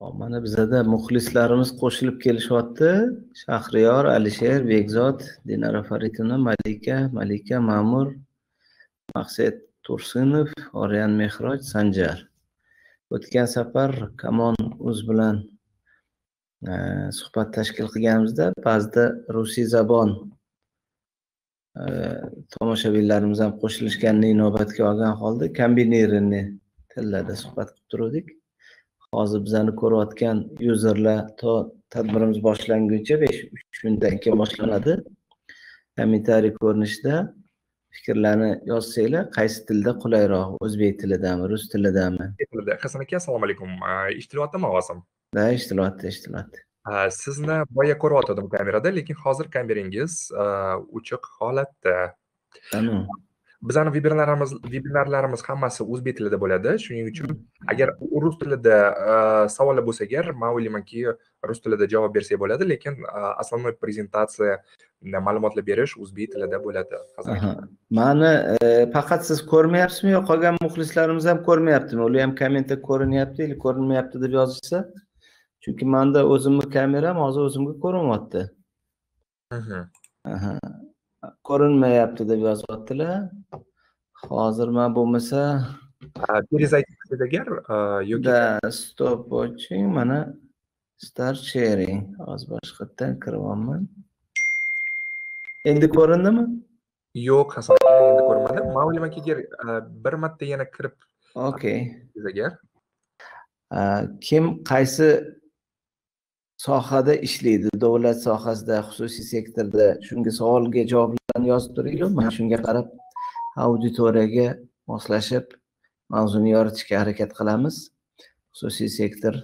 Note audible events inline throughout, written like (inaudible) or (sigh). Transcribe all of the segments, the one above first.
Hop, mana bizada muxlislarimiz qo'shilib kelishyapti. Shahriyor, Alisher, Bekzod, Dinara faritovna Malika, Malika Ma'mur, Maqsad Tursunov, Oryan Mehroj, Sanjar. O'tgan safar Kamon uz bilan e, suhbat tashkil qilganimizda ba'zida rusiy zabon e, tomoshabinlarimiz ham qo'shilishganini inobatga olgan holda kombinirованный tillarda suhbat qilib turuvdik. Hozir bizani ko'rayotgan yuzerlar to tadbirimiz boshlanguncha besh uch kundan keyin boshlanadi. Kommentariy ko'rinishida fikrlarni yozsanglar qaysi tilda? Qulayroq o'zbek tilidami rus tilidami? Hasan aka assalomu alaykum. Eshitilyaptimi ovozim да eshitilyapti eshitilyapti sizni boya ko'ryotgandim kamerada lekin hozir kameringiz o'chiq holatda bizani vebinarlarimiz vebinarlarimiz hammasi o'zbek tilida bo'ladi. Shuning uchun agar rus tilida savollar bo'lsa agar man o'ylaymanki rus tilida javob bersak bo'ladi lekin основной prezentatsiya ma'lumotlar berish o'zbek tilida bo'ladi. Mani faqat siz ko'rmayapsizmi yo qolgan muxlislarimiz ham ko'rmayaptimi? Ular ham kommentda ko'rinyapti или ko'rinmayapti deb yozishsa chunki manda o'zimni kameram hozir o'zimga ko'rinyapti ko'rinmayapti deb yozyaptilar. Hozir man bo'lmasa перезайти agar yoki да stop watching mana start sharing. Hozir boshqatdan kiryapman. Endi ko'rindimi? Yo'q hasan aka endi ko'rinmadi man o'ylaymanki agar bir marta yana kirib okey agar. Kim qaysi sohada ishlaydi? Davlat sohasida xususiy sektorda? Shunga savolga javoblarni yozib turinglar man shunga qarab auditoriyaga moslashib mavzuni yoritishga harakat qilamiz. Xususiy sektor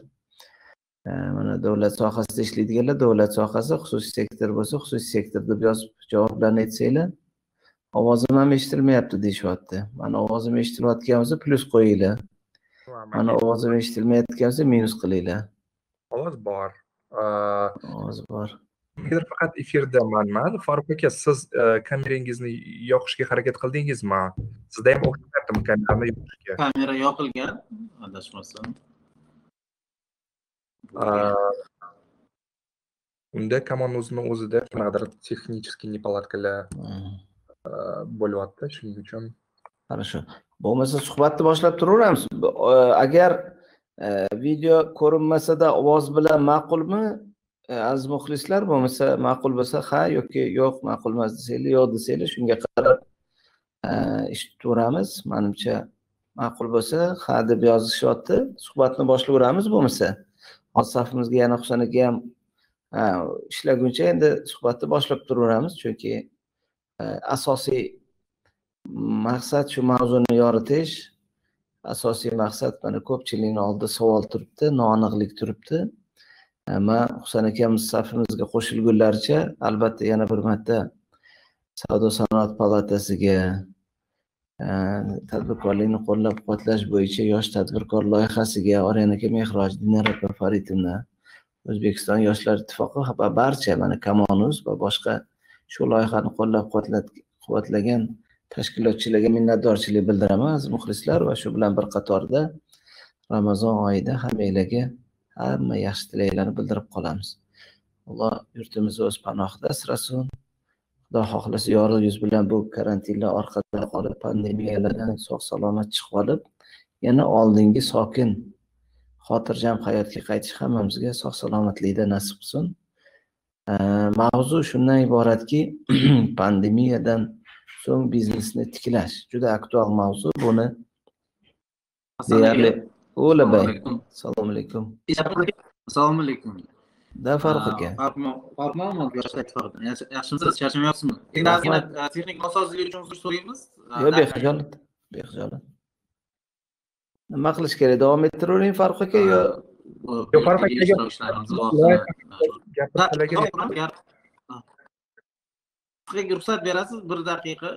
e, mana davlat sohasida ishlaydiganlar davlat sohasi xususiy sektor bo'lsa xususiy sektor deb yozib javoblarni aytsanglar ovozim ham eshitilmayapti deyishyapti. Mani ovozim eshitilayotgan bo'lsa plyus qo'yinglar mani ovozim eshitilmayotgan bo'lsa minus qilinglar. Ovoz bor. Ovoz bor negadir faqat efirdamanman farruh aka siz kamerangizni yoqishga harakat qildingizmi? Sizda ham o'xshamayaptimi kamerani yoqishga. Kamera yoqilgan adashmasam unda kamon o'zini o'zida qanaqadir texнический неполадкаlar bo'lyapti. Shuning uchun хорошо. Bo'lmasa suhbatni boshlab turaveramiz. Agar video ko'rinmasada ovoz bilan ma'qulmi E, aziz muxlislar bo'lmasa ma'qul bo'lsa ha yoki yo'q ma'qul emas desanglar yo'q desanglar shunga qarab eshitaveramiz manimcha ma'qul bo'lsa ha deb yozishyapti. Suhbatni boshlayveramiz bo'lmasa hozir safimizga yana husan aka ham ishlaguncha endi suhbatni boshlab turaveramiz. Chunki e, asosiy maqsad shu mavzuni yoritish asosiy maqsad mana ko'pchilikni oldida savol turibdi noaniqlik turibdi. Man husan akamiz safimizga qo'shilgunlaricha albatta yana bir marta savdo sanoat palatasiga e, tadbirkorlikni qo'llab quvvatlash bo'yicha yosh tadbirkor loyihasiga oryan aka mehroj dinara faritovna o'zbekiston yoshlar ittifoqi va barcha mana kamonuz va boshqa shu loyihani qo'llab quvvatlagan tashkilotchilarga minnatdorchilik bildiraman aziz muxlislar. Va shu bilan bir qatorda ramazon oyida hammanglarga hamma yaxshi tilaklarni bildirib qolamiz. Alloh yurtimizni o'z panohida asrasin. Xudo xohlasa yorug' yuz bilan bu karantinlar orqada qolib pandemiyalardan sog' salomat chiqib olib yana oldingi sokin xotirjam hayotga qaytish hammamizga sog' salomatlikda nasib qilsin. Mavzu shundan iboratki (clears throat) pandemiyadan so'ng biznesni tiklash juda aktual mavzu. Buni deyarli o'labay assalomu alaykum assalomu alaykum da farruh aka. Farqmanmi yaxshimisiz charchamayapsizmi endi ozgina texnik nosozlik uchun uzr so'raymiz yo'q bexijolat bexijolat nima qilish kerak davom ettiravering farruh aka yo? Yo'q farruh aka fikrga ruxsat berasiz bir daqiqa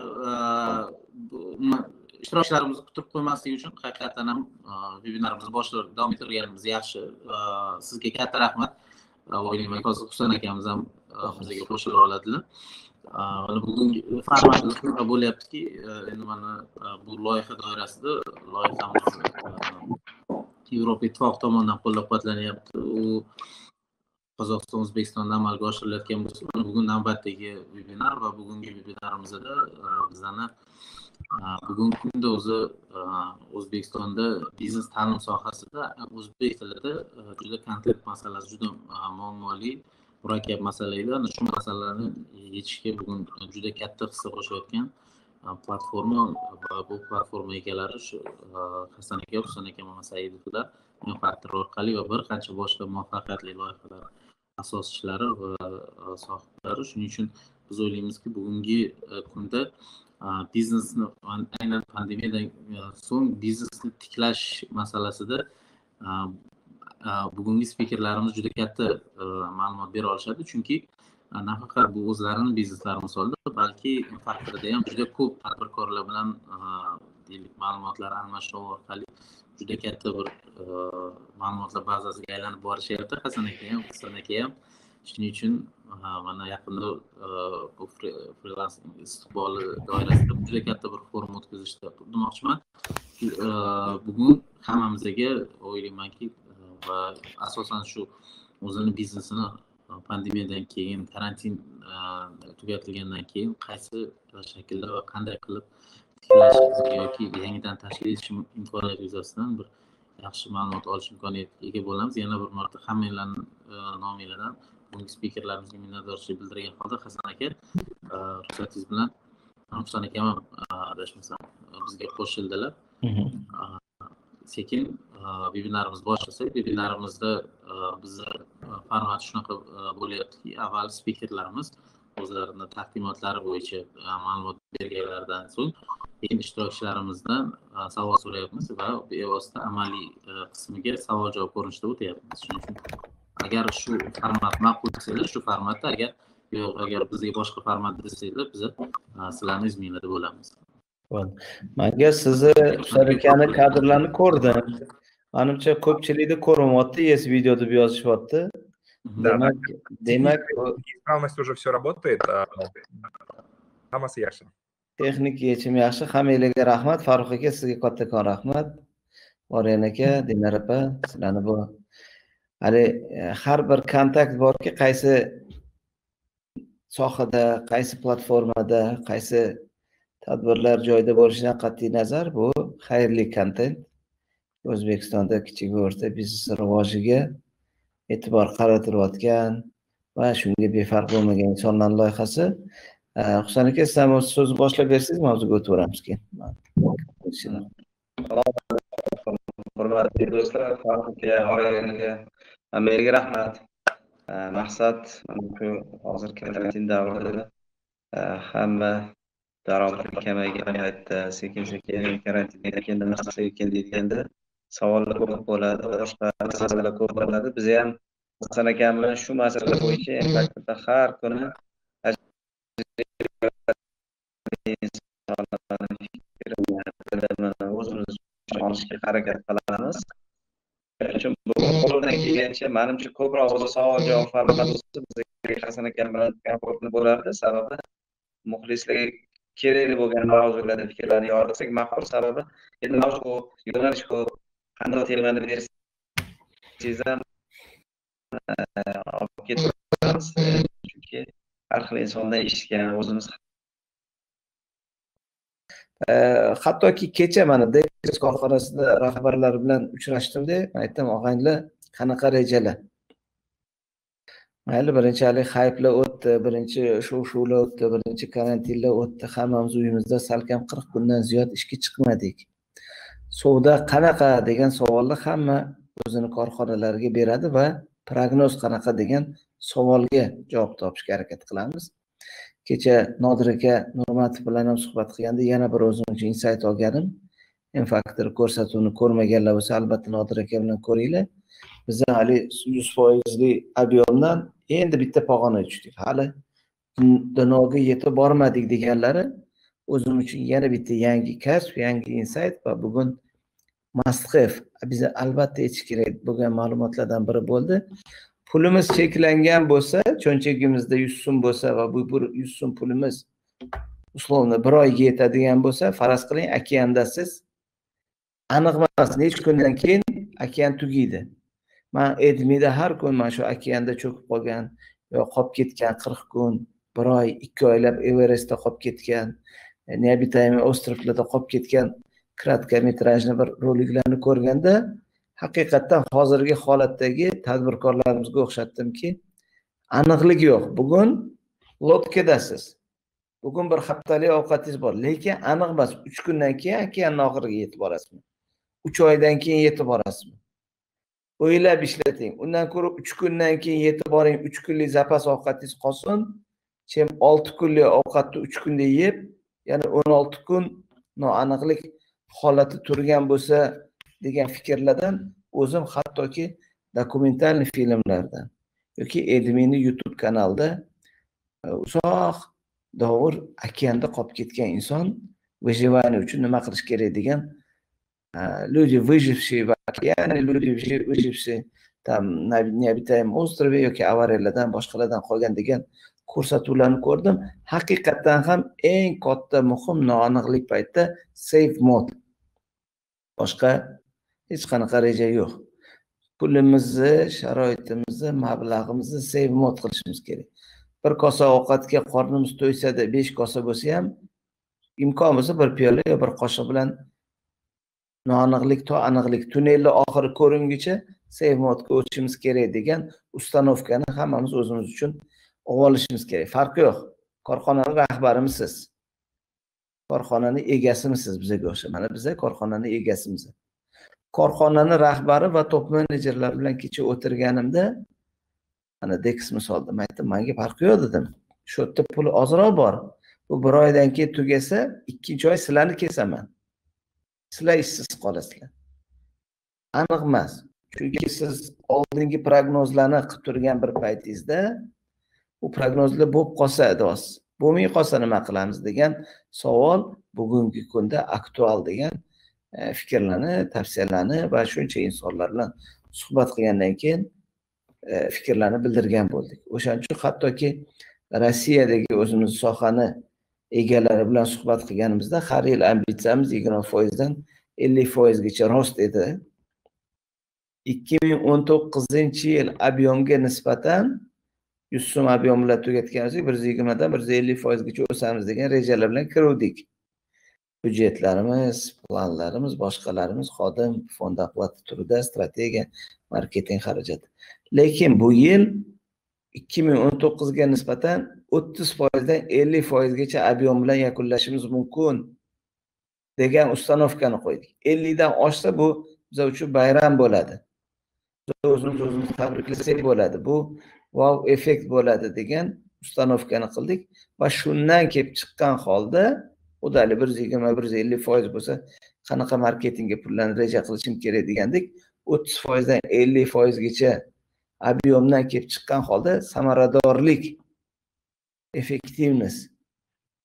ishtirokchilarimizni quturib qo'ymaslik uchun haqiqatdan ham e, vebinarimizni boshlab davom ettirganimiz yaxshi. E, sizga katta rahmat. E, O'ylayman hozir husan akamiz ham bizga qo'shila oladilar. Bugungi formatimiz shunaqa bo'lyaptiki? Endi mana bu loyiha doirasida loyihamiz yevropa ittifoqi tomonidan qo'llab quvvatlanyapti. U qozog'iston o'zbekistonda amalga oshirilayotgan bo'lsa bugun navbatdagi vebinar va bugungi vebinarimizda bizani bugungi kunda o'zi o'zbekistonda biznes ta'lim sohasida o'zbek tilida juda kontent masalasi juda muammoli murakkab masala edi. Ana shu masalalarni yechishga bugun juda katta hissa qo'shayotgan platforma va bu platforma egalari shu hasan aka husan aka mana saidovlar faktor orqali va bir qancha boshqa muvaffaqiyatli loyihalar asoschilari va sohiblari shuning uchun biz o'ylaymizki bugungi kunda biznesni aynan pandemiyadan so'ng biznesni tiklash masalasida bugungi spikerlarimiz juda katta ma'lumot bera olishadi. Chunki nafaqat bu o'zlarini bizneslari misolida balki faktorda ham juda ko'p tadbirkorlar bilan deylik ma'lumotlar almashuv orqali juda katta bir ma'lumotlar bazasiga aylanib borishyapti. Hasan aka ham husan aka ham shuning uchun mana yaqinda e, bu frilans istiqboli doirasida juda katta bir forum o'tkazishni demoqchiman e, bugun hammamizga o'ylaymanki e, va asosan shu o'zini biznesini pandemiyadan keyin karantin tugatilgandan keyin qaysi shaklda va qanday qilib tiklash yoki yangidan tashkil etish imkoniyati yuzasidan bir yaxshi ma'lumot olish imkoniyatiga ega bo'lamiz. Yana bir marta hammanglarni nominglardan bugungi spikerlarimizga minnatdorchilik bildirgan holda hasan aka ruxsatingiz bilan husan aka ham adashmasam bizga qo'shildilar. Sekin vebinarimizni boshlasak vebinarimizda bizni formati shunaqa bo'lyaptiki avval spikerlarimiz o'zlarini taqdimotlari bo'yicha ma'lumot berganlaridan so'ng keyin ishtirokchilarimizdan savol so'rayapmiz va bevosita amaliy qismiga savol javob ko'rinishida o'tyapmiz. Shuning uchun agar shu format ma'qul desanglar shu formatda agar yo'q agar bizga boshqa format desanglar biza sizlarni izminglarda bo'lamiz manga sizni husan akani kadrlarni ko'rdim manimcha ko'pchilikni ko'rmayapti yes video deb yozishyapti demak demak исправность уже все работает hammasi yaxshi texnik yechim yaxshi hammanglarga rahmat. Farruh aka sizga kattakon rahmat. Oryan aka dinar opa sizlarni bu hali e, har bir kontakt borki qaysi sohada qaysi platformada qaysi tadbirlar joyida bo'lishidan qat'iy nazar bu xayrli kontent. O'zbekistonda kichik va o'rta biznes rivojiga e'tibor qaratilayotgan va shunga befarq bo'lmagan insonlar loyihasi. E, Husan aka siz ham so'zni boshlab bersangiz mavzuga o'taveramiz keyin. Hurmatli do'stlar farruh aka aka rahmat. Maqsad mana shu hozir karantin davrida e, hamma daromad kamaygan paytda sekin sekin karantindan keyin nima qilsak ekan deyganda savollar ko'p bo'ladi boshqa masalalar ko'p bo'ladi. Biz ham hasan akam bilan shu masala bo'yicha faktorda har kuni o'zimiz olishga harakat qilamiz. Uchun qo'limdan kelgancha manimcha ko'proq o'zi savol javob formati bizga hasan akam bilan komfortli bo'lardi. Sababi muxlislarga kerakli bo'lgan mavzularda fikrlarni yoritsak ma'qul sababi endi mavzu ko'p yo'nalish ko'p qanday temani bersangiz ham olib ketaveramiz chunki har xil insondan eshitgan o'zimiz hattoki kecha mana deks korxonasida rahbarlar bilan uchrashdimda aytdim og'aynilar qanaqa rejalar mayli birinchi haligi hayplar o'tdi birinchi shov shuvlar o'tdi birinchi karantinlar o'tdi. Hammamiz uyimizda salkam qirq kundan ziyod ishga chiqmadik. Suvda qanaqa degan savolni hamma o'zini korxonalariga beradi va prognoz qanaqa degan savolga javob topishga harakat qilamiz. Kecha nodir aka nurmatov bilan ham suhbat qilganda yana bir o'zim uchun insayt olganim. M faktor ko'rsatuvini ko'rmaganlar bo'lsa albatta nodir aka bilan ko'ringlar. Biza hali yuz foizli объемdan endi bitta pog'onaga tushdik. Hali dunyoga yetib bormadik deganlari o'zim uchun yana bitta yangi kasb yangi insayt va bugun must biza albatta aytish kerak bo'lgan ma'lumotlardan biri bo'ldi. Pulimiz cheklangan bo'lsa cho'nchagimizda yuz so'm bo'lsa va bu bir yuz so'm pulimiz условно bir oyga yetadigan bo'lsa faraz qiling okeanda siz aniq emas necha kundan keyin okean tugaydi man edmida har kun mana shu okeanda cho'kib qolgan yo qolib ketgan qirq kun bir oy ikki oylab everestda qolib ketgan e, необитаемый островlarda qolib ketgan kratkometrajli bir roliklarni ko'rganda haqiqatdan hozirgi holatdagi tadbirkorlarimizga o'xshatdimki aniqlik yo'q. Bugun lotkadasiz bugun bir haftalik ovqatingiz bor. Lekin aniq emas uch kundan keyin okeanni oxiriga yetib borasizmi? Uch oydan keyin yetib borasizmi? O'ylab ishlating. Undan ko'ra uch kundan keyin yetib boring. Uch kunlik zapas ovqatingiz qolsin. Chem olti kunlik ovqatni uch kunda yeb ya'ni o'n olti kun noaniqlik holati turgan bo'lsa degan fikrlardan o'zim hattoki dokumentalniy filmlardan yoki edmini youtube kanalida e, uzoq dovur okeanda qolib ketgan inson выживание uchun nima qilish kerak degan люди выжившие в океане люди выжившие там на необитаемом острове yoki avariyalardan boshqalardan qolgan degan ko'rsatuvlarni ko'rdim. Haqiqatdan ham eng katta muhim noaniqlik paytida safe mode. Boshqa hech qanaqa reja yo'q. Pulimizni sharoitimizni mablag'imizni save mod qilishimiz kerak. Bir kosa ovqatga qornimiz to'ysada besh kosa bo'lsa ham imkon bo'lsa bir piyola yo bir qoshiq bilan noaniqlik to aniqlik tunnelni oxiri ko'ringuncha save modga o'tishimiz kerak degan ustanovkani hammamiz o'zimiz uchun olib olishimiz kerak. Farqi yo'q. Korxonani rahbarimisiz korxonani egasimisiz bizaga o'xshab mana biza korxonani egasimiz. Korxonani rahbari va top menejerlar bilan kecha o'tirganimda mana dex misolda man aytdim manga farqi yo'q dedim. Shu yerda pul ozroq bor. Bu bir oydan keyin tugasa ikkinchi oy sizlarni kesaman. Sizlar ishsiz qolasizlar. Aniq emas. Chunki siz oldingi prognozlarni qilib turgan bir paytingizda u prognozlar bo'lib qolsa dos bo'lmay qolsa nima qilamiz degan savol bugungi kunda aktual degan E, fikrlarni tavsiyalarni va shuncha insonlar bilan suhbat qilgandan keyin e, fikrlarni bildirgan bo'ldik. O'shaning uchun hattoki rossiyadagi o'zimiz sohani egalari bilan suhbat qilganimizda har yil ambitsiyamiz yigirma foizdan ellik foizgacha rost edi. Ikki ming o'n to'qqizinchi yil объемga nisbatan yuz so'm объем bilan tugatganimizda bir yuz yigirmadan bir yuz ellik foizgacha o'samiz degan rejalar bilan kiruvdik. Byudjetlarimiz planlarimiz boshqalarimiz xodim fond оплаты turida strategiya marketing xarajati. Lekin bu yil ikki ming o'n to'qqizga nisbatan o'ttiz foizdan ellik foizgacha объем bilan yakunlashimiz mumkin degan ustanovkani qo'ydik. Ellikdan oshsa bu biza uchun bayram bo'ladi. O'zimiz o'zimizni tabriklasak bo'ladi. Bu vau effekt bo'ladi degan ustanovkani qildik va shundan kelib chiqqan holda xuddi bir yuz yigirma bir yuz ellik foiz bo'lsa qanaqa marketingga pullarni reja qilishim kerak degandek o'ttiz foizdan ellik foizgacha объемdan kelib chiqqan holda samaradorlik effektivnost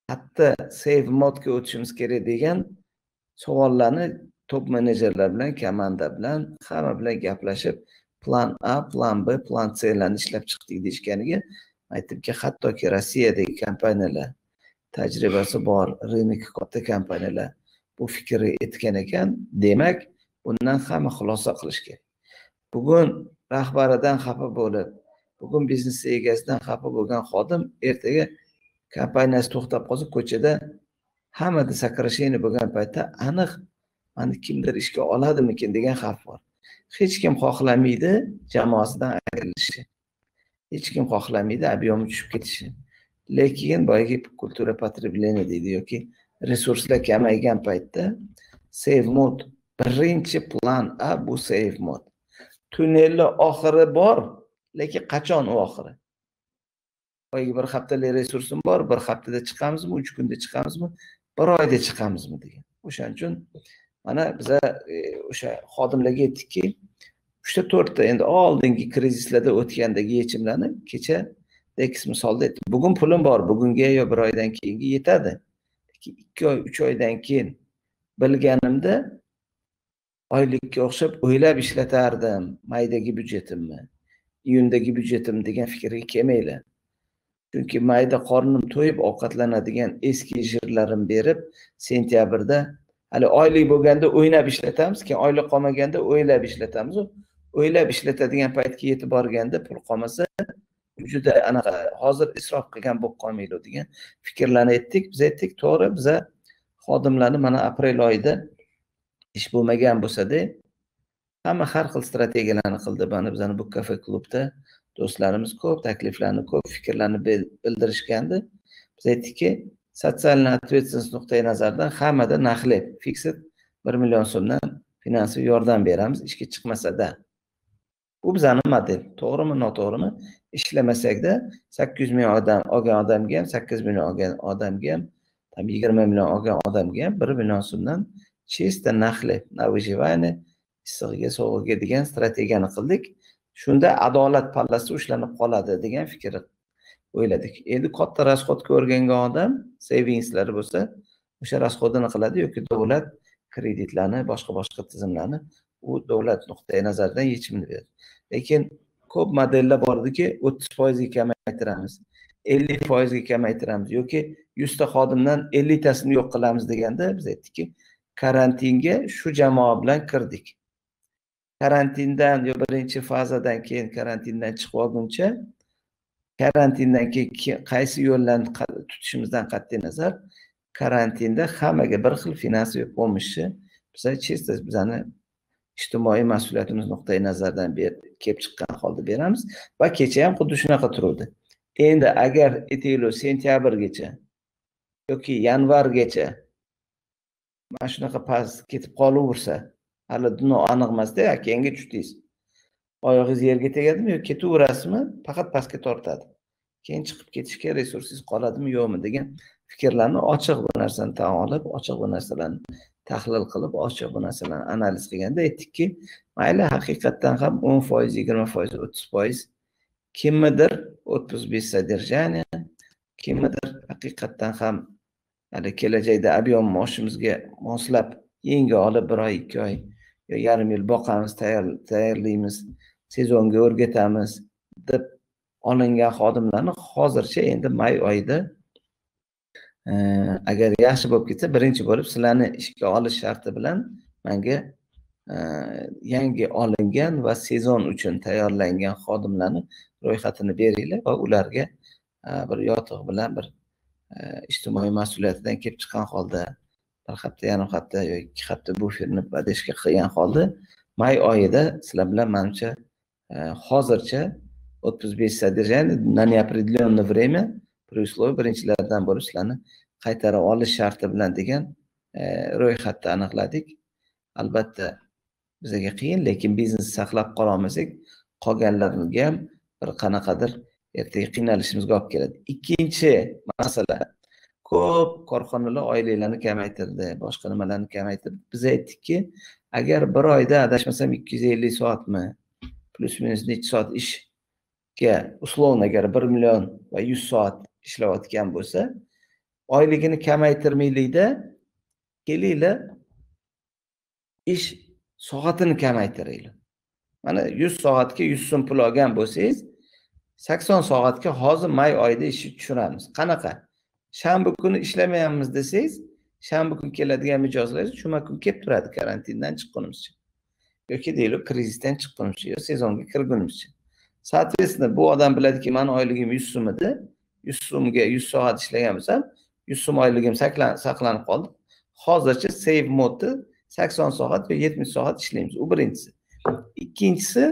katta save modga o'tishimiz kerak degan savollarni top menejerlar bilan komanda bilan hamma bilan gaplashib plan a plan b plan c larni ishlab chiqdik deyishganiga aytdimki hattoki rossiyadagi kompaniyalar tajribasi bor. Rынок katta kompaniyalar bu fikrni aytgan ekan. Demak bundan hamma xulosa qilish kerak. Bugun rahbaridan xafa bo'lib bugun biznes egasidan xafa bo'lgan xodim ertaga kompaniyasi to'xtab qolsa ko'chada hammada сокращение bo'lgan paytda aniq mani kimdir ishga oladimikin? degan xavf bor. Hech kim xohlamaydi jamoasidan ayrilishni hech kim xohlamaydi объемi tushib ketishi. Lekin boyagi kultura потребления deydi yoki resurslar kamaygan paytda save mode birinchi plan a bu save mode. Tunnelni oxiri bor lekin qachon u oxiri? Boyagi bir haftalik resursim bor bir haftada chiqamizmi uch kunda chiqamizmi bir oyda chiqamizmi degan. O'shaning uchun mana biza e, o'sha xodimlarga aytdikki uchta to'rtta endi oldingi krizislarda o'tgandagi yechimlarni kecha x misolda aytdim bugun pulim bor bugunga yo bir oydan keyingi yetadi ikki oy uch oydan keyin bilganimda oylikka o'xshab o'ylab ishlatardim. Maydagi byudjetimni iyundagi byudjetim degan fikrga kelmanglar chunki mayda qornim to'yib ovqatlanadigan eski jirlarim berib sentyabrda hali oylik bo'lganda o'ynab ishlatamiz keyin oylik qolmaganda o'ylab ishlatamiz o'ylab ishlatadigan paytga yetib borganda pul qolmasa juda anaqa hozir isrof qilgan bo'lib qolmaylik degan fikrlarni aytdik. Biz aytdik to'g'ri biza xodimlarni mana aprel oyida ish bo'lmagan bo'lsada hamma har xil strategiyalarni qildi mana bizani bu kafe klubda. Do'stlarimiz ko'p takliflarni ko'p fikrlarni bildirishgandi. Biz aytdikki sotsialniy ответственность nuqtai nazaridan hammada naqdlab fiksed bir million so'mdan finansiy yordam beramiz ishga chiqmasada. Bu bizani model. To'g'rimi noto'g'rimi? Ishlamasakda sakkiz yuz ming odam olgan odamga ham sakkiz million olgan odamga ham там yigirma million olgan odamga ham bir million so'mdan чисто naqdlab на выживание issig'iga sovug'iga degan strategiyani qildik. Shunda adolat pallasi ushlanib qoladi degan fikr o'yladik. Endi katta расход ko'rganga odam sevingslar bo'lsa o'sha расходini qiladi yoki davlat kreditlarni boshqa boshqa tizimlarni u davlat nuqtai nazaridan yechimini beradi. Lekin ko'p modellar bor ediki o'ttiz foizga kamaytiramiz ellik foizga kamaytiramiz yoki yuzta xodimdan elliktasini yo'q qilamiz deganda biz aytdikki karantinga shu jamoa bilan kirdik. Karantindan yo birinchi fazadan keyin karantindan chiqib olguncha karantindan keyin qaysi yo'llarni tutishimizdan qat'iy nazar karantinda hammaga bir xil finansiy помощи biza чисто bizani ijtimoiy mas'uliyatimiz nuqtai nazaridan kelib chiqqan holda beramiz. Va kecha ham xuddi shunaqa turuvdi. Endi agar aytaylik sentyabrgacha yoki yanvargacha mana shunaqa past ketib qolaversa hali dunyo aniq emasda okeanga tushdingiz. Oyog'ingiz yerga tegadimi yo ketaverasizmi? Faqat pastga tortadi. Keyin chiqib ketishga resursingiz qoladimi yo'qmi degan fikrlarni ochiq bu narsani tan olib ochiq bu narsalarni tahlil qilib ochiq bu narsalarni analiz qilganda aytdikki mayli haqiqatdan ham o'n foiz yigirma foiz o'ttiz foiz kimnidir отпуск содержания kimnidir haqiqatdan ham hali kelajakda объем moshimizga moslab yenga olib bir oy ikki oy yo yarim yil boqamiz tayyorlaymiz sezonga o'rgatamiz deb olingan xodimlarni hozircha endi may oyida agar yaxshi bo'lib ketsa birinchi bo'lib sizlarni ishga olish sharti bilan manga e, yangi olingan va sezon uchun tayyorlangan xodimlarni ro'yxatini beringlar va ularga e, bir yotiq bilan bir e, ijtimoiy mas'uliyatidan kelib chiqqan holda bir hafta yarim hafta yoki ikki hafta buferni поддержка qilgan holda may oyida sizlar bilan manimcha hozircha o'ttiz besh содержание на неопределенное время при birinchilardan bo'lib sizlarni qaytarib olish sharti bilan degan e, ro'yxatni aniqladik. Albatta bizaga qiyin lekin biznesni saqlab qololmasak qolganlarga ham bir qanaqadir ertaga qiynalishimizga olib keladi. Ikkinchi masala ko'p korxonalar oyliklarni kamaytirdi boshqa nimalarni kamaytirdi. Biz aytdikki agar bir oyda adashmasam ikki yuz ellik soatmi plyus minus necha soat ishga условно agar bir million va yuz soat ishlayotgan bo'lsa oyligini kamaytirmaylikda kelinglar ish soatini kamaytiringlar. Mana yuz soatga yuz so'm pul olgan bo'lsangiz sakson soatga hozir may oyida ishni tushiramiz qanaqa? Shanba kuni ishlamayapmiz desangiz shanba kuni keladigan mijozlar juma kuni kelib turadi karantindan chiqqunimizcha yoki deylik krizisdan chiqqunimizcha yo sezonga kirgunimizcha соответственно bu odam biladiki mani oyligim yuz so'm edi yuz so'mga yuz soat ishlagan bo'lsam yuz so'm oyligim saqlanib qoldi. Hozircha save modda sakson soat yo yetmish soat ishlaymiz. U birinchisi. Ikkinchisi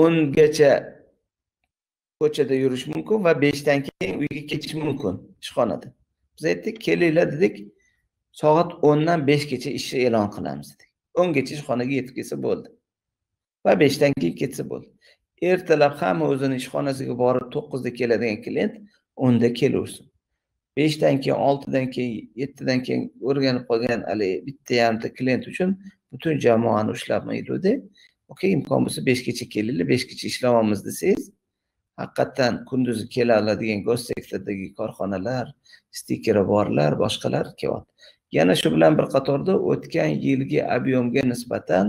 o'ngacha ko'chada yurish mumkin va beshdan keyin uyga ketish mumkin ishxonada. Biz aytdik kelinglar dedik soat o'ndan beshgacha ishni e'lon qilamiz dedik. O'ngacha ishxonaga yetib kelsa bo'ldi va beshdan keyin ketsa bo'ldi. Ertalab hamma o'zini ishxonasiga borib to'qqizda keladigan klient o'nda kelaversin beshdan keyin oltidan keyin yettidan keyin o'rganib qolgan haligi bitta yarimta klient uchun butun jamoani ushlab mayliuda okey imkon bo'lsa beshgacha kelinglar beshgacha ishlayapmiz desangiz haqiqatdan kunduzi kela oladigan sektordagi korxonalar stikeri borlar boshqalar kelyapti. Yana shu bilan bir qatorda o'tgan yilgi объемga nisbatan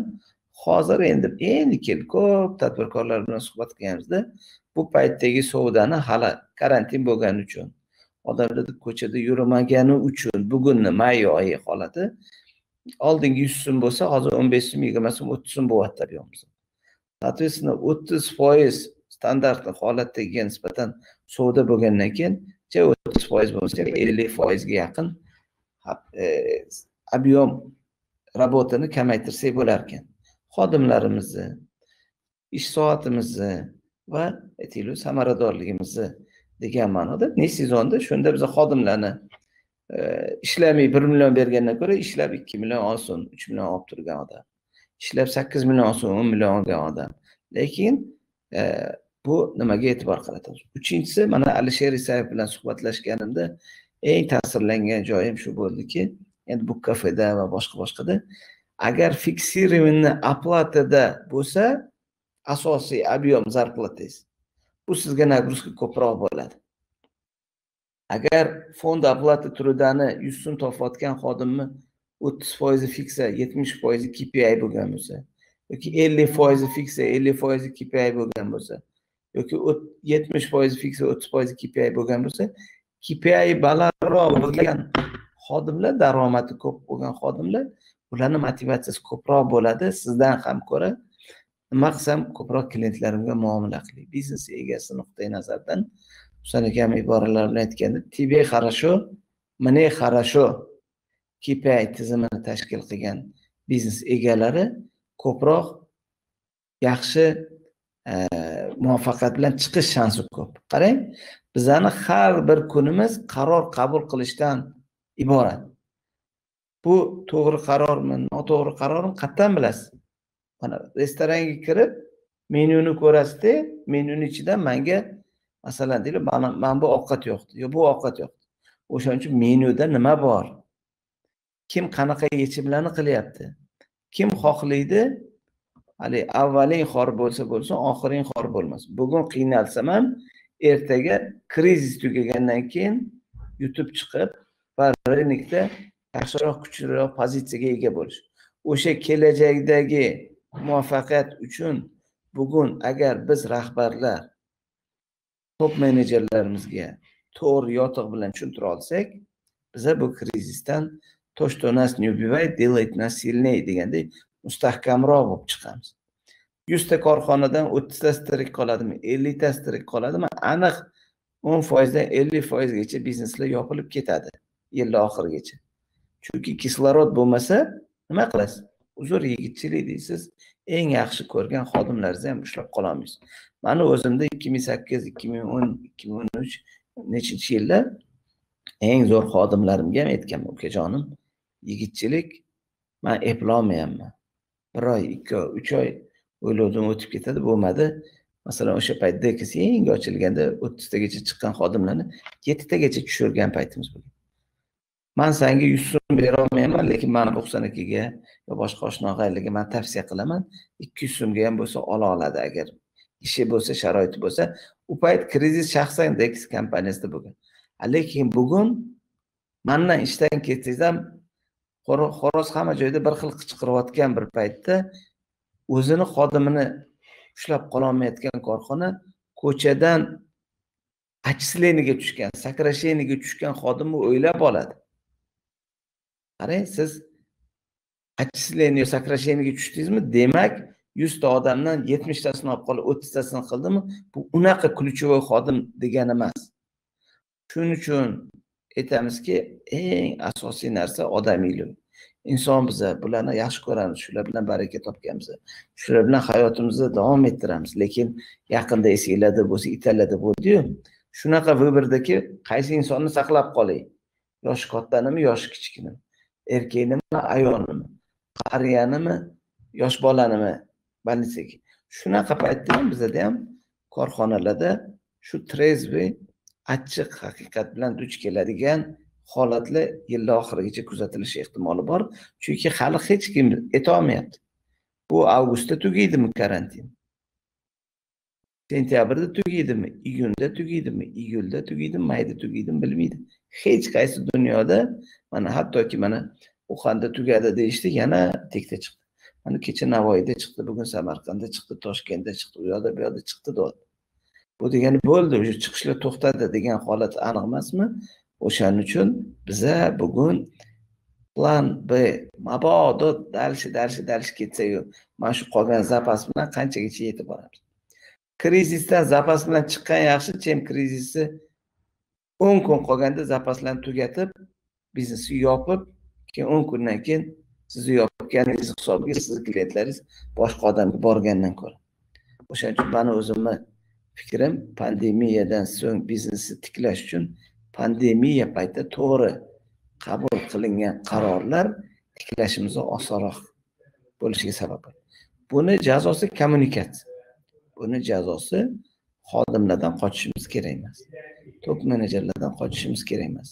hozir endi endi kel ko'p tadbirkorlar bilan suhbat qilganimizda bu paytdagi savdoni hali karantin bo'lgani uchun odamlar ko'chada yurmagani uchun bugunni may oyi holati oldingi yuz so'm bo'lsa hozir o'n besh so'm yigirma so'm o'ttiz so'm bo'lyapti объемimiz соответственно o'ttiz foiz standart holatdagiga nisbatan savdo bo'lgandan keyin o'ttiz foiz bo'lmasa ellik foizga yaqin объем работani e, kamaytirsak bo'larkan. Xodimlarimizni ish soatimizni va aytaylik samaradorligimizni degan ma'noda ne sezonda? Shunda biza xodimlarni e, ishlamay bir million bergandan ko'ra ishlab ikki million olsin uch million olib turgan odam. Ishlab sakkiz million olsin o'n million olgan odam. Lekin e, bu nimaga e'tibor qaratamiz? Uchinchisi mana alisher isayev bilan suhbatlashganimda eng ta'sirlangan joyim shu bo'ldiki endi bu kafeda va boshqa boshqada agar fiksированный оплатада bo'lsa asosiy объем зарплатанgiz bu sizga нагрузка ko'proq bo'ladi. Agar fond оплаты трудani yuz so'm topayotgan xodimni o'ttiz foizi fiksa yetmish foizi kpi bo'lgan bo'lsa yoki ellik foizi fiksa ellik foizi kpi bo'lgan bo'lsa yoki yetmish foizi fiksa o'ttiz foizi kpi bo'lgan bo'lsa kpi balandroq bo'lgan xodimlar daromadi ko'p bo'lgan xodimlar ularni motivatsiyasi ko'proq bo'ladi sizdan ham ko'ra. Nima qilsam ko'proq klientlarimga muomala qilay biznes egasi nuqtai nazaridan husan akam iboralar bilan aytganda тебе хорошо мне хорошо KPI tizimini tashkil qilgan biznes egalari ko'proq yaxshi e, muvaffaqiyat bilan chiqish shansi ko'p. Qarang bizani har bir kunimiz qaror qabul qilishdan iborat. Bu to'g'ri qarormi noto'g'ri qarormi qayerdan bilasiz. Mana restoranga kirib menyuni ko'rasizda menyuni ichidan manga masalan deylik mana mana bu ovqat yo'q yo bu ovqat yo'q o'shaning uchun menyuda nima bor? Kim qanaqa yechimlarni qilyapti? Kim xohlaydi? Haligi avvaling xor bo'lsa bo'lsin oxiring xor bo'lmasin. Bugun qiynalsam ham ertaga krizis tugagandan keyin yutib chiqib va rынокda yaxshiroq kuchliroq pozitsiyaga ega bo'lish. O'sha kelajakdagi muvaffaqiyat uchun bugun agar biz rahbarlar top menejerlarimizga to'g'ri yotiq bilan tushuntira olsak biza bu krizisdan то что нас не убивает делает нас сильнее degandek mustahkamroq bo'lib chiqamiz. Yuzta korxonadan o'ttiztasi tirik qoladimi elliktasi tirik qoladimi aniq o'n foizdan ellik foizgacha bizneslar yopilib ketadi yilni oxirigacha. Chunki kislorod bo'lmasa nima qilasiz? Uzr yigitchilik deysiz eng yaxshi ko'rgan xodimlaringizni ham ushlab qololmaysiz mani o'zimda ikki ming sakkiz ikki ming o'n ikki ming o'n uch nechinchi yilda eng zo'r xodimlarimga ham aytganman ukajonim yigitchilik man eplolmayapman. Bir oy ikki oy uch oy o'ylovdan o'tib ketadi bo'lmadi. Masalan o'sha payt dekis yangi ochilganda o'ttiztagacha chiqqan xodimlarni yettitagacha tushirgan paytimiz bo'lgan. Man sanga yuz so'm berolmayman lekin mani ruxsan akaga yo boshqa oshna man tavsiya qilaman ikki yuz so'mga ham bo'lsa ola oladi. Agar ishi bo'lsa sharoiti bo'lsa u payt krizis shaxsan dex kompaniyasida bo'lgan. Lekin bugun mandan ishdan ketsangiz ham xo'roz hamma joyda bir xil qichqirayotgan bir paytda o'zini xodimini ushlab qololmayotgan korxona ko'chadan отчислениyaga tushgan сокращениеga tushgan xodimni o'ylab oladi. Qarang siz отчисление сокращениyaga tushdingizmi? Demak yuzta odamdan yetmishtasini olib qolib o'ttiztasini qildimi? Bu unaqa ключевой xodim degani emas. Shuning uchun aytamizki eng asosiy narsa odamiylik inson biza bularni yaxshi ko'ramiz shular bilan baraka topganmiz. Shular bilan hayotimizni davom ettiramiz. Lekin yaqinda esinglarda bo'lsa italiyada bo'ldiyu shunaqa выбордaki qaysi insonni saqlab qolay yoshi kattanimi yoshi kichkinami erkaknimi ayolnimi? Qariyanimi yosh bolanimi? Больницаga shunaqa paytda ham bizada ham korxonalarda shu трезвый achchiq haqiqat bilan duch keladigan holatlar yilni oxirigacha kuzatilishi ehtimoli bor. Chunki hali hech kim aytolmayapti. Bu avgustda tugaydimi karantin? Sentyabrda tugaydimi? Iyunda tugaydimi? Iyulda tugaydimi? Mayda tugaydimi? Bilmaydi. Hech qaysi dunyoda mana hattoki mana uxanda tugadi deyishdi yana tekta chiqdi. Mana kecha navoiyda chiqdi bugun samarqandda chiqdi toshkentda chiqdi u yoqda bu yoqda chiqdi deyapti bu degani bo'ldi уже chiqishlar to'xtadi degan holat aniq emasmi? O'shaning uchun biza bugun plan b mabodo дальше дальше дальше ketsayu mana shu qolgan zapas bilan qanchagacha yetib boramiz? Krizisdan zapas bilan chiqqan yaxshi chem krizisi o'n kun qolganda zapaslarni tugatib biznesni yopib keyin o'n kundan keyin sizni yopganingiz hisobiga sizni klientlaringiz boshqa odamga borgandan ko'ra. O'shaning uchun mani o'zimni fikrim pandemiyadan so'ng biznesni tiklash uchun pandemiya paytida to'g'ri qabul qilingan qarorlar tiklashimizni osonroq bo'lishiga sabab bo'ladi buni jazosi kommunikatsiya. Buni jazosi xodimlardan qochishimiz kerak emas. Top menejerlardan qochishimiz kerak emas.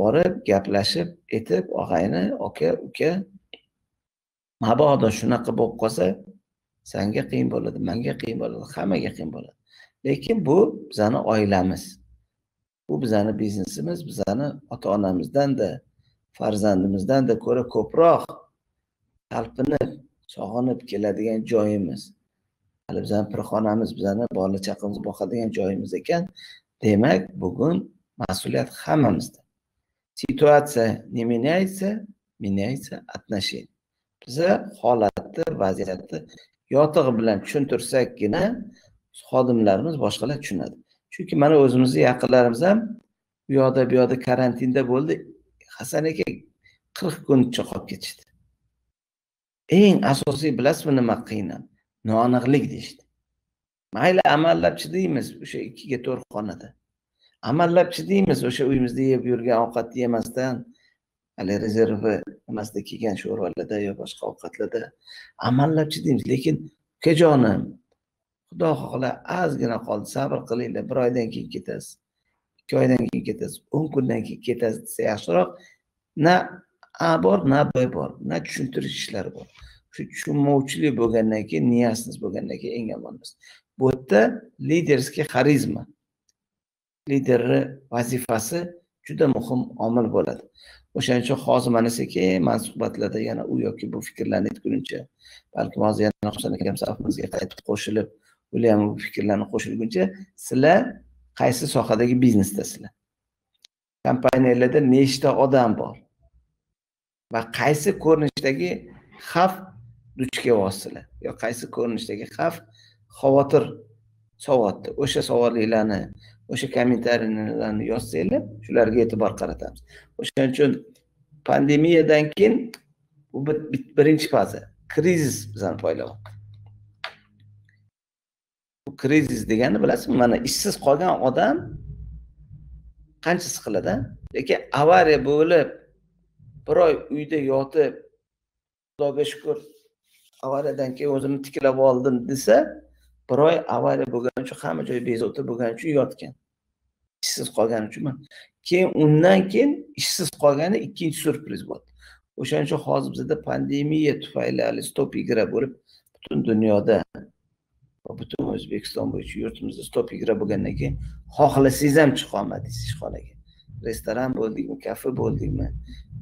Borib gaplashib etib og'ayni aka uka mabodo shunaqa bo'lib qolsa sanga qiyin bo'ladi manga qiyin bo'ladi hammaga qiyin bo'ladi. Lekin bu bizani oilamiz. Bu bizani biznesimiz bizani ota onamizdanda farzandimizdanda ko'ra ko'proq talpinib sog'inib keladigan joyimiz. Hali bizani pirxonamiz bizani bola chaqamiz boqadigan joyimiz ekan. Demak bugun mas'uliyat hammamizda. Ситуация не меняется меняется отношение. Biza holatni vaziyatni yotig'i bilan tushuntirsakkina xodimlarimiz boshqalar tushunadi chunki mana o'zimizni yaqinlarimiz ham u yoqda bu yoqda karantinda bo'ldi hasan aka qirq kuncha qolib ketishdi eng asosiy bilasizmi nima qiyin noaniqlik deyishdi mayli amallab chidaymiz o'sha ikkiga to'rt xonada amallab chidaymiz o'sha uyimizda yeb yurgan ovqatni yemasdan hali rezervi nimasida kelgan sho'rvalarda yo boshqa ovqatlarda amallab chidaymiz lekin ukajonim xudo xohla ozgina qoldi sabr qilinglar bir oydan keyin ketasiz ikki oydan keyin ketasiz o'n kundan keyin ketasiz desa yaxshiroq. Na a bor na b bor na tushuntirish ishlari bor. Shu tushunmovchilik bo'lgandan keyin niyasiniz bo'lgandan keyin eng yomonimiz. Bu yerda liderskiy xarizma. Liderni vazifasi juda muhim omil bo'ladi. O'shaning uchun hozir mana sekin man suhbatlarda yana u yoki bu fikrlarni aytguncha balkim hozir yana husan akam safimizga qaytib qo'shilib ular ham bu fikrlarni qo'shilguncha sizlar qaysi sohadagi biznesdasizlar? Kompaniyalarda nechta odam bor? Va qaysi ko'rinishdagi xavf duch kelyapsizlar yo qaysi ko'rinishdagi xavf xavotir sovyapti o'sha savollarni o'sha kommentariylarni yozsanglar shularga e'tibor qaratamiz. O'shaning uchun pandemiyadan keyin bu birinchi faza krizis bizani poylayapti bu krizis degani bilasizmi mana ishsiz qolgan odam qancha siqiladi lekin avariya bo'lib bir oy uyda yotib xudoga shukur avariyadan keyin o'zimni tiklab oldim desa bir oy avariya bo'lgani uchun hamma joy bezovta bo'lgani uchun yotgan. Ishsiz qolgani uchun keyin undan keyin ishsiz qolgani ikkinchi surpriz bo'ldi. O'shaning uchun hozir bizada pandemiya tufayli hali stop igra bo'lib butun dunyoda va butun o'zbekiston bo'yicha yurtimizda stop igra bo'lgandan keyin xohlasangiz ham chiqolmadingiz ishxonaga. Restoran bo'ldikmi kafe bo'ldikmi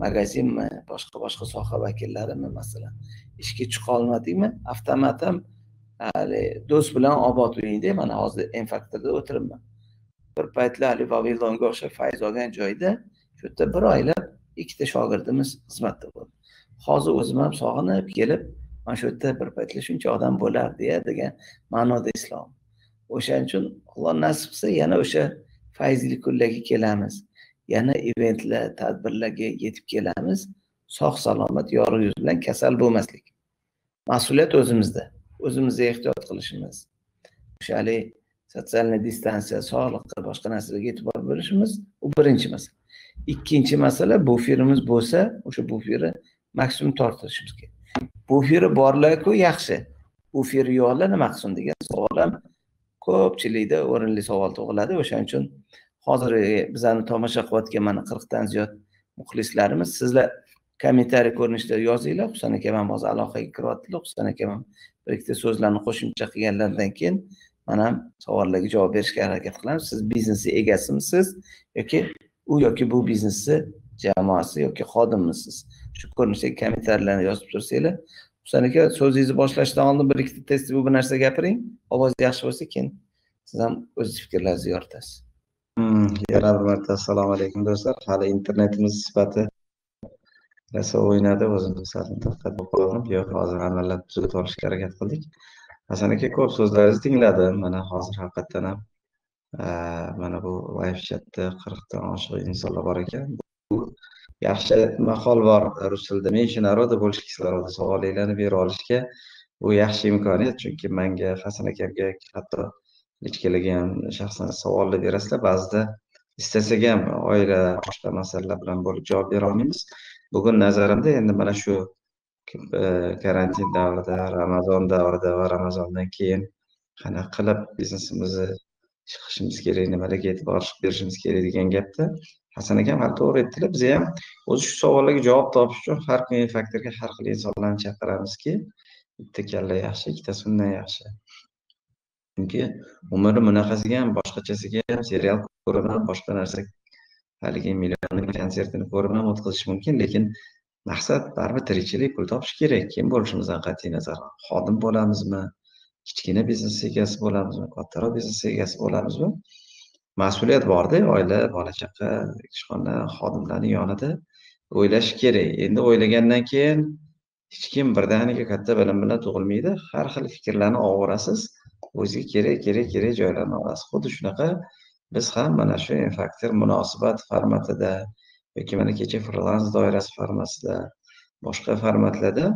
magazinmi boshqa boshqa soha vakillarimi masalan ishga chiqolmadikmi avtomat ham hali do'st bilan obod uyingda mana hozir infaktorda o'tiribman. Bir paytlar haligi vavilonga o'xshab fayz olgan joyda shu yerda bir oylab ikkita shogirdimiz xizmatda bo'ldi. Hozir o'zim ham sog'inib kelib mana shu yerda bir paytlar shuncha odam bo'lardiya degan ma'noda islom. O'shaning uchun alloh nasib qilsa yana o'sha fayzli kunlarga kelamiz. Yana eventlar tadbirlarga yetib kelamiz. Sog' salomat yorug' yuz bilan kasal bo'lmaslik. Mas'uliyat o'zimizda. O'zimizga ehtiyot qilishimiz. O'sha haligi sotsialniy distansiya sog'liqqa boshqa narsalarga e'tibor berishimiz u birinchi masala. Ikkinchi masala buferimiz bo'lsa o'sha buferni maksimum tortishimiz kerak. Buferi borlarku yaxshi. Buferi yo'qlar nima qilsin degan savol ham ko'pchilikda o'rinli savol tug'iladi. O'shaning uchun hozir e, bizani tomosha qilayotgan mana qirqdan ziyod muxlislarimiz sizlar kommentariy ko'rinishda yozinglar. Husan aka ham hozir aloqaga kiryaptilar. Husan aka ham bir ikkita so'zlarni qo'shimcha qilganlaridan keyin man ham savollarga javob berishga harakat qilamiz. Siz biznesni egasimisiz yoki u yoki bu biznesni jamoasi yoki xodimimisiz shu ko'rinishdagi kommentariylarni yozib tursanglar husan aka so'zingizni boshlashdan oldin bir ikkita test bu bir narsa gapiring. Ovoz yaxshi bo'lsa keyin siz ham o'z fikrlaringizni yoritasiz. Hmm, Yana bir marta assalomu alaykum do'stlar. Hali internetimiz sifati rosa o'ynadi o'zimiz sal diqqat bo'lib qoldim yo'q hozir amallab tuzatib olishga harakat qildik hasan aka ko'p so'zlaringizni tingladim mana hozir haqiqatdan ham e, mana bu live chatda qirqdan oshiq insonlar bor ekan. Bu yaxshi maqol bor. Rus tilida меньше народа больше кислорода savolinglarni bera olishga bu yaxshi imkoniyat. Chunki manga hasan akamga hatto nechkalaga ham shaxsan savollar berasizlar. Ba'zida istasak ham oila boshqa masalalar bilan bo'lib javob bera olmaymiz. Bugun nazarimda endi mana shu e, karantin davrida ramazon davrida va ramazondan keyin qanaqa qilib biznesimizni chiqishimiz kerak nimalarga e'tibor berishimiz kerak degan gapda hasan akam hali to'g'ri aytdilar biz ham o'zi shu savollarga javob topish uchun har kuni faktorga har xil insonlarni chaqiramizki bitta kalla yaxshi ikkitasi undan yaxshi. Chunki umri bunaqasiga ham boshqachasiga ham serial ko'raman boshqa narsa haligi million konsertini ko'rib ham o'tkazish mumkin lekin maqsad baribir tirikchilik pul topish kerak. Kim bo'lishimizdan qat'iy nazar? Xodim bo'lamizmi? Kichkina biznes egasi bo'lamizmi? Kattaroq biznes egasi bo'lamizmi? Mas'uliyat borda oila bola chaqa ishxona xodimlarni yonida o'ylash kerak. Endi o'ylagandan keyin hech kim birdaniga katta bilim bilan tug'ilmaydi. Har xil fikrlarni olaverasiz o'ziga kerak kerak kerak joylarni olasiz xuddi shunaqa biz ham mana shu faktor munosabat formatida yoki mana kecha frilans doirasi formatida boshqa formatlarda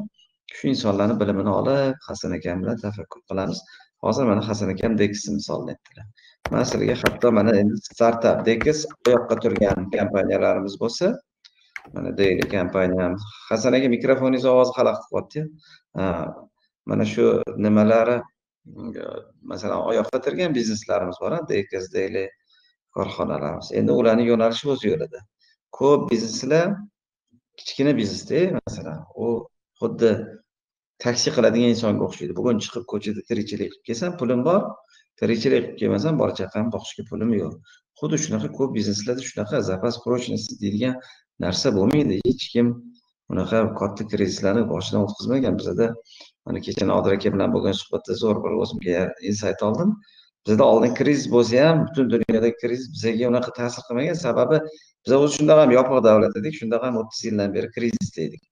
shu insonlarni bilimini olib hasan akam bilan tafakkur qilamiz. Hozir mana hasan akam dekisni misolini aytdilar man sizlarga hatto mana endi startap dekis oyoqqa turgan kompaniyalarimiz bo'lsa mana deyli kompaniyamiz hasan aka mikrofoningiz ovozi xalaqit qilyaptiyu mana shu nimalari mm, masalan oyoqqa turgan bizneslarimiz bor dekis deylik korxonalarimiz. Endi ularni yo'nalishi o'z yo'lida. Ko'p bizneslar kichkina biznesda masalan u xuddi taksi qiladigan insonga o'xshaydi. Bugun chiqib ko'chada tirikchilik qilib kelsam pulim bor tirikchilik qilib kelmasam bola chaqamni boqishga pulim yo'q. Xuddi shunaqa ko'p bizneslarda shunaqa zapas прочности deydigan narsa bo'lmaydi. Hech kim unaqa katta krizislarni boshidan o'tkazmagan. Bizada mana kecha nodir aka bilan bo'lgan suhbatda zo'r bir o'zimga insayt oldim. Bizda oldin krizis bo'lsa ham butun dunyodagi krizis bizaga unaqa ta'sir qilmagan. Sababi biz o'zi shundoq ham yopiq davlat edik shundoq ham o'ttiz yildan beri krizisda edik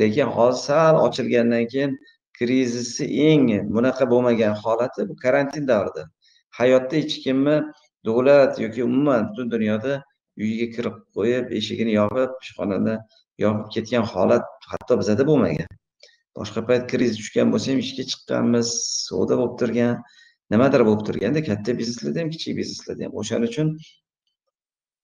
lekin hozir sal ochilgandan keyin krizisni eng bunaqa bo'lmagan holati bu karantin davrida. Hayotda hech kimni davlat yoki umuman butun dunyoda uyiga kirib qo'yib eshigini yopib ishxonani yopib ketgan holat hatto bizada bo'lmagan. Boshqa payt krizis tushgan bo'lsa ham ishga chiqqanmiz savdo bo'lib turgan nimadir bo'lib turganda katta bizneslarda ham kichik bizneslarda ham o'shaning uchun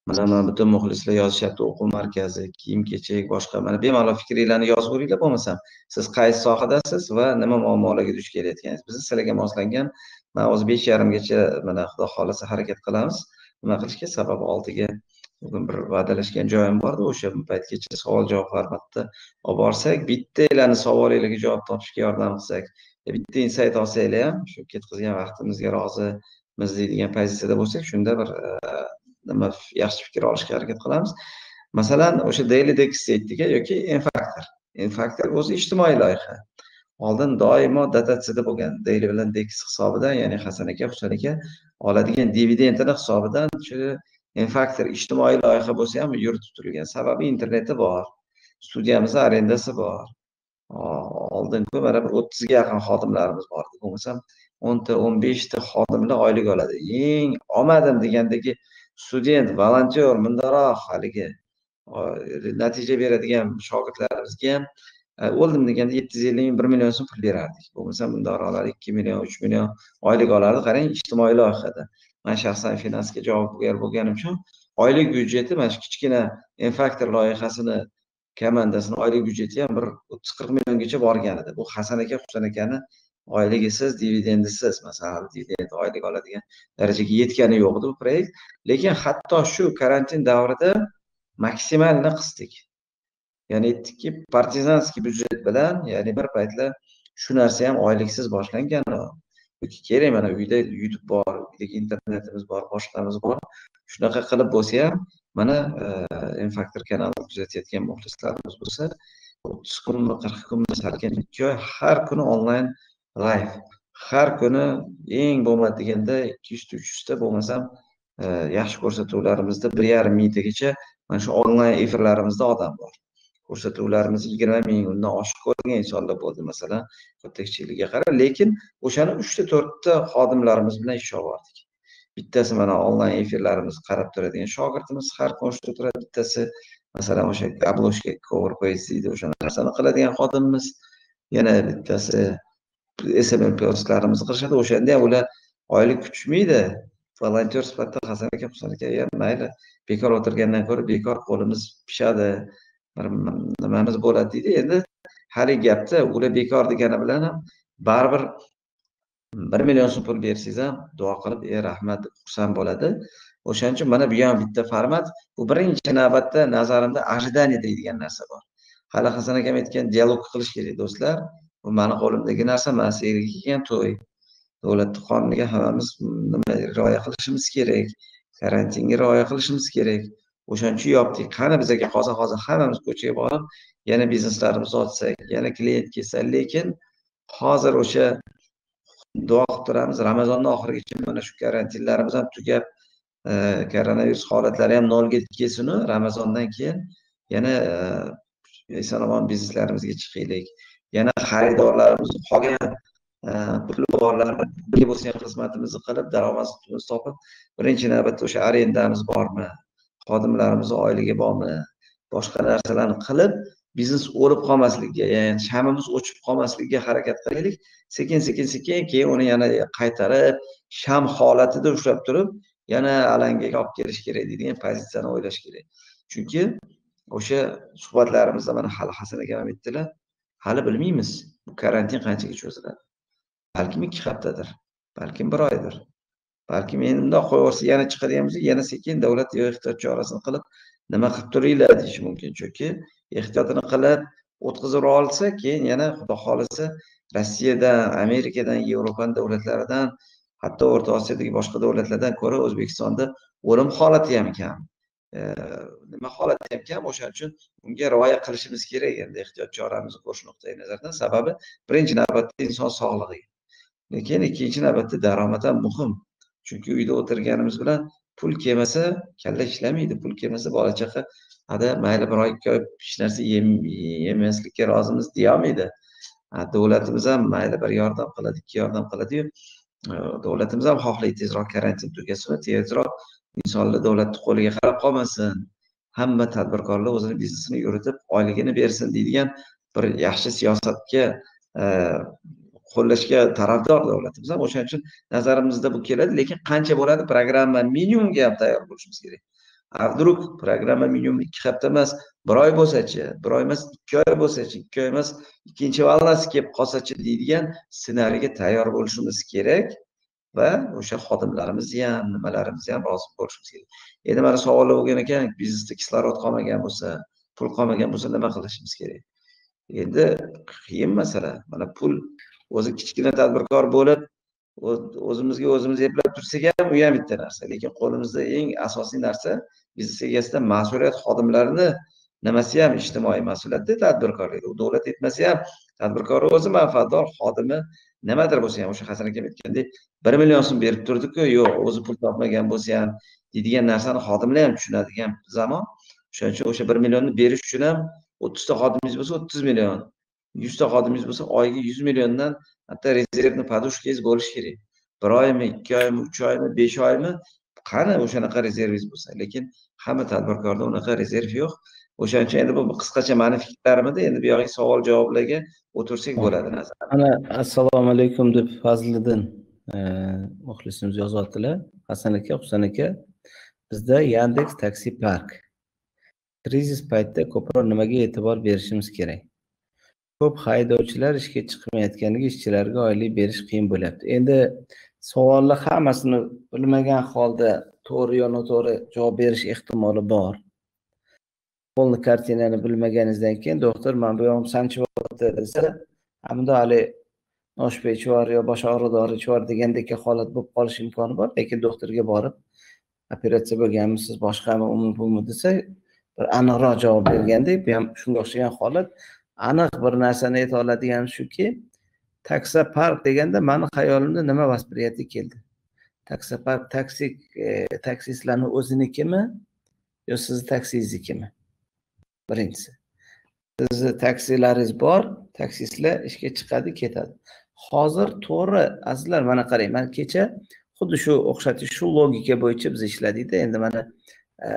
mana mana butun muxlislar yozishyapti o'quv markazi kiyim kechak boshqa mana bemalol fikringlarni yozib bo'lmasam siz qaysi sohadasiz va nima muammolarga duch kelayotganingiz. Biz sizlarga moslangan man hozir besh yarimgacha mana xudo xohlasa harakat qilamiz. Nima qilishga? Sababi oltiga bugun bir va'dalashgan joyim bordi. O'sha paytgacha savol javob formatida olib borsak bittanglarni savolinglarga javob topishga yordam qilsak E, bitta insayt olsanglar ham shu ketkazgan vaqtimizga rozimiz deydigan pozitsiyada bo'lsak shunda bir e, nima yaxshi fikr olishga harakat qilamiz. Masalan o'sha daily dex aytdik yoki infaktor infaktor o'zi ijtimoiy loyiha. Oldin doimo dotatsiyada bo'lgan daily bilan dex hisobidan ya'ni hasan aka husan aka oladigan dividendini hisobidan shu infaktor ijtimoiy loyiha bo'lsa ham yuritib turilgan sababi interneti bor studiyamizni arendasi bor oldingi mana bir o'ttizga yaqin xodimlarimiz bor. Bo'lmasam o'nta o'n beshta xodimlar oylik oladi. Eng olmadim degandagi student volontyor mundaroq haligi natija beradigan shogirdlarimizga ham o'ldim deganda yetti yuz ellik ming bir million so'm pul berardik. Bo'lmasa mundaroqlar ikki million uch million oylik olardi. Qarang ijtimoiy loyihada. Man shaxsan finansga javobgar er bo'lganim uchun oylik byudjeti mana shu kichkina infaktor loyihasini komandasini oylik byudjeti ham bir o'ttiz qirq milliongacha borgan edi. Bu hasan aka husan akani oyligisiz dividendisiz. Masalan dividend oylik oladigan darajaga yetgani yo'q edi bu proyekt. Lekin hatto shu karantin davrida maksimalni qisdik. Ya'ni aytdikki partizanskiy byudjet bilan ya'ni bir paytlar shu narsa ham oyliksiz boshlangan. Yoki kerak mana uyda youtube bor uydagi internetimiz bor boshqamiz bor. Shunaqa qilib bo'lsa ham mana eh, m faktor kanalini kuzatayotgan muxlislarimiz bo'lsa o'ttiz kunmi qirq kunmi salkam ikki oy har kuni onlayn live har kuni eng bo'lmadi deganda ikki yuzta uch yuzta bo'lmasam e, yaxshi ko'rsatuvlarimizda bir yarim mingtagacha mana shu onlayn efirlarimizda odam bor. Ko'rsatuvlarimiz yigirma ming undan oshiq ko'rgan insonlar bo'ldi masalan katta kichikligiga qarab lekin o'shani uchta to'rtta xodimlarimiz bilan ish olib bittasi mana onlayn efirlarimizni qarab turadigan shogirdimiz har kuni o'shada turadi. Bittasi masalan o'sha обложка cover page deydi o'sha narsani qiladigan xodimimiz. Yana bittasi sml postlarimizni qilishadi. O'shanda ham ular oylik kutishmaydi. Volontyor sifatida hasan aka husan aka mayli bekor o'tirgandan ko'ra bekor qo'limiz pishadi. Bir nimamiz bo'ladi deydi. Endi haligi gapda ular bekor degani bilan ham baribir bir million so'm pul bersangiz ham duo qilib e rahmat deb xursand bo'ladi. O'shaning uchun mana bu ham bitta format. Bu birinchi navbatda nazarimda ожидание deydigan narsa bor. Hali hasan akam aytgan dialog qilish kerak do'stlar. Bu mani qo'limdagi narsa mana sizlarga kelgan to'y. Davlatni qonuniga hammamiz nima rioya qilishimiz kerak karantinga rioya qilishimiz kerak. O'shaning uchun yopdik. Qani bizaga hozir hozir hammamiz ko'chaga borib yana bizneslarimizni ochsak yana klient kelsa lekin hozir o'sha duo qilib turamiz. Ramazonni oxirigacha mana shu karantinlarimiz ham tugab e, koronavirus holatlari ham nolga kelsinu ramazondan keyin yana eson omon bizneslarimizga chiqaylik. Yana xaridorlarimiz qolgan e, puli borlar bo'lsa ham xizmatimizni qilib daromadimizni topib birinchi navbatda o'sha arendamiz bormi xodimlarimizni oyligi bormi boshqa narsalarni qilib biznes o'lib qolmasligiga ya'ni shamimiz o'chib qolmasligiga harakat qilaylik. Sekin sekin sekin keyin uni yana qaytarib sham holatida ushlab turib yana alangaga olib kelish kerak deydigan pozitsiyani o'ylash kerak. Chunki o'sha suhbatlarimizda mana hali hasan aka ham aytdilar hali bilmaymiz bu karantin qanchaga cho'ziladi. Balkim ikki haftadir balkim bir oydir balkim endi bundoq qo'yaversa yana chiqadigan bo'lsa yana sekin davlat ehtiyot chorasini qilib nima qilib turinglar deyishi mumkin. Chunki ehtiyotini qilib o'tkazib olsa keyin yana xudo xohlasa rossiyadan amerikadan yevropani davlatlaridan hatto o'rta osiyodagi boshqa davlatlardan ko'ra o'zbekistonda o'lim holati ham kam. Nima holati ham kam? O'shaning uchun unga rioya qilishimiz kerak endi ehtiyot choramizni ko'rish nuqtai nazaridan. Sababi birinchi navbatda inson sog'lig'i. Lekin ikkinchi navbatda daromad ham muhim. Chunki uyda o'tirganimiz bilan pul kelmasa kalla ishlamaydi. Pul kelmasa bola chaqa ada mayli bir oy ikki oy hech narsa yemaslikka rozimiz deyolmaydi. Davlatimiz ham mayli bir yordam qiladi ikki yordam qiladiyu. Davlatimiz ham xohlaydi tezroq karantin tugasin tezroq insonlar davlatni qo'liga qarab qolmasin. Hamma tadbirkorlar o'zini biznesini yuritib oyligini bersin deydigan bir yaxshi siyosatga qo'llashga tarafdor davlatimiz ham. O'shaning uchun nazarimizda bu keladi lekin qancha bo'ladi programma minimumga ham tayyor bo'lishimiz kerak. A vdруг programma minimum ikki hafta emas bir oy bo'lsachi bir oy emas ikki oy bo'lsachi ikki oy emas ikkinchi vallasi kelib qolsachi deydigan ssenariyga tayyor bo'lishimiz kerak va o'sha xodimlarimizni ham nimalarimizni ham rozi bo'lishimiz kerak. Endi mana savollar bo'lgan ekan biznesda kislorod qolmagan bo'lsa pul qolmagan bo'lsa nima qilishimiz kerak? Endi qiyin masala mana pul o'zi kichkina tadbirkor bo'lib o'zimizga o'zimiz eplab tursak ham u ham bitta narsa lekin qo'limizda eng asosiy narsa biznes egasida mas'uliyat xodimlarini nimasi ham ijtimoiy mas'uliyatda tadbirkorlik u davlat etmasa ham tadbirkor o'zi manfaatdor xodimi nimadir bo'lsa ham o'sha hasan akam aytgandek bir million so'm berib turdiku yo'q o'zi pul topmagan bo'lsa ham deydigan narsani xodimlar ham tushunadigan zamon. O'shaning uchun o'sha bir millionni berish uchun ham o'ttizta xodimingiz bo'lsa o'ttiz million yuzta xodimingiz bo'lsa oyiga yuz milliondan hatto rezervni podushkangiz bo'lishi kerak. Bir oymi ikki oymi uch oymi besh oymi qani o'shanaqa rezervingiz bo'lsa lekin hamma tadbirkorda unaqa rezerv yo'q. O'shaning uchun endi bu qisqacha mani fikrlarimda endi buyog'iga savol javoblarga o'tirsak bo'ladi ana assalomu alaykum deb fazliddin e, muxlisimiz yozyaptilar hasan aka husan aka bizda yandeks taksi park. Krizis paytida ko'proq nimaga e'tibor berishimiz kerak? Ko'p haydovchilar ishga chiqmayotganiga ishchilarga oylik berish qiyin bo'lyapti. Endi savolni hammasini bilmagan holda to'g'ri yo noto'g'ri javob berish ehtimoli bor. Полный kartinani bilmaganingizdan keyin doktor mana bu yog'im sanchilyapti desa bunda haligi nosh ichibor yo bosh og'riq dori degandek holat bo'lib qolish imkoni bor lekin doktorga borib operatsiya bo'lganmisiz boshqami umi bumi desa bir aniqroq javob bergandek bu ham shunga o'xshagan holat. Aniq bir narsani ayta oladiganim shuki taksopark deganda mani xayolimda nima восприятие keldi? Taksopark taksi e, taksistlarni o'zinikimi yo sizni taksingiznikimi birinchisi. Sizni taksilaringiz bor taksistlar ishga chiqadi ketadi. Hozir to'g'ri azizlar mana qarang man kecha xuddi shu o'xshatish shu logika bo'yicha biz ishladikda. Endi mana e,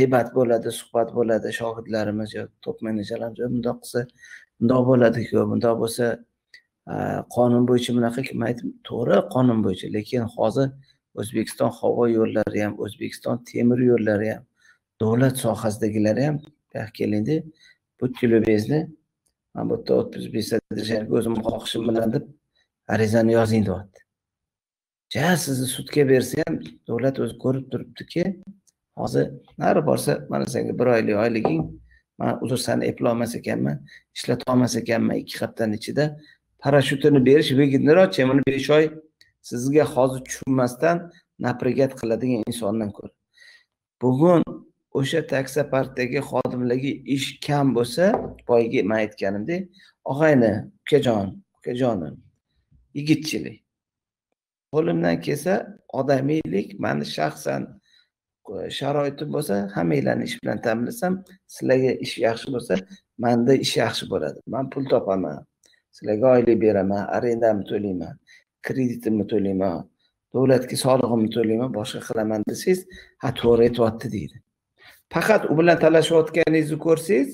debat bo'ladi suhbat bo'ladi shogirdlarimiz yo top menejerlarimiz bundoq qilsa bundoq bo'ladiku bundoq bo'lsa Э, qonun bo'yicha bunaqa man aytdim to'g'ri qonun bo'yicha. Lekin hozir o'zbekiston havo yo'llari ham o'zbekiston temir yo'llari ham davlat sohasidagilari ham kelingda butkul bezni mana bu yerda o'ttiz besh o'zimni xohishim bilan deb arizani yozing deyapti. Ja sizni sudga bersa ham davlat o'zi ko'rib turibdiki hozir nari borsa mana senga bir oylik oyliging man uzr sani eplolmas ekanman ishlatolmas ekanman ikki haftani ichida. Parashyutini berish выгодныйroq mana besh oy sizga hozir tushunmasdan naprigat qiladigan insondan ko'ra. Bugun o'sha taksoparkdagi xodimlarga ish kam bo'lsa boyagi man aytganimdek og'ayni ukajon ukajonim yigitchilik qo'limdan kelsa odamiylik mani shaxsan sharoitim bo'lsa hammanglarni ish bilan ta'minlasam sizlarga ish yaxshi bo'lsa manda ish yaxshi bo'ladi man pul topaman. Sizlarga oylik beraman arendamni to'layman kreditimni to'layman davlatga solig'imni to'layman boshqa qilaman desangiz ha to'g'ri aytyapti deydi. Faqat u bilan talashayotganingizni ko'rsangiz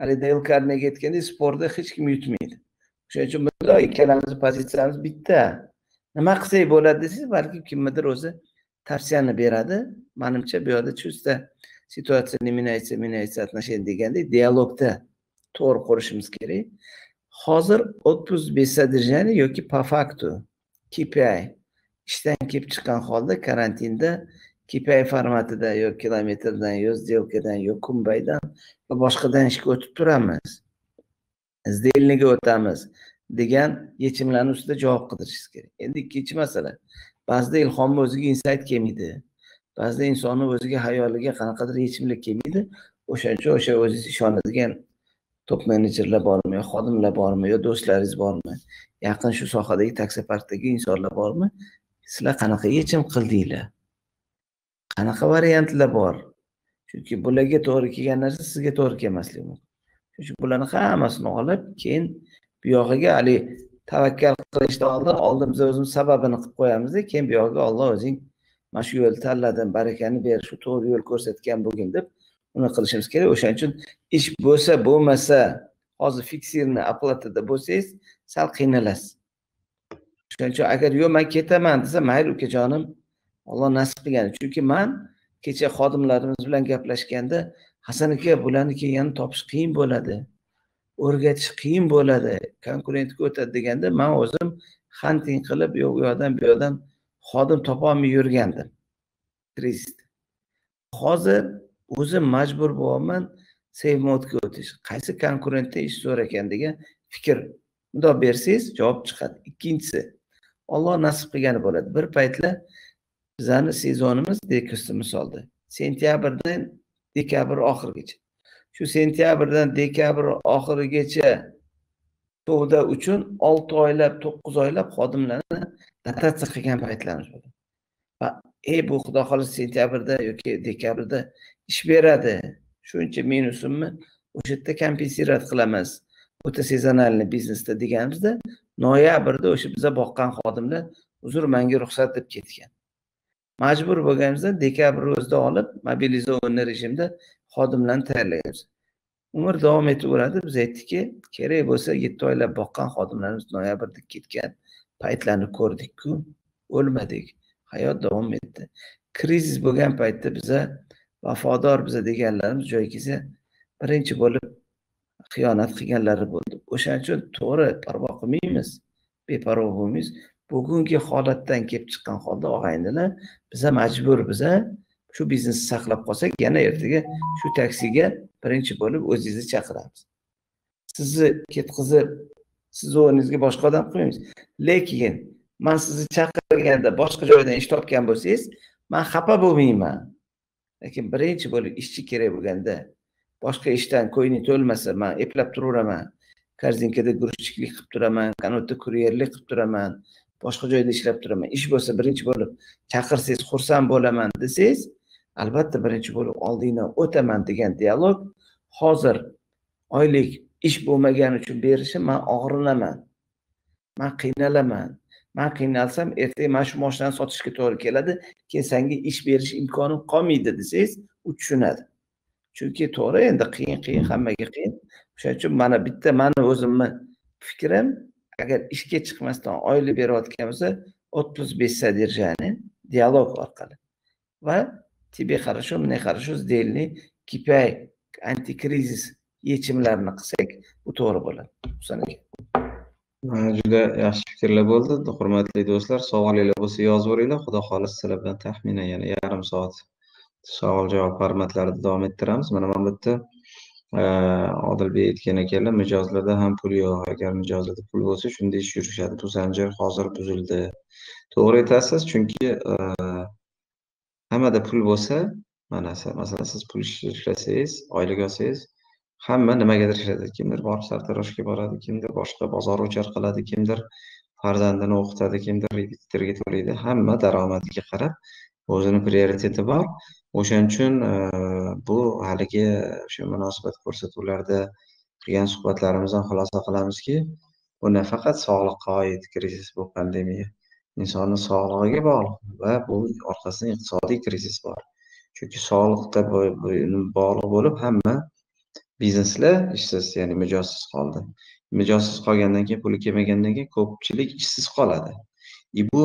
haligi del karnega aytgandek sportda hech kim yutmaydi. O'shaning uchun bundoq ikkalamizni pozitsiyamiz bitta. Nima qilsak bo'ladi desangiz balki kimnidir o'zi tavsiyani beradi. Manimcha bu yoqda чувство situatsiya не меняется меняется отношение degandek dialogda to'g'ri qurishimiz kerak. Hozir o'ttiz besh yoki по факту KPI ishdan kelib chiqqan holda karantinda KPI formatida yo kilometrdan yo сделкадан yo kumbaydan va boshqadan ishga o'tib turamiz. Сдельныйga o'tamiz degan yechimlarni ustida javob qidirishingiz kerak. Endi ikkinchi masala ba'zida ilhomni o'ziga insayt kelmaydi ba'zida insonni o'ziga hayoliga qanaqadir yechimlar kelmaydi o'shaning o'sha o'zingiz ishonadigan top menejerlar bormi yo xodimlar bormi yo do'stlaringiz bormi? Yaqin shu sohadagi taksoparkdagi insonlar bormi? Sizlar qanaqa yechim qildinglar? Qanaqa variantlar bor? Chunki bularga to'g'ri kelgan narsa sizga to'g'ri kelmasligi mumkin. Shuning uchun bularni hammasini olib keyin bu yog'iga haligi tavakkal qilishdan oldin oldin biz o'zimiz sababini qilib qo'yamizda keyin bu yog'iga olloh o'zing mana shu yo'lni tanladim barakani ber shu to'g'ri yo'l ko'rsatgan bo'lgin deb uni qilishimiz kerak. O'shaning uchun ish bo'lsa bo'lmasa hozir fiksirni оплатада bo'lsangiz sal qiynalasiz. O'shaning uchun agar yo'q man ketaman desa mayli ukajonim olloh nasib qilgan chunki man kecha xodimlarimiz bilan gaplashganda hasan aka bularni keyin topish qiyin bo'ladi o'rgatish qiyin bo'ladi konkurentga o'tadi deganda man o'zim hunting qilib u yoqdan bu yoqdan xodim topolmay yurgandim. Krizisda hozir o'zim majbur bo'lyapman modga o'tish. Qaysi konkurentda ish zo'r ekan degan fikr. Mundoq bersangiz javob chiqadi. Ikkinchisi olloh nasib qilgani bo'ladi. Bir paytlar bizani sezonimiz dekustni misolda sentyabrdan dekabr oxirigacha. Shu sentyabrdan dekabr oxirigacha savdo uchun olti oylab to'qqiz oylab xodimlarni dotatsiya qilgan paytlarimiz bo'lgan va ey bu xudo xohlasa sentyabrda yoki dekabrda ish beradi. Shuncha minusimni o'sha yerda kompensirat qilamiz. O'ta sezonalniy biznesda deganimizda noyabrda o'sha biza boqqan xodimlar uzr manga ruxsat deb ketgan. Majbur bo'lganimizda dekabr o'zida olib mobilizованный rejimda xodimlarni tayyorlaymiz. Umr davom etaveradi biz aytdikki kerak bo'lsa yetti oylab boqqan xodimlarimiz noyabrda ketgan paytlarni ko'rdikku o'lmadik. Hayot davom etdi. Krizis bo'lgan paytda biza vafodor biza deganlarimiz joyi kelsa birinchi bo'lib xiyonat qilganlari bo'ldi. O'shaning uchun to'g'ri parvo qilmaymiz beparvo bo'lmaymiz. Bugungi holatdan kelib chiqqan holda og'aynilar biza majbur biza shu biznesni saqlab qolsak yana ertaga shu taksiga birinchi bo'lib o'zingizni chaqiramiz. Sizni ketqizib sizni o'rningizga boshqa odam qo'yamiz lekin man sizni chaqirganda boshqa joydan ish topgan bo'lsangiz man xafa bo'lmayman. Lekin birinchi bo'lib ishchi kerak bo'lganda boshqa ishdan ko'ngli to'lmasa man eplab turaveraman. Korzinkada грузчикlik qilib turaman kanotda kuryerlik qilib turaman boshqa joyda ishlab turaman. Ish bo'lsa birinchi bo'lib chaqirsangiz xursand bo'laman desangiz albatta birinchi bo'lib oldingdan o'taman degan dialog hozir oylik ish bo'lmagani uchun berishi man og'rinaman. Man qiynalaman. Man qiynalsam ertaga mana shu moshinani sotishga to'g'ri keladi. Keyin senga ish berish imkonim qolmaydi desangiz u tushunadi. Chunki to'g'ri endi qiyin qiyin hammaga qiyin. O'shaning uchun mana bitta mani o'zimni fikrim agar ishga chiqmasdan oylik berayotgan bo'lsa отпуск без содержания dialog orqali va тебе хорошо мне хорошо сделали kipay antikrizis yechimlarini qilsak bu to'g'ri bo'ladi. Husan aka juda yaxshi fikrlar bo'ldi. Hurmatli do'stlar savolingiz bo'lsa yozaveringlar xudo xohlasa sizlar bilan taxminan yana yarim soat savol javob formatlarida davom ettiramiz. Mana mana bu yerda odilbek aytgan ekanlar mijozlarda ham pul yo'q. Agar mijozlarda pul bo'lsa shunda ish yurishadi. Bu zanjir hozir buzildi. To'g'ri aytasiz chunki hammada pul bo'lsa mana masalan siz pul ishlasangiz oylik olsangiz hamma nimagadir ishlatadi kimdir borib sartaroshga boradi kimdir boshqa bozor o'char qiladi kimdir farzandini o'qitadi kimdir repetitorga to'laydi. Hamma daromadiga qarab o'zini prioriteti bor. O'shaning uchun e, bu haligi o'sha munosabat ko'rsatuvlarda qilgan suhbatlarimizdan xulosa qilamizki bu nafaqat sog'liqqa oid krizis bu pandemiya. Insonni sog'lig'iga bog'liq va bu orqasida iqtisodiy krizis bor. Chunki sog'liqqa bog'liq bo'lib hamma bizneslar ishsiz ya'ni mijozsiz qoldi. Mijozsiz qolgandan keyin puli kelmagandan keyin ko'pchilik ishsiz qoladi. И bu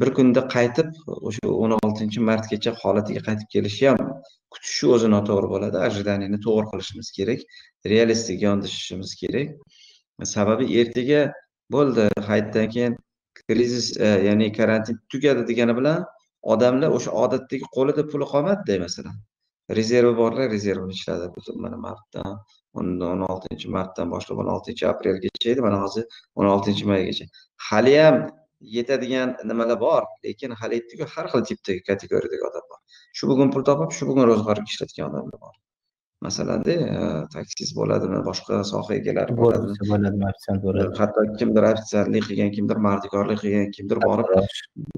bir kunda qaytib o'sha o'n oltinchi martgacha holatiga qaytib kelishi ham kutishi o'zi noto'g'ri bo'ladi. Ожиданияni to'g'ri qilishimiz kerak realistik yondashishimiz kerak. Sababi ertaga bo'ldi. Hayitdan keyin krizis e, ya'ni karantin tugadi degani bilan odamlar o'sha odatdagi qo'lida puli qolmadida masalan. Rezervi borlar rezervini ishladi butun mana martdan o'n oltinchi martdan boshlab o'n oltinchi aprelgacha edi mana hozir o'n oltinchi maygacha haliyam yetadigan nimalar bor lekin hali aytdiku har xil tipdagi kategoriyadagi odam bor. Shu bugun pul topib shu bugun ro'zg'orga ishlatgan odamlar bor. Masalanda e, taksist bo'ladimi boshqa soha egalari bo'ladimi? ofitsiant bo'ladi. Hatto kimdir ofitsiantlik qilgan kimdir mardikorlik qilgan kimdir borib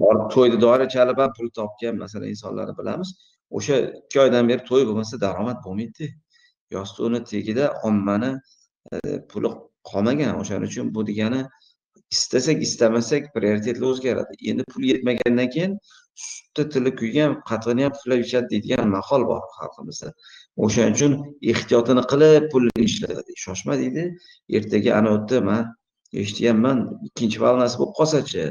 borib to'yda dori chalib ham pul topgan masalan insonlarni bilamiz o'sha ikki oydan beri to'y bo'lmasa daromad bo'lmaydida yostiqni tagida ommani e, puli qolmagan. O'shaning uchun bu degani istasak istamasak prioritetlar o'zgaradi. Endi pul yetmagandan keyin sutda tili kuygan qatiqni ham puflab ichadi deydigan maqol bor xalqimizda. O'shaning uchun ehtiyotini qilib pulni ishlatadi shoshma deydi. Ertaga ana u yerda man eshitganman ikkinchi valnasi bo'lib qolsachi?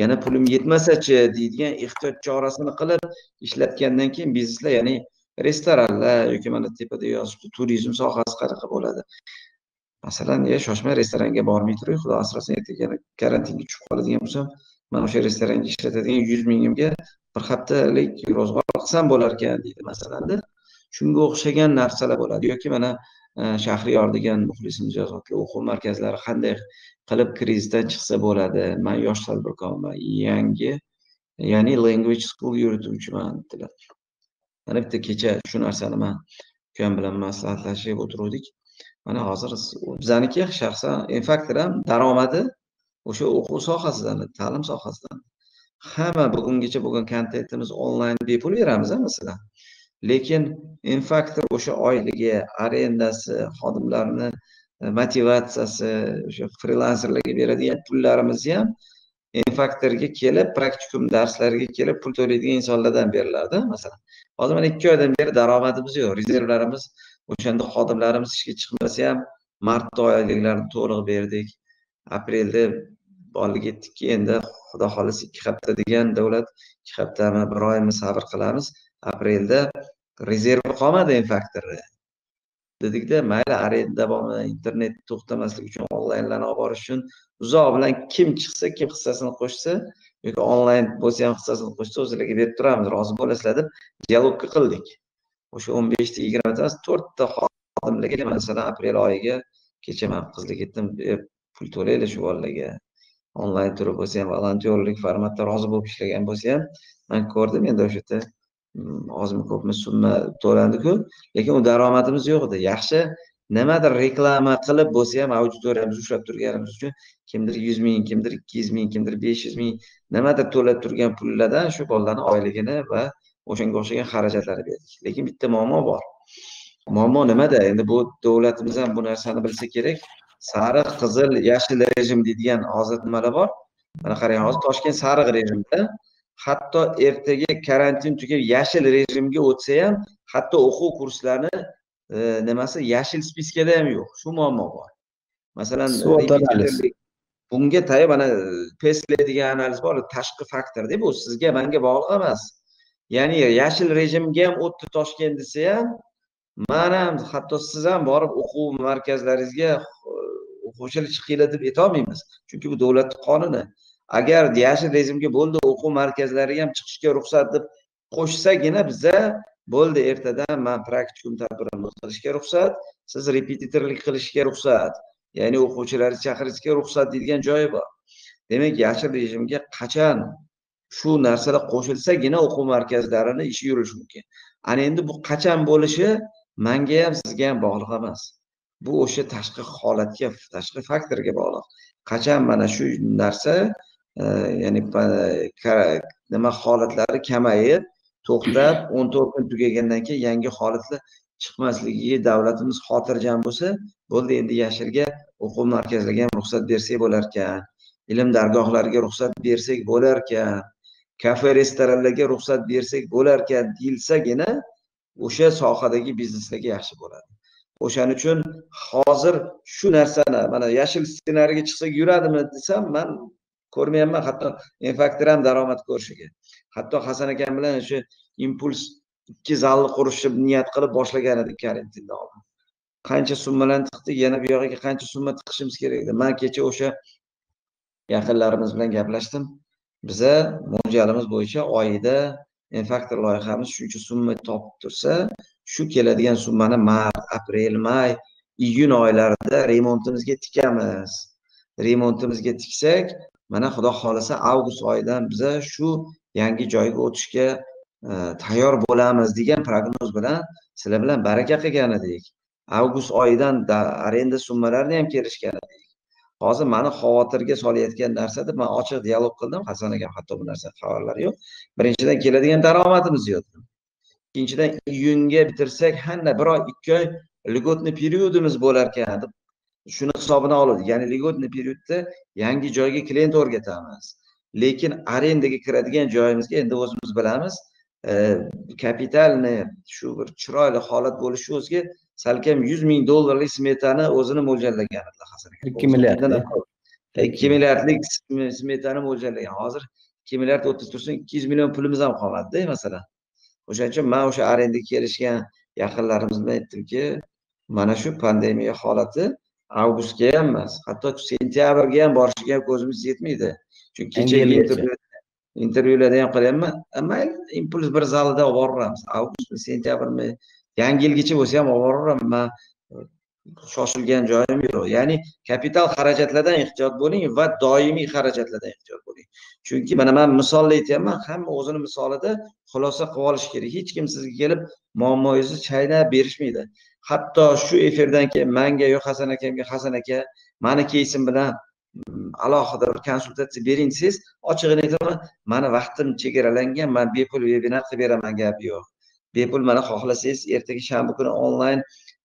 Yana pulim yetmasachi deydigan ehtiyot chorasini qilib ishlatgandan keyin bizneslar ya'ni restoranlar yoki mana tepada yozibdi turizm sohasi qanaqa bo'ladi? Masalan e shoshmay restoranga bormay turing xudo asrasin ertaga karantinga tushib qoladigan bo'lsam man o'sha restoranga ishlatadigan yuz mingimga bir haftalik ro'zg'or qilsam bo'larkan deydi masalanda. Shunga o'xshagan narsalar bo'ladi. Yoki mana Э, shahriyor degan muxlisimiz yozyapti o'quv markazlari qanday qilib krizisdan chiqsa bo'ladi? Man yosh tadbirkorman. Yangi ya'ni language school yurituvchiman dedilar. Mana bitta kecha shu narsani man ukam bilan maslahatlashib o'tiruvdik. Mana hozir bizaniki shaxsan infaktor ham daromadi o'sha o'quv sohasidan ta'lim sohasidan. Hamma bugungacha bo'lgan kontentimiz onlayn bepul beramiz masalan. Lekin infaktor o'sha oyligi arendasi xodimlarni e, motivatsiyasi o'sha frilanserlarga beradigan pullarimiz ham infaktorga kelib praktikum darslarga kelib pul to'laydigan insonlardan beriladi masalan hozir mana ikki oydan beri daromadimiz yo'q. Rezervlarimiz o'shanda xodimlarimiz ishga chiqmasa ham martda oyliklarni to'liq berdik. Aprelda borlik yetdikki endi xudo xohlasa ikki hafta degan davlat ikki haftami bir oymi sabr qilamiz. Aprelda rezervi qolmadi infaktorni dedikda mayli arenda bormi internet to'xtamasligi uchun onlaynlarni olib borish uchun uzoq bilan kim chiqsa kim hissasini qo'shsa yoki onlayn bo'lsa ham hissasini qo'shsa o'zinglarga berib turamiz. Rozi bo'lasizlar deb dialogga qildik. O'sha o'n beshta yigirmata to'rtta xodimlarga masalan aprel oyiga kecha man qizlik ketdim e, pul to'laylik shu bolalarga. Onlayn turib bo'lsa ham volontyorlik formatda rozi bo'lib ishlagan bo'lsa ham man ko'rdim endi o'sha yerda ozmi ko'pmi summa to'landiku. Lekin u daromadimiz yo'q edi. Yaxshi nimadir reklama qilib bo'lsa ham auditoriyamizni ushlab turganimiz uchun kimdir yuz ming kimdir ikki yuz ming kimdir besh yuz ming nimadir to'lab turgan pullardan shu bolalarni oyligini va o'shanga o'xshagan xarajatlarni berdik. Lekin bitta muammo bor. Muammo nimada? Endi bu davlatimiz ham bu narsani bilsa kerak. Sariq qizil yashil rejim deydigan hozir nimalar bor? Mana qarang hozir toshkent sariq rejimda hatto ertaga karantin tugab yashil rejimga o'tsa ham hatto o'quv kurslarini e, nimasi yashil spiskada ham yo'q. Shu muammo bor. Masalan bunga tayyor mana pesle degan analiz bor tashqi faktorda bu sizga manga bog'liq emas. Ya'ni yashil rejimga ham o'tdi toshkent desa ham man ham hatto siz ham borib o'quv markazlaringizga qo'shilib chiqinglar deb aytolmaymiz. Chunki bu davlatni qonuni agar yashil rejimga bo'ldi o'quv markazlariga ham chiqishga ruxsat deb qo'shsagina biza bo'ldi ertadan man praktikum tadbirimni qilishga ruxsat siz repetitorlik qilishga ruxsat ya'ni o'quvchilarni chaqirishga ruxsat deydigan joyi bor. Demak yashil rejimga qachon shu narsalar qo'shilsagina o'quv markazlarini ishi yurishi mumkin. Ana endi bu qachon bo'lishi manga ham sizga ham bog'liq emas. Bu o'sha tashqi holatga tashqi faktorga bog'liq. Qachon mana shu narsa ya'ni nima holatlari kamayib to'xtab o'n to'rt kun tugagandan keyin yangi holatlar chiqmasligiga davlatimiz xotirjam bo'lsa bo'ldi endi yashilga o'quv markazlariga ham ruxsat bersak bo'larkan ilm dargohlariga ruxsat bersak bo'larkan kafe restoranlarga ruxsat bersak bo'larkan deyilsagina o'sha sohadagi bizneslarga yaxshi bo'ladi. O'shaning uchun hozir shu narsani mana yashil ssenariyga chiqsak yuradimi desam man ko'rmayapman. Hatto infaktor ham daromad ko'rishiga. Hatto hasan akam bilan o'sha impuls ikki zalni qurishni niyat qilib boshlagan edik karantindan oldin. Qancha summalarni tiqdik yana bu yog'iga qancha summa tiqishimiz kerak edi. Man kecha o'sha yaqinlarimiz bilan gaplashdim. Biza mo'ljalimiz bo'yicha oyida infaktor loyihamiz shuncha summa topib tursa shu keladigan summani mart aprel may iyun oylarida remontimizga tikamiz. Remontimizga tiksak mana xudo xohlasa avgust oyidan biza shu yangi joyga o'tishga e, tayyor bo'lamiz degan prognoz bilan sizlar bilan baraka qilgan edik. Avgust oyidan arenda summalarini ham kelishgan edik. Hozir mani xavotirga solayotgan narsa deb man ochiq dialog qildim hasan aka hatto bu narsa xabarlari yo'q. Birinchidan keladigan daromadimiz yo'q. Ikkinchidan iyunga bitirsak hanna bir oy ikki oy льготный periodimiz bo'larkan deb shuni hisobidan oldik ya'ni льготный periodda yangi joyga klient o'rgatamiz. Lekin arendaga kiradigan joyimizga endi o'zimiz bilamiz e, kapitalni shu bir chiroyli holat bo'lishi o'ziga salkam yuz ming dollarlik smetani o'zini mo'ljallagan edilar hasan aka ikki milliard ikki milliardlik smetani mo'ljallagan. Hozir ikki milliard o'ttiz tursin ikki yuz million pulimiz ham qolmadida masalan. O'shaning uchun man o'sha arendaga kelishgan yaqinlarimiz bilan aytdimki mana shu pandemiya holati avgustga ham emas hatto sentyabrga ham borishiga ko'zimiz yetmaydi. Chunki kechagi intervyularda ham qilyapman mayli impuls bir zalida olib boraveramiz. Avgustmi sentyabrmi yangi yilgacha bo'lsa ham olib boraveraman man shoshilgan joyim yo'q. Ya'ni kapital xarajatlardan ehtiyot bo'ling va doimiy xarajatlardan ehtiyot bo'ling. Chunki mana man misolni aytyapman hamma o'zini misolida xulosa qilib olishi kerak. Hech kim sizga kelib muammoyingizni chaynab berishmaydi hatto shu efirdan keyin manga yo hasan akamga hasan aka mani keysim bilan mm, alohida bir konsultatsiya bering desangiz ochig'ini aytaman mani vaqtim chegaralangan man bepul vebinar qilib beraman gapi yo'q. Bepul mana xohlasangiz ertaga shanba kuni onlayn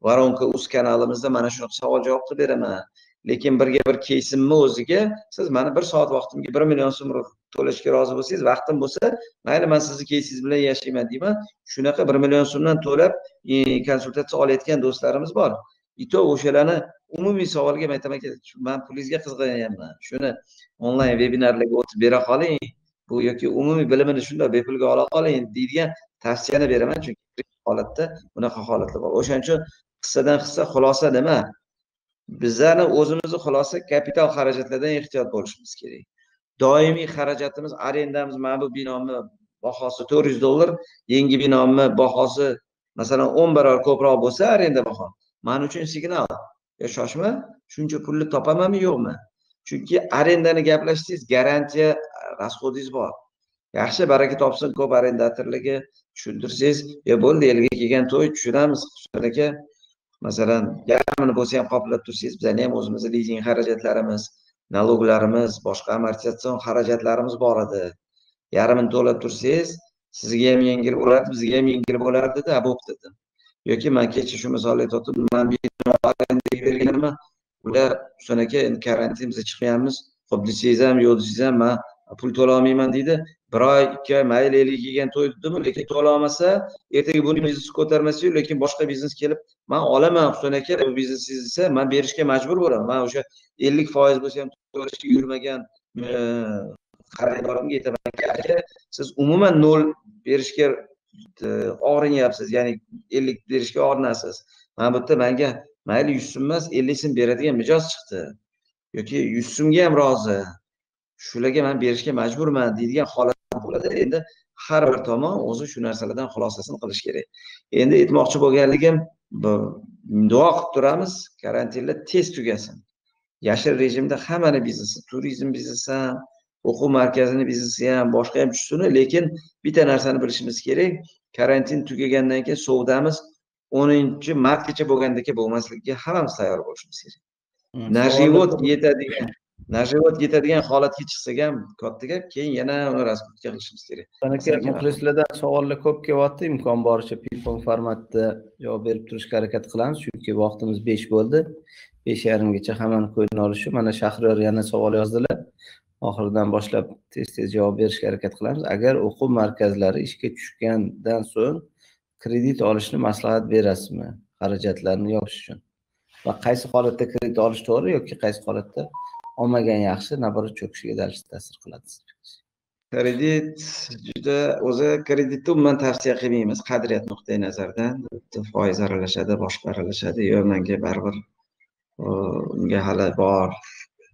воронка uz kanalimizda mana shunaqa savol javob qilib beraman. Lekin birga bir keysimni o'ziga siz mani bir soat vaqtimga bir million so'm to'lashga rozi bo'lsangiz vaqtim bo'lsa mayli man sizni keysingiz bilan yashayman deyman. Shunaqa bir million so'mdan to'lab e, konsultatsiya olayotgan do'stlarimiz bor. И то o'shalarni umumiy savolga man aytaman man pulingizga qiziqmayapman shuni onlayn vebinarlarga o'tib bera qoling. Bu yoki umumiy bilimini shundoq bepulga ola qoling deydigan tavsiyani beraman. Chunki holatda bunaqa holatlar bor. O'shaning uchun hissadan hissa xulosa nima? Bizlarni o'zimizni xulosa kapital xarajatlardan ehtiyot bo'lishimiz kerak. Doimiy xarajatimiz arendamiz mana bu binomni bahosi to'rt yuz dollar yangi binomni bahosi masalan o'n barobar ko'proq bo'lsa arenda baho. Man uchun signal. Yo shoshma shuncha pulni topamanmi yo'qmi? Chunki arendani gaplashsangiz garantiya e, расходingiz bor. Yaxshi baraka topsin ko'p arendatorlarga tushuntirsangiz yo bo'ldi elga kelgan to'y tushunamiz husan aka. Masalan yarmini bo'lsa ham qoplab tursangiz bizani ham o'zimizni lizing xarajatlarimiz naloglarimiz boshqa amortizatsion xarajatlarimiz bor edi. Yarmini to'lab tursangiz sizga ham yengil bo'lardi bizga ham yengil bo'lardida bo'pti dedim yoki man kecha shu misolni aytyotdim man berganman ular husan aka endi karantin biz chiqmayapmiz ho'p desangiz ham yo'q desangiz ham man pul to'lolmayman deydi bir oy ikki oy mayli ellik kelgan to'y dedimi lekin to'la olmasa ertaga buni biznesni ko'tarmasayu lekin boshqa biznes kelib man olaman husan aka bu biznesingiz desa man berishga majbur bo'laman. Man o'sha ellik foiz bo'lsa ham to'lashga yurmagan e, xaridorimga aytaman aka siz umuman nol berishga e, og'rinyapsiz ya'ni ellik berishga og'rinasiz. Mana bu yerda manga mayli yuz so'm emas ellik so'm beradigan mijoz chiqdi. Yoki yuz so'mga ham rozi. Shularga man berishga majburman deydigan holat bo'ladi. Endi har bir tomon o'zi shu narsalardan xulosasini qilish kerak. Endi aytmoqchi bo'lganligim duo qilib turamiz karantinlar tez tugasin. Yashil rejimda hammani biznesi turizm biznesi ham o'quv markazini biznesi ham boshqa ham tushsin lekin bitta narsani bilishimiz kerak karantin tugagandan keyin savdamiz o'ninchi martgacha bo'lgandek bo'lmasligiga hammamiz tayyor bo'lishimiz kerak. Na живот yetadigan na живот yetadigan holatga chiqsak ham katta gap keyin yana uni раскрутка qilishimiz kerak. Aka muxlislardan savollar ko'p kelyapti. Imkon boricha ping formatda javob berib turishga harakat qilamiz chunki vaqtimiz besh bo'ldi. Besh yarimgacha hammani ko'ngli olishi. Mana shahriyor yana savol yozdilar. Oxiridan boshlab tez tez javob berishga harakat qilamiz. Agar o'quv markazlari ishga tushgandan so'ng kredit olishni maslahat berasizmi? Xarajatlarni yopish uchun. Va qaysi holatda kredit olish to'g'ri yoki qaysi holatda olmagan yaxshi наоборот cho'kishiga ta'sir qiladi. Kredit juda o'zi kreditni umuman tavsiya qilmaymiz. Qadriyat nuqtai nazaridan foiz aralashadi boshqa aralashadi. Yo'q manga baribir unga hali bor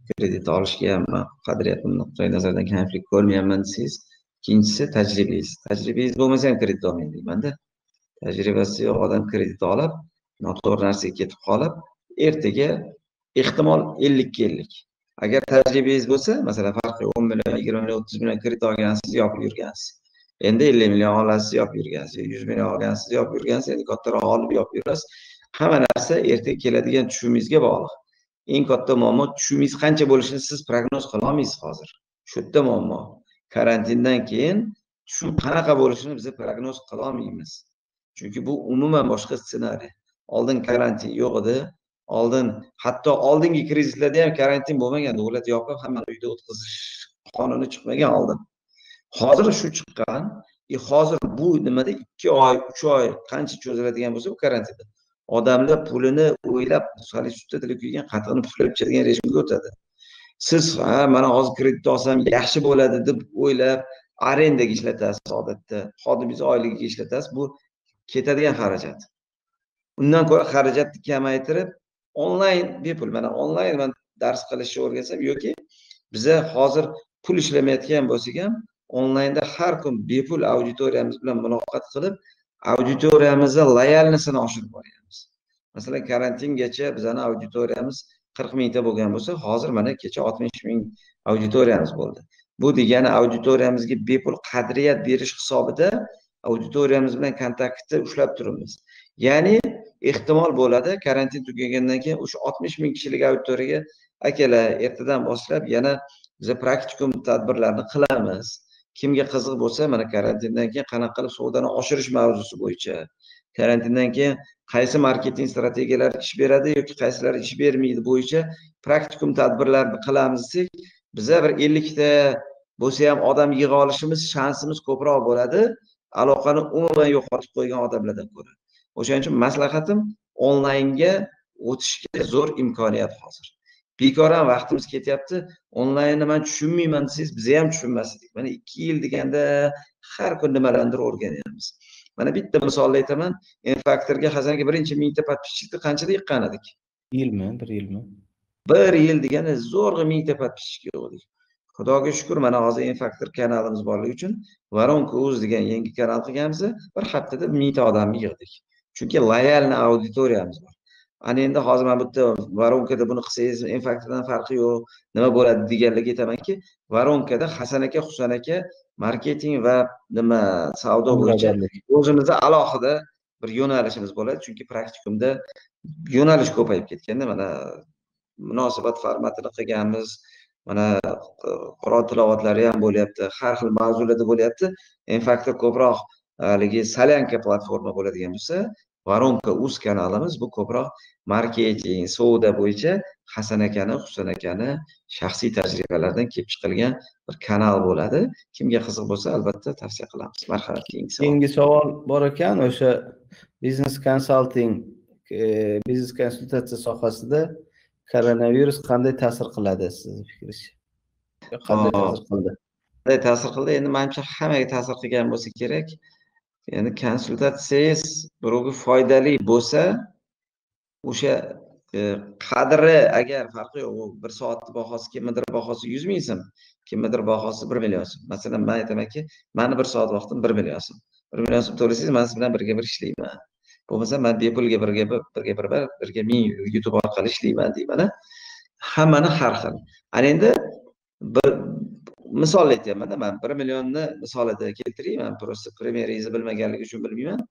kredit olishga ham qadriyat nuqtai nazaridan konflikt ko'rmayapman desangiz ikkinchisi tajribangiz tajribangiz bo'lmasa ham kredit olmang deymanda. Tajribasi yo'q odam kredit olib noto'g'ri narsaga ketib qolib ertaga ehtimol ellikka ellik. Agar tajribangiz bo'lsa masalan farqi o'n million yigirma million o'ttiz million kredit olgansiz yopib yurgansiz. Endi ellik million olasiz yopib yurgansiz yuz million olgansiz yopib yurgansiz. Endi kattaroq olib yopib yurasiz. Hamma narsa ertaga keladigan tushumingizga bog'liq. Eng katta muammo tushumingiz qancha bo'lishini siz prognoz qila olmaysiz hozir. Shu yerda muammo. Karantindan keyin tushum qanaqa bo'lishini biz prognoz qila olmaymiz. Chunki bu umuman boshqa ssenariy. Oldin karantin yo'q edi. Oldin. Hatto oldingi krizislarda ham karantin bo'lmagan davlat yopib hammani uyda o'tkazish qonuni chiqmagan oldin. Hozir shu chiqqan. И hozir bu nimada ikki oy uch oy qancha cho'ziladigan bo'lsa bu karantinda. Odamlar pulini o'ylab hali sutda tili kuygan qatiqni puflab ichadigan rejimga o'tadi. Siz ha mana hozir kredit olsam yaxshi bo'ladi deb o'ylab arendaga ishlatasiz odatda. Xodimingizni oyligiga ishlatasiz. Bu ketadigan xarajat. Undan ko'ra xarajatni kamaytirib onlayn bepul mana onlayn man dars qilishni o'rgansam yoki biza hozir pul ishlamayotgan bo'lsak ham onlaynda har kun bepul auditoriyamiz bilan muloqot qilib auditoriyamizni loyalnisini oshirib boryapmiz. Masalan karantingacha bizani auditoriyamiz qirq mingta bo'lgan bo'lsa hozir mana kecha oltmish ming auditoriyamiz bo'ldi. Bu degani auditoriyamizga bepul qadriyat berish hisobida auditoriyamiz bilan kontaktni ushlab turibmiz. Ya'ni ehtimol bo'ladi. Karantin tugagandan keyin o'sha oltmish ming kishilik auditoriyaga akalar ertadan boshlab yana biz praktikum tadbirlarni qilamiz. Kimga qiziq bo'lsa mana karantindan keyin qanaqa qilib savdoni oshirish mavzusi bo'yicha. Karantindan keyin qaysi marketing strategiyalari ish beradi yoki qaysilari ish bermaydi bo'yicha praktikum tadbirlarni qilamiz desak biza bir ellikta bo'lsa ham odam yig'a olishimiz shansimiz ko'proq bo'ladi. Aloqani umuman yo'qotib qo'ygan odamlardan ko'ra. O'shaning uchun maslahatim onlaynga o'tishga zo'r imkoniyat hozir. Bekor ham vaqtimiz ketyapti. Onlaynni man tushunmayman desangiz biz ham tushunmas edik mana ikki yil deganda har kun nimalarnidir o'rganyapmiz. Mana bitta misolni aytaman. Infaktorga hasan aka birinchi mingta подписчикni qanchada yiqqan edik yilmi? Bir yilmi? Bir yil degani zo'rg'a mingta подписчик yig'dik xudoga shukur mana hozir infaktor kanalimiz borligi uchun voronka uz degan yangi kanal qilganmiz bir haftada mingta odamni yig'dik chunki loyalniy auditoriyamiz bor. Ana endi hozir mana bu yerda voronkada buni qilsangiz infaktordan farqi yo'q nima bo'ladi deganlarga aytamanki voronkada hasan aka husan aka marketing va nima savdo bo'yicha o'zimizni alohida bir yo'nalishimiz bo'ladi. Chunki praktikumda yo'nalish ko'payib ketganda mana munosabat formatini qilganmiz. Mana qur'on tilovatlari ham bo'lyapti har xil mavzularda bo'lyapti. N faktor ko'proq haligi solyanka platforma bo'ladigan bo'lsa voronka uz kanalimiz bu ko'proq marketing savdo bo'yicha hasan akani husan akani shaxsiy tajribalaridan kelib chiqilgan bir kanal bo'ladi. Kimga qiziq bo'lsa albatta tavsiya qilamiz. Marhamat keyingi savol. Keyingi savol bor ekan o'sha biznes konsalting e, biznes konsultatsiya sohasida koronavirus qanday ta'sir qiladi? Sizni fikringizcha? Qanday ta'sir qildi? Qanday ta'sir qildi? Endi manimcha hammaga ta'sir qilgan bo'lsa kerak endi konsultatsiyangiz birovga foydali bo'lsa o'sha e, qadri agar farqi yo'q u bir soatni bahosi kimnidir bahosi yuz ming so'm kimnidir bahosi bir million so'm masalan man aytamanki mani bir soat vaqtim bir million so'm bir million so'm to'lasangiz man siz bilan birga bir ishlayman. Bo'lmasa man bepulga birga birga bir birga ming youtube orqali ishlayman deymana hammani har xil. Ana endi bir misol aytyapmanda man bir millionni misolida keltirayman просто primeringizni bilmaganligi uchun bilmayman.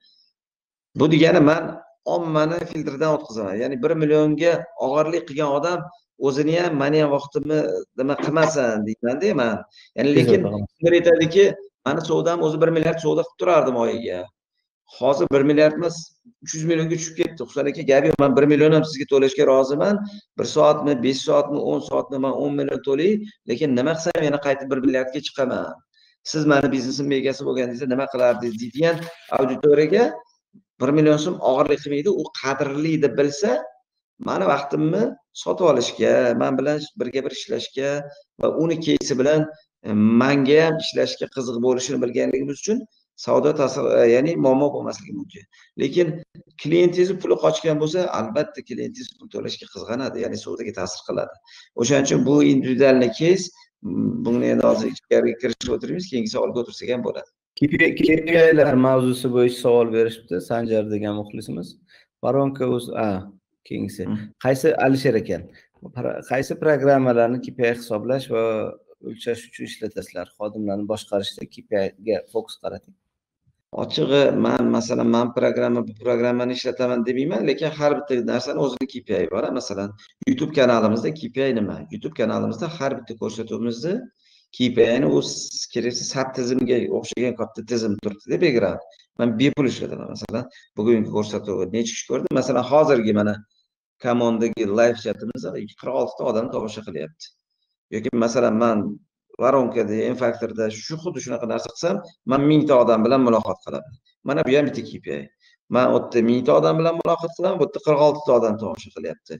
Bu degani man ommani filtrdan o'tkazaman. Ya'ni bir millionga og'irlik qilgan odam o'zini ham mani ham vaqtimni nima qilmasin deymanda man. Ya'ni lekin kimdir aytadiki mani savdam o'zi bir milliard savdo qilib turardim oyiga hozir bir milliard emas uch yuz millionga tushib ketdi. Husan aka gap yo'q man bir million ham sizga to'lashga roziman. Bir soatmi besh soatmi o'n soatmi man o'n million to'lay lekin nima qilsam yana qaytib bir milliardga chiqaman. Siz mani biznesimni egasi bo'lganingizda nima qilardingiz deydigan auditoriyaga bir million so'm og'irlik qilmaydi u qadrli deb bilsa mani vaqtimni sotib olishga man bilan birga bir ishlashga va uni keysi bilan e, manga ham ishlashga qiziq bo'lishini bilganligimiz uchun savdo ta'sir e, ya'ni muammo bo'lmasligi mumkin. Lekin klientingizni puli qochgan bo'lsa albatta klientingiz pul to'lashga qizg'anadi ya'ni savdoga ta'sir qiladi. O'shaning uchun bu individualniy keys buni endi hozir ichkariga kirishib o'tirmaymiz keyingi savolga o'tirsak ham bo'ladi. KPIlar mavzusi bo'yicha savol berishibdi sanjar degan muxlisimiz. Воронка uz a keyingisi. Qaysi alisher ekan? Qaysi programmalarni KPI hisoblash va o'lchash uchun ishlatasizlar? Xodimlarni boshqarishda KPIga fokus qarating ochig'i man masalan man programma bu programmani ishlataman demayman lekin har bitta narsani o'zini kpi bor masalan youtube kanalimizda kpi nima? Youtube kanalimizda har bitta ko'rsatuvimizni kpini u keraksa sab tizimga o'xshagan katta tizim turibdida background man bepul ishlataman masalan bugungi ko'rsatuv necha kishi ko'rdi masalan hozirgi mana komandagi live chatimizda qirq oltita odam tomosha qilyapti. Yoki masalan man voronkada m faktorda shu xuddi shunaqa narsa qilsam man mingta odam bilan muloqot qilaman. Mana bu ham bitta kpi man u yerda mingta odam bilan muloqot qilaman bu yerda qirq oltita odam tomosha qilyapti.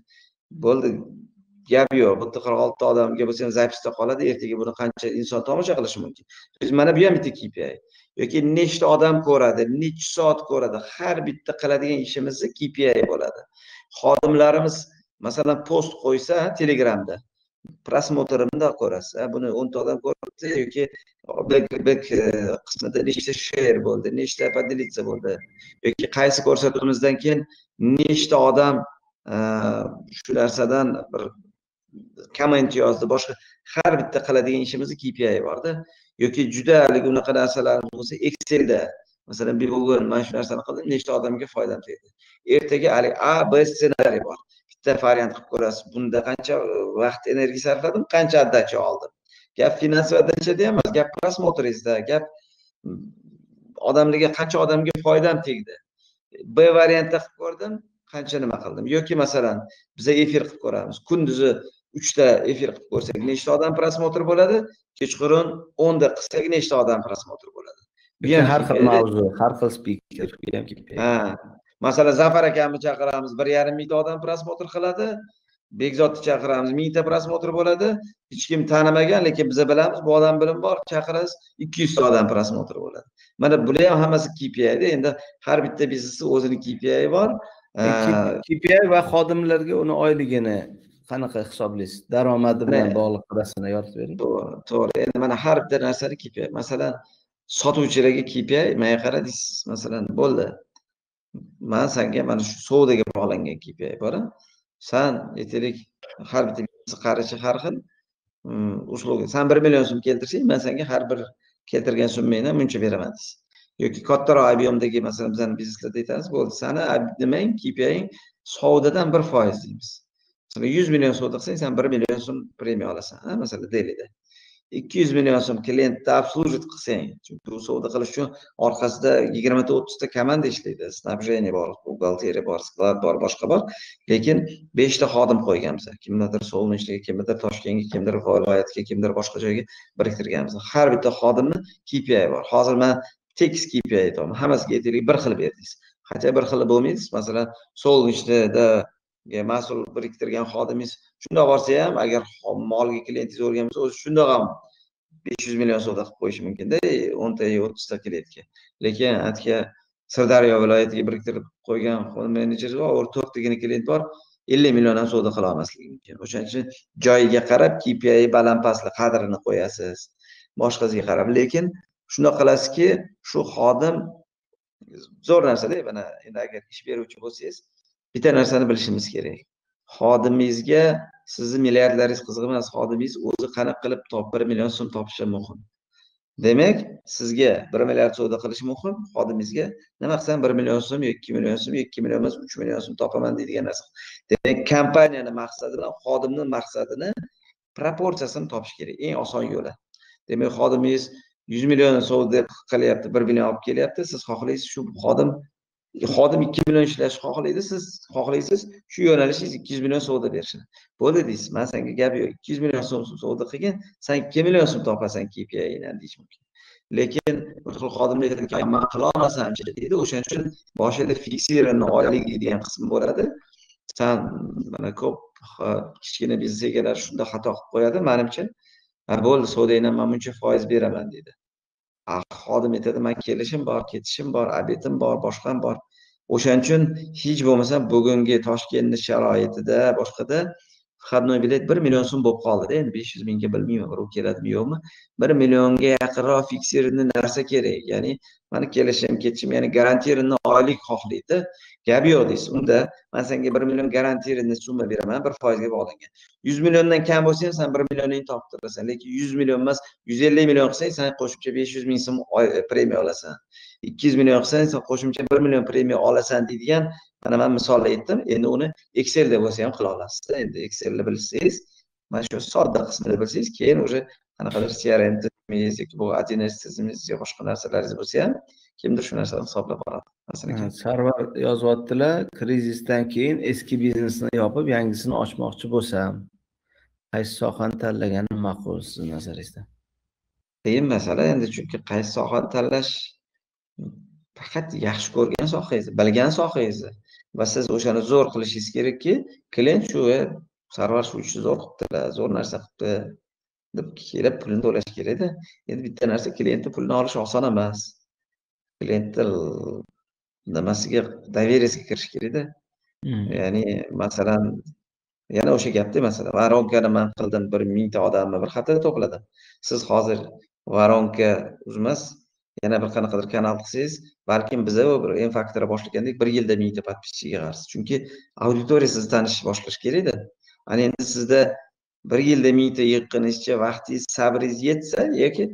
Bo'ldi gap yo'q. Bu yerda qirq oltita odamga bo'lsa ham zapisda qoladi ertaga buni qancha inson tomosha qilishi mumkin? Mana bu ham bitta kpi yoki nechta odam ko'radi necha soat ko'radi har bitta qiladigan ishimizni kpi bo'ladi. Xodimlarimiz masalan post qo'ysa telegramda просмотrimda ko'rasiz buni o'nta odam ko'ribdi yoki bir qismida nechta sher bo'ldi nechta поделиться bo'ldi yoki qaysi ko'rsatuvimizdan keyin nechta odam shu narsadan bir komment yozdi boshqa har bitta qiladigan ishimizni kpi borda yoki juda haligi unaqa narsalar bo'lsa excelda masalan bugun mana shu narsani qildim nechta odamga foydam tegdi ertaga haligi a b ssenariy bor bitta variant qilib ko'rasiz. Bunda qancha vaqt energiya sarfladim qancha отдача oldim. Gap finansiy отдачада emas gap просмотringizda gap odamlarga qancha odamga foydam tegdi. B variantda qilib ko'rdim qancha nima qildim. Yoki masalan biza efir qilib ko'ramiz. Kunduzi uchta efir qilib ko'rsak nechta odam prosmotr bo'ladi kechqurun o'nda qilsak nechta odam prosmotr bo'ladi. Bu ham har xil mavzu har xil spiker ha masalan zafar akamizni chaqiramiz. Bir yarim mingta odam prosmotr qiladi. Bekzodni chaqiramiz mingta prosmotr bo'ladi. Hech kim tanimagan lekin biza bilamiz bu odam bilim bor chaqirasiz ikki yuzta odam prosmotr bo'ladi. Mana bular ham hammasi kpida endi har bitta biznesni o'zini kpi bor. Kpi va xodimlarga uni oyligini qanaqa hisoblaysiz? Daromadi bilan bog'liq birasini yoritib bering. To'g'ri to'g'ri. Endi mana har bitta narsani kpi masalan sotuvchilarga kpi manga qara deysiz masalan bo'ldi man sanga mana shu savdoga bog'langan kpi bor san aytaylik har bitta qarichi har xil mm, услуга san bir million so'm keltirsang man sanga har bir keltirgan summangdan buncha beraman deysiz yoki kattaroq объемdagi masalan bizani bizneslarda aytamiz bo'ldi sani nimang kping savdodan bir foiz deymiz. Masalan yuz million savdo qilsang sen bir million so'm premiya olasan masalan delida ikki yuz million so'm klientni обслуживать qilsang chunki u savdo qilish uchun orqasida yigirmata o'ttizta komanda ishlaydi. Снабжение bor buxgalteriya bor sklad bor boshqa bor. Lekin beshta xodim qo'yganmiz. Kimnidir солнечныйga kimnidir toshkentga kimdir viloyatga kimdir boshqa joyga biriktirganmiz. Har bitta xodimni kpi bor. Hozir man tekis kpi aytyapman. Hammasiga aytaylik bir xil berdingiz. Хотя bir xil bo'lmaydi masalan solnechnida mas'ul biriktirgan xodimingiz shundoq borsa ham agar molga klientingiz o'rgan bo'lsa o'zi shundoq ham besh yuz million savdo qilib qo'yishi mumkinda o'nta o'ttizta klientga. Lekin atka sirdaryo viloyatiga biriktirib qo'ygan menejer bor to'rttagina klient bor ellik million ham savdo qila olmasligi mumkin. O'shaning uchun joyiga qarab kpi baland pastli qadrini qo'yasiz boshqasiga qarab. Lekin shundoq qilasizki shu xodim zo'r narsada mana endi agar ish beruvchi bo'lsangiz bitta narsani bilishimiz kerak. Xodimingizga sizni milliardlaringiz qiziq emas xodimingiz o'zi qanaqa qilib top bir million so'm topishi muhim. Demak sizga bir milliard savdo qilish muhim xodimingizga nima qilsam bir million so'm yo ikki million so'm ikki million emas uch million so'm topaman deydigan narsa. Demak kompaniyani maqsadi bilan xodimni maqsadini proporsiyasini topish kerak eng oson yo'li. Demak xodimingiz yuz million savdo qilyapti bir million olib kelyapti siz xohlaysiz shu xodim xodim ikki million ishlashni xohlaydi siz xohlaysiz shu yo'nalishingiz ikki yuz million so'mda berishini. Bo'ldi deysiz man senga gap yo'q ikki yuz million so'm savdo qilgin sen ikki million so'm topasan kpidan deyish mumkin. Lekin bir xil xodimlar aytadiki man qilolmasam deydi o'shaning uchun boshida fiksirованный oylik degan qism bo'ladi. San mana ko'p kichkina biznes egalari shunda xato qilib qo'yadi manimcha. Bo'ldi savdangdan man buncha foiz beraman deydi. Xodim aytadi man kelishim bor ketishim bor obetim bor boshqam bor. O'shaning uchun hech bo'lmasa bugungi toshkentni sharoitida boshqada входной bilet bir million so'm bo'lib qoldida endi besh yuz mingga bilmayman birov keladimi yo'qmi? Bir millionga yaqinroq fiksirni narsa kerak ya'ni mani kelishim ketishim ya'ni garantированный oylik xohlaydi. Gap yo'q deysiz. Unda man senga bir million garantированный summa beraman bir foizga bog'langan. Yuz milliondan kam bo'lsa ham san bir millioningni topib turasan lekin yuz million emas yuz ellik million qilsang san qo'shimcha besh yuz ming so'm premiya olasan. Ikki yuz million qilsang san qo'shimcha bir million premiya olasan deydigan mana man misol aytdim endi uni excelda bo'lsa ham qila olasizda. Endi excelni bilsangiz mana shu sodda qismini bilsangiz keyin уже qanaqadir crm tizimiz yoki bu один tizimingiz yo boshqa narsalaringiz bo'lsa ham kimdir shu narsani hisoblab oladi masalan sarvar yozyaptilar krizisdan keyin eski biznesni yopib yangisini ochmoqchi bo'lsam qaysi sohani tanlaganim ma'qul sizni nazaringizda? Qiyin masala endi chunki qaysi sohani tanlash faqat yaxshi ko'rgan sohangizni bilgan sohangizni va siz o'shani zo'r qilishingiz kerakki klient shu sarvar shu ishni zo'r qilibdilar zo'r narsa qilibdi deb kelib pulini to'lash kerakda endi bitta narsa klientni pulini olish oson emas. Klientni nimasiga довериесga kirish kerakda ya'ni masalan yana o'sha gapda masalan voronkani man qildim bir mingta odamni bir haftada to'pladim. Siz hozir voronka emas yana bir qanaqadir kanal qilsangiz balkim biza bir m faktora boshlagandek bir yilda mingta подписчик yig'arsiz chunki auditoriya sizni tanishni boshlash kerakda. Ana endi sizda bir yilda mingta yiqqunizcha vaqtingiz sabringiz yetsa yoki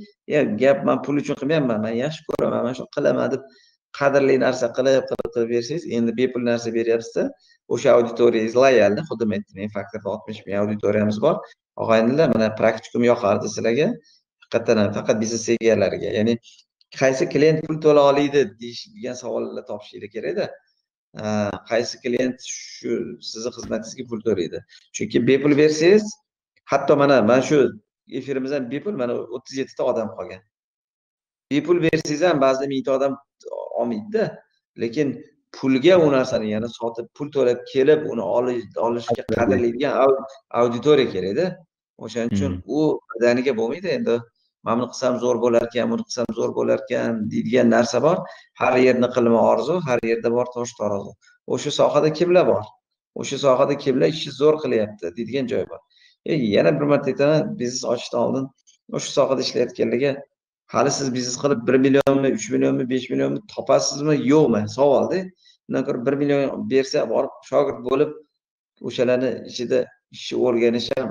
gap man pul uchun qilmayapman man yaxshi ko'raman man shu qilaman deb qadrli narsa qilib qilib qilib bersangiz endi bepul narsa beryapsizda. O'sha auditoriyangiz loyalni xuddi men aytdim men faktorda oltmish ming auditoriyamiz bor. Og'aynilar mana praktikum yoqardi sizlarga. Haqiqatdan ham faqat biznes egalariga ya'ni qaysi klient pul to'la oladi degan savollar topishinglar kerakda qaysi klient shu sizni xizmatingizga pul to'laydi. Chunki bepul bersangiz hatto mana mana shu efirimiz ham bepul mana o'ttiz yettita odam qolgan. Bepul bersangiz ham ba'zida mingta odam olmaydida lekin pulga u narsani yana sotib pul to'lab kelib uni olishga qadrlaydigan auditoriya kerakda. O'shaning uchun u birdaniga bo'lmaydi endi mana buni qilsam zo'r bo'larkan buni qilsam zo'r bo'larkan deydigan narsa bor. Har yerni qilma orzu har yerda bor tosh tarozi o'sha sohada kimlar bor? O'sha sohada kimlar ishni zo'r qilyapti deydigan joy bor. E, yana bir marta aytaman biznes ochishdan oldin o'sha sohada ishlayotganlarga hali siz biznes qilib bir millionmi uch millionmi besh millionmi topasizmi? Yo'qmi savolda undan ko'ra bir million bersa borib shogird bo'lib o'shalarni ichida ishni o'rganish ham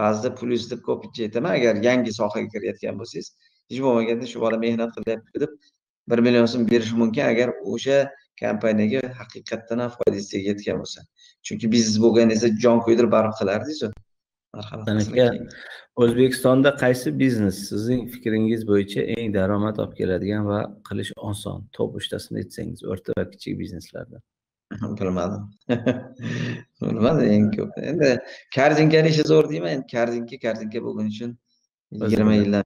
ba'zida plyus deb ko'pincha aytaman. Agar yangi sohaga kirayotgan bo'lsangiz hech bo'lmaganda shu bola mehnat qilyapti deb bir million so'm berishi mumkin agar o'sha kompaniyaga haqiqatdan ham foydasi tegayotgan bo'lsa. Chunki biznes bo'lganda esa jon kuydirib baribir qilardingizu marhamat aka o'zbekistonda qaysi biznes sizning fikringiz bo'yicha eng daromad olib keladigan va qilish oson? Top uchtasini aytsangiz o'rta va kichik bizneslardan (laughs) bilmadim. (laughs) Bilmadim eng ko'p. Endi korzinkani ishi zo'r deyman. Endi korzinka korzinka bo'lgani uchun yigirma yildan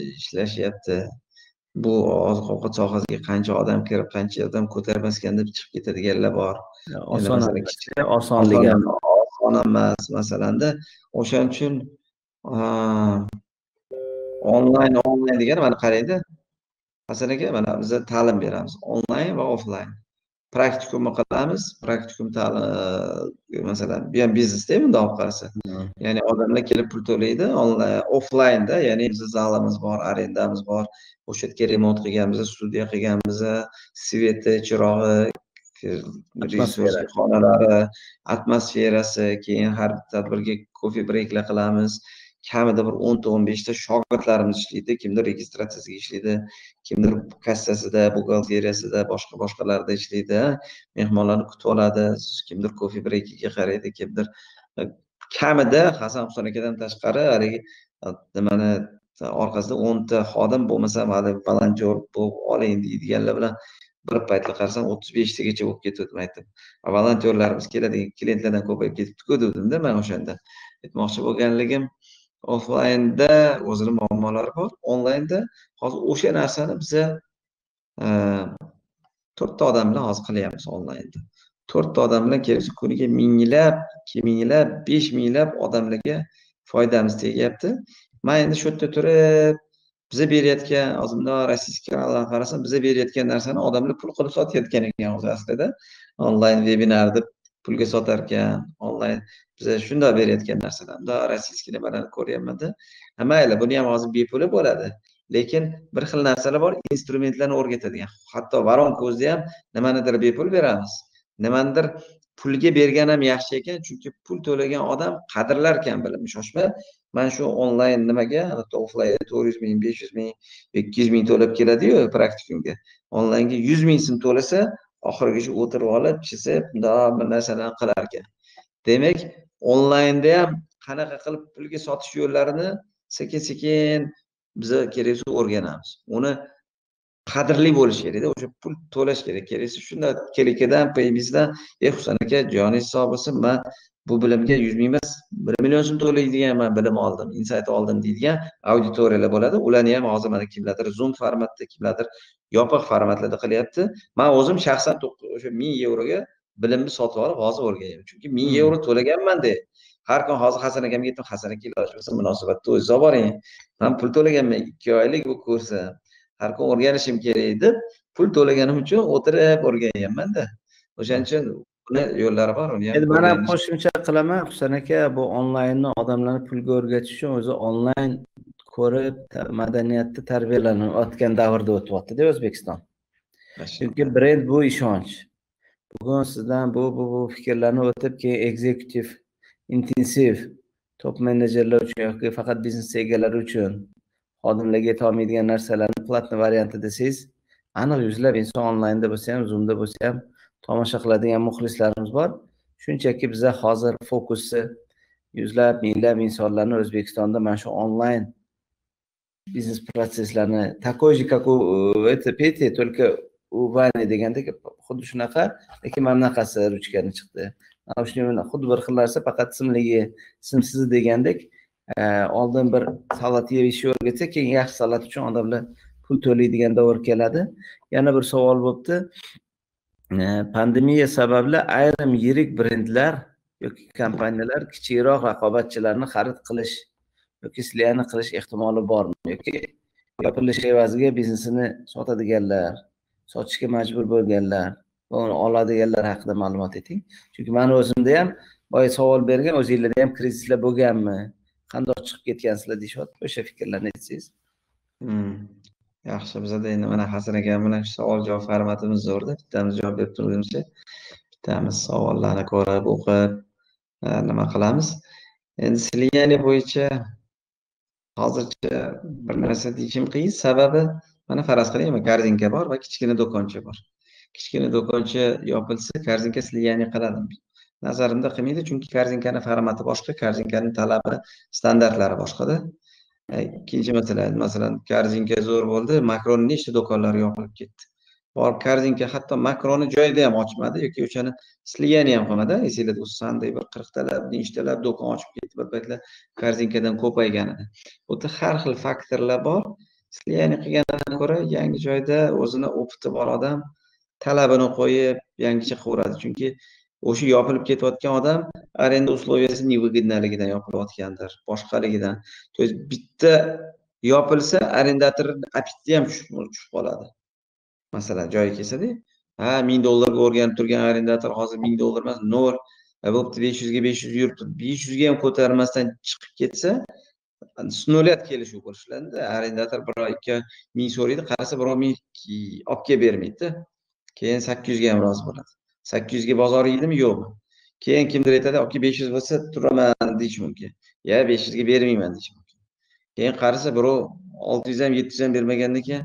ishlashyapti. Bu oziq ovqat sohasiga qancha odam kirib qancha odam ko'tarmasgan deb chiqib ketadiganlar bor. Oson osonligi oson emas masalanda. O'shaning uchun onlayn onlayn degani mana qarangda. Hasan aka mana biza ta'lim beramiz onlayn va offlayn praktikumni qilamiz praktikum masalan bu ham biznesda bundoq olib qarasa? Ya'ni odamlar kelib pul to'laydi offlaynda ya'ni bizni zalimiz bor arendamiz bor o'sha yerga remont qilganmiz studiya qilganmiz sveti chirog'i xonalari atmosferasi keyin har tadbirga kofe breyklar qilamiz kamida bir o'nta o'n beshta shogirdlarimiz ishlaydi kimdir registratsiyasiga ishlaydi kimdir kassasida buxgalteriyasida boshqa boshqalarda ishlaydi mehmonlarni kutib oladi kimdir kofe breykiga qaraydi kimdir kamida hasan husan akadan tashqari haligi nimani orqasida o'nta xodim bo'lmasa hali volontyor bo'lib oling deydiganlar bilan bir paytlar qarasam o'ttiz beshtagacha bo'lib ketuvdim aytdim. Volontyorlarimiz keladigan klientlardan ko'payib ketibdiku degdimda man o'shanda. Aytmoqchi bo'lganligim offlaynda o'zini muammolari bor. Onlaynda hozir o'sha narsani biza e, to'rtta odam bilan hozir qilyapmiz onlaynda to'rtta odam bilan kelib kuniga minglab ikki minglab besh minglab odamlarga foydamiz tegyapti. Man endi shu yerda turib biza berayotgan hozir bundoq rossiyskiy kanallarni qarasam biza berayotgan narsani odamlar pul qilib sotayotgan ekan o'zi aslida. Onlayn vebinar deb pulga sotar ekan onlayn. Biza shundoq berayotgan narsalar bundoq rossiyskiy nimalarni ko'ryapmanda. Mayli buni ham hozir bepul bo'ladi. Lekin bir xil narsalar bor instrumentlarni o'rgatadigan. Hatto воронка o'zida ham nimanidir bepul beramiz. Nimanidir pulga bergan ham yaxshi ekan chunki pul to'lagan odam qadrlar ekan bilimni shoshma mana shu onlayn nimaga offlayn to'rt yuz ming besh yuz ming ikki yuz ming to'lab keladiyu praktikumga. Onlaynga yuz ming so'm to'lasa oxirigacha o'tirib olib chizib mundoq bir narsalarni qilar ekan demak onlaynda ham qanaqa qilib pulga sotish yo'llarini sekin sekin biza keraksa o'rganamiz. Uni qadrli bo'lishi kerakda o'sha pul to'lash kerak. Keraksa shunday kelikadan pbizdan ey husan aka joningiz sog' bo'lsin man bu bilimga yuz ming emas bir million so'm to'laydigan man bilim oldim insayt oldim deydigan auditoriyalar bo'ladi. Ularni ham hozir mana kimlardir zoom formatda kimlardir yopiq formatlarda qilyapti. Man o'zim shaxsan o'sha ming yevroga bilimni sotib olib hozir o'rganyapman chunki ming yevro to'laganmanda har kun hozir hasan akamga aytdim hasan aka iloji bo'lsa munosabatda o'zingiz olib boring. Man pul to'laganman ikki oylik bu kursni har kun o'rganishim kerak deb pul to'laganim uchun o'tirib o'rganyapmanda o'shaning uchun buni yo'llari bor uni endi man ham qo'shimcha qilaman husan aka bu onlaynni odamlarni pulga o'rgatish uchun o'zi onlayn ko'rib madaniyatda tarbiyalanayotgan davrda o'tyaptida o'zbekiston. Chunki brend bu ishonch. Bugun sizdan bu bu bu fikrlarni o'tib keyin ekzekutiv intensiv top menejerlar uchun yoki faqat biznes egalari uchun xodimlarga yetolmaydigan narsalarni platniy varianti desangiz aniq yuzlab inson onlaynda bo'lsa ham zoomda bo'lsa ham tomosha qiladigan muxlislarimiz bor. Shunchaki biza hozir fokusi yuzlab minglab insonlarni o'zbekistonda mana shu onlayn biznes protsesslarni такой же как у это пети только u vani degandek xuddi shunaqa lekin mana bunaqasi ruchkani chiqdi. Mana xuddi bir xil narsa faqat simligi simsizi degandek e, oldin bir salat yeyish o'rgatsa keyin yaxshi salat uchun odamlar pul to'laydigan davr keladi. Yana bir savol bo'libdi pandemiya sababli ayrim yirik brendlar yoki kompaniyalar kichikroq raqobatchilarni xarid qilish yoki slyani qilish ehtimoli bormi yoki yopilish evaziga biznesini sotadiganlar sotishga majbur bo'lganlar va uni oladiganlar haqida ma'lumot eting. Chunki mani o'zimda ham boya savol bergan o'zinglarda ham krizislar bo'lganmi qandoq chiqib ketgansizlar deyishyapti. O'sha fikrlarni aytsangiz. Hmm. Yaxshi bizada endi mana hasan aka bilan savol javob formatimiz zo'rda. Bittamiz javob berib turgunimcha bittamiz savollarni ko'rib o'qib nima qilamiz? Endi sliyaniya bo'yicha hozircha bir narsa deyishim qiyin. Sababi mana faraz qiling korzinka bor va kichkina do'koncha bor. Kichkina do'koncha yopilsa korzinka слияние qiladi. Nazarimda qilmaydi chunki korzinkani formati boshqa korzinkani talabi standartlari boshqada. E, ikkinchi masala masalan korzinka zo'r bo'ldi makroni nechta do'konlar yopilib ketdi? Borib korzinka hatto makroni joyida ham ochmadi yoki o'shani слияние ham qilmadi esinglarda bo'lsa sanday bir qirqtalab nechtalab do'kon ochib ketdi bir paytlar korzinkadan ko'payganini. Bu yerda har xil faktorlar bor. Слияние qilgandan ko'ra yangi joyda o'zini opiti bor odam talabini qo'yib yangicha qilaveradi chunki o'sha yopilib ketayotgan odam arenda условиясi невыгоднoligidan yopilayotgandir boshqaligidan? То есть bitta yopilsa arendator apiti ham tushib qoladi. Masalan joyi kelsada ha ming dollarga o'rganib turgan arendator hozir ming dollar emas nol e, bo'pti besh yuzga besh yuz yuribdi. Besh yuzga ham ko'tarmasdan chiqib ketsa snolят kelishuv qilishadida arendator birov ikki ming so'raydi qarasa birov ming olib kelib bermaydida. Keyin sakkiz yuzga ham rozi bo'ladi. Sakkiz yuzga bozor yiydimi yo'qmi keyin kimdir aytadi oka besh yuz bo'lsa turaman deyish mumkin. Ya besh yuzga bermayman deyish mumkin. Keyin qarasa birov olti yuz ham yetti yuz ham bermagandan keyin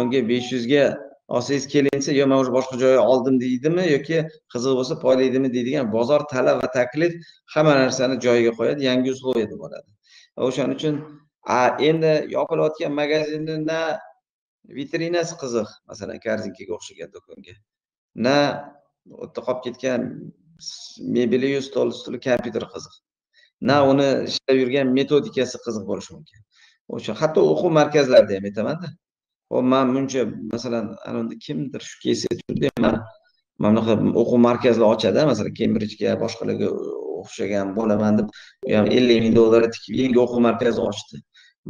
unga besh yuzga olsangiz kelinsa yo man уже boshqa joy oldim deydimi yoki qiziq bo'lsa poylaydimi deydigan bozor talab va taklif hamma narsani joyiga qo'yadi yangi условияda bo'ladi o'shaning uchun endi yopilayotgan magazinni na vitrinasi qiziq masalan korzinkaga o'xshagan do'konga na u yerda qolib ketgan mebeliyu stol stuli kompyuter qiziq. Na uni ishlab yurgan metodikasi qiziq bo'lishi mumkin. O'sha hatto o'quv markazlarida ham aytamanda hop man buncha masalan anavi kimdir shu kelsa man mana bunaqa o'quv markazlar ochadi masalan kembridjga boshqalarga o'xshagan bo'laman deb u ham ellik ming dollar tikib yangi o'quv markazi ochdi.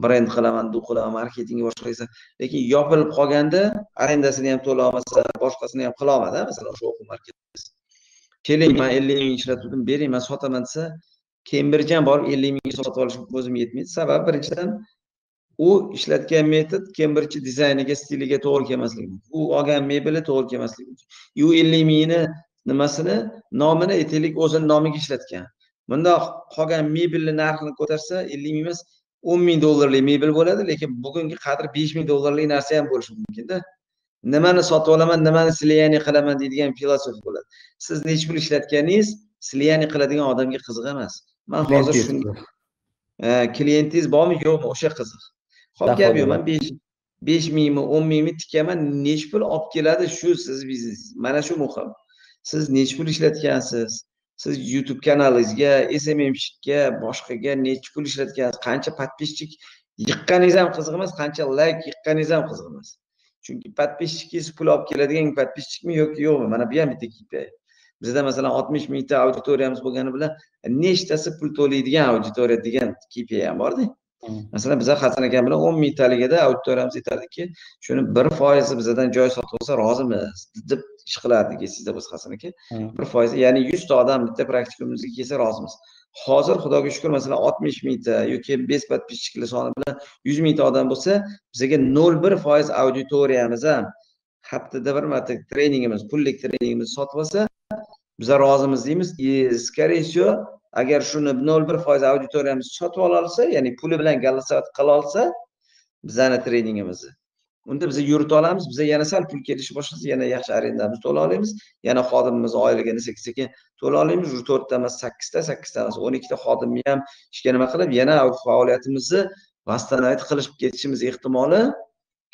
Brend qilaman bu qilaman marketingga boshqa qilsa lekin yopilib qolganda arendasini ham to'la olmasa boshqasini ham qilolmadi masalan o'sha o'quv markazi keling man ellik ming ishlatuvdim bering man sotaman desa kembridj ham borib ellik mingga sotib olishim o'zim yetmaydi. Sababi birinchidan u ishlatgan metod kembridj dizayniga stiliga to'g'ri kelmasligi mumkin. U olgan mebeli to'g'ri kelmasligi mumkin. U ellik mingni nimasini? Nomini aytaylik o'zini nomiga ishlatgan. Bundoq qolgan mebelni narxini ko'tarsa ellik ming emas o'n ming dollarlik mebel bo'ladi lekin bugungi qadri besh ming dollarlik narsa ham bo'lishi mumkinda nimani sotib olaman nimani слияние qilaman deydigan filosofiya bo'ladi. Siz nechi pul ishlatganingiz слияние qiladigan odamga qiziq emas. Man hozir shunga klientingiz bormi? Yo'qmi? O'sha qiziq. Hop gap yo'q. Man besh besh mingmi o'n mingmi tikaman nechi pul olib keladi shu siz biznes mana shu muhim. Siz nechi pul ishlatgansiz siz youtube kanalingizga smmshikka boshqaga nechi pul ishlatgansiz? Qancha подписчик yiqqaningiz ham qiziq emas qancha layk yiqqaningiz ham qiziq emas chunki подписчикingiz pul olib keladigan подписчикmi yoki yo'qmi? Mana bu ham bitta kpi bizda masalan oltmish mingta auditoriyamiz bo'lgani bilan nechtasi pul to'laydigan auditoriya degan kpi ham borda. Masalan biza hasan aka bilan o'n mingtaligida auditoriyamiz aytardiki shuni bir foizi bizadan joy sotib olsa rozimiz deb ish qilardik esingizda bo'lsa hasan aka. Bir foizi ya'ni yuzta odam bitta praktikumimizga kelsa rozimiz. Hozir xudoga shukur masalan oltmish mingta yoki besh подписчикlar soni bilan yuz mingta odam bo'lsa bizaga nol bir foiz auditoriyamiz ham haftada bir marta treningimiz pullik treningimizni sotib olsa biza rozimiz deymiz. И скорее всего agar shuni nol bir foiz auditoriyamiz sotib ola olsa ya'ni puli bilan голосовать qila olsa bizani treningimizni unda biz yurita olamiz biza yana sal pul kelishni boshlasa yana yaxshi arendamizni to'la olamiz. Yana xodimimiz oyligini sekin sekin to'la olamiz уже to'rtta emas sakkizta sakkizta emas o'n ikkita xodimni ham ishga nima qilib yana faoliyatimizni восстановить qilib ketishimiz ehtimoli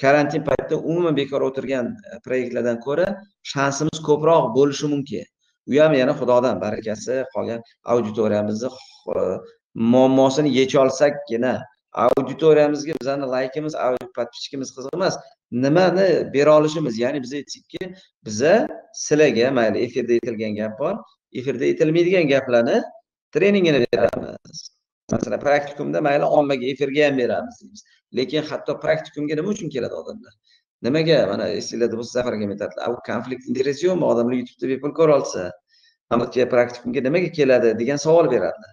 karantin paytida umuman bekor o'tirgan e, proyektlardan ko'ra shansimiz ko'proq bo'lishi mumkin. U ham yana xudodan barakasi qolgan auditoriyamizni muammosini yecholsakgina auditoriyamizga bizani laykimiz подписчикimiz qiziq emas nimani bera olishimiz ya'ni biz aytdikki biza sizlarga mayli efirda aytilgan gap bor efirda aytilmaydigan gaplarni treningini beramiz. Masalan praktikumda mayli ommaga efirga ham beramiz deymiz. Lekin hatto praktikumga nima uchun keladi odamlar? Nimaga? Mana esinglarda bo'lsa zafar aka aytadilar u konflikt interesi yo'qmi? Odamlar youtubeda bepul ko'ra olsa praktikumga nimaga keladi? degan savol beradilar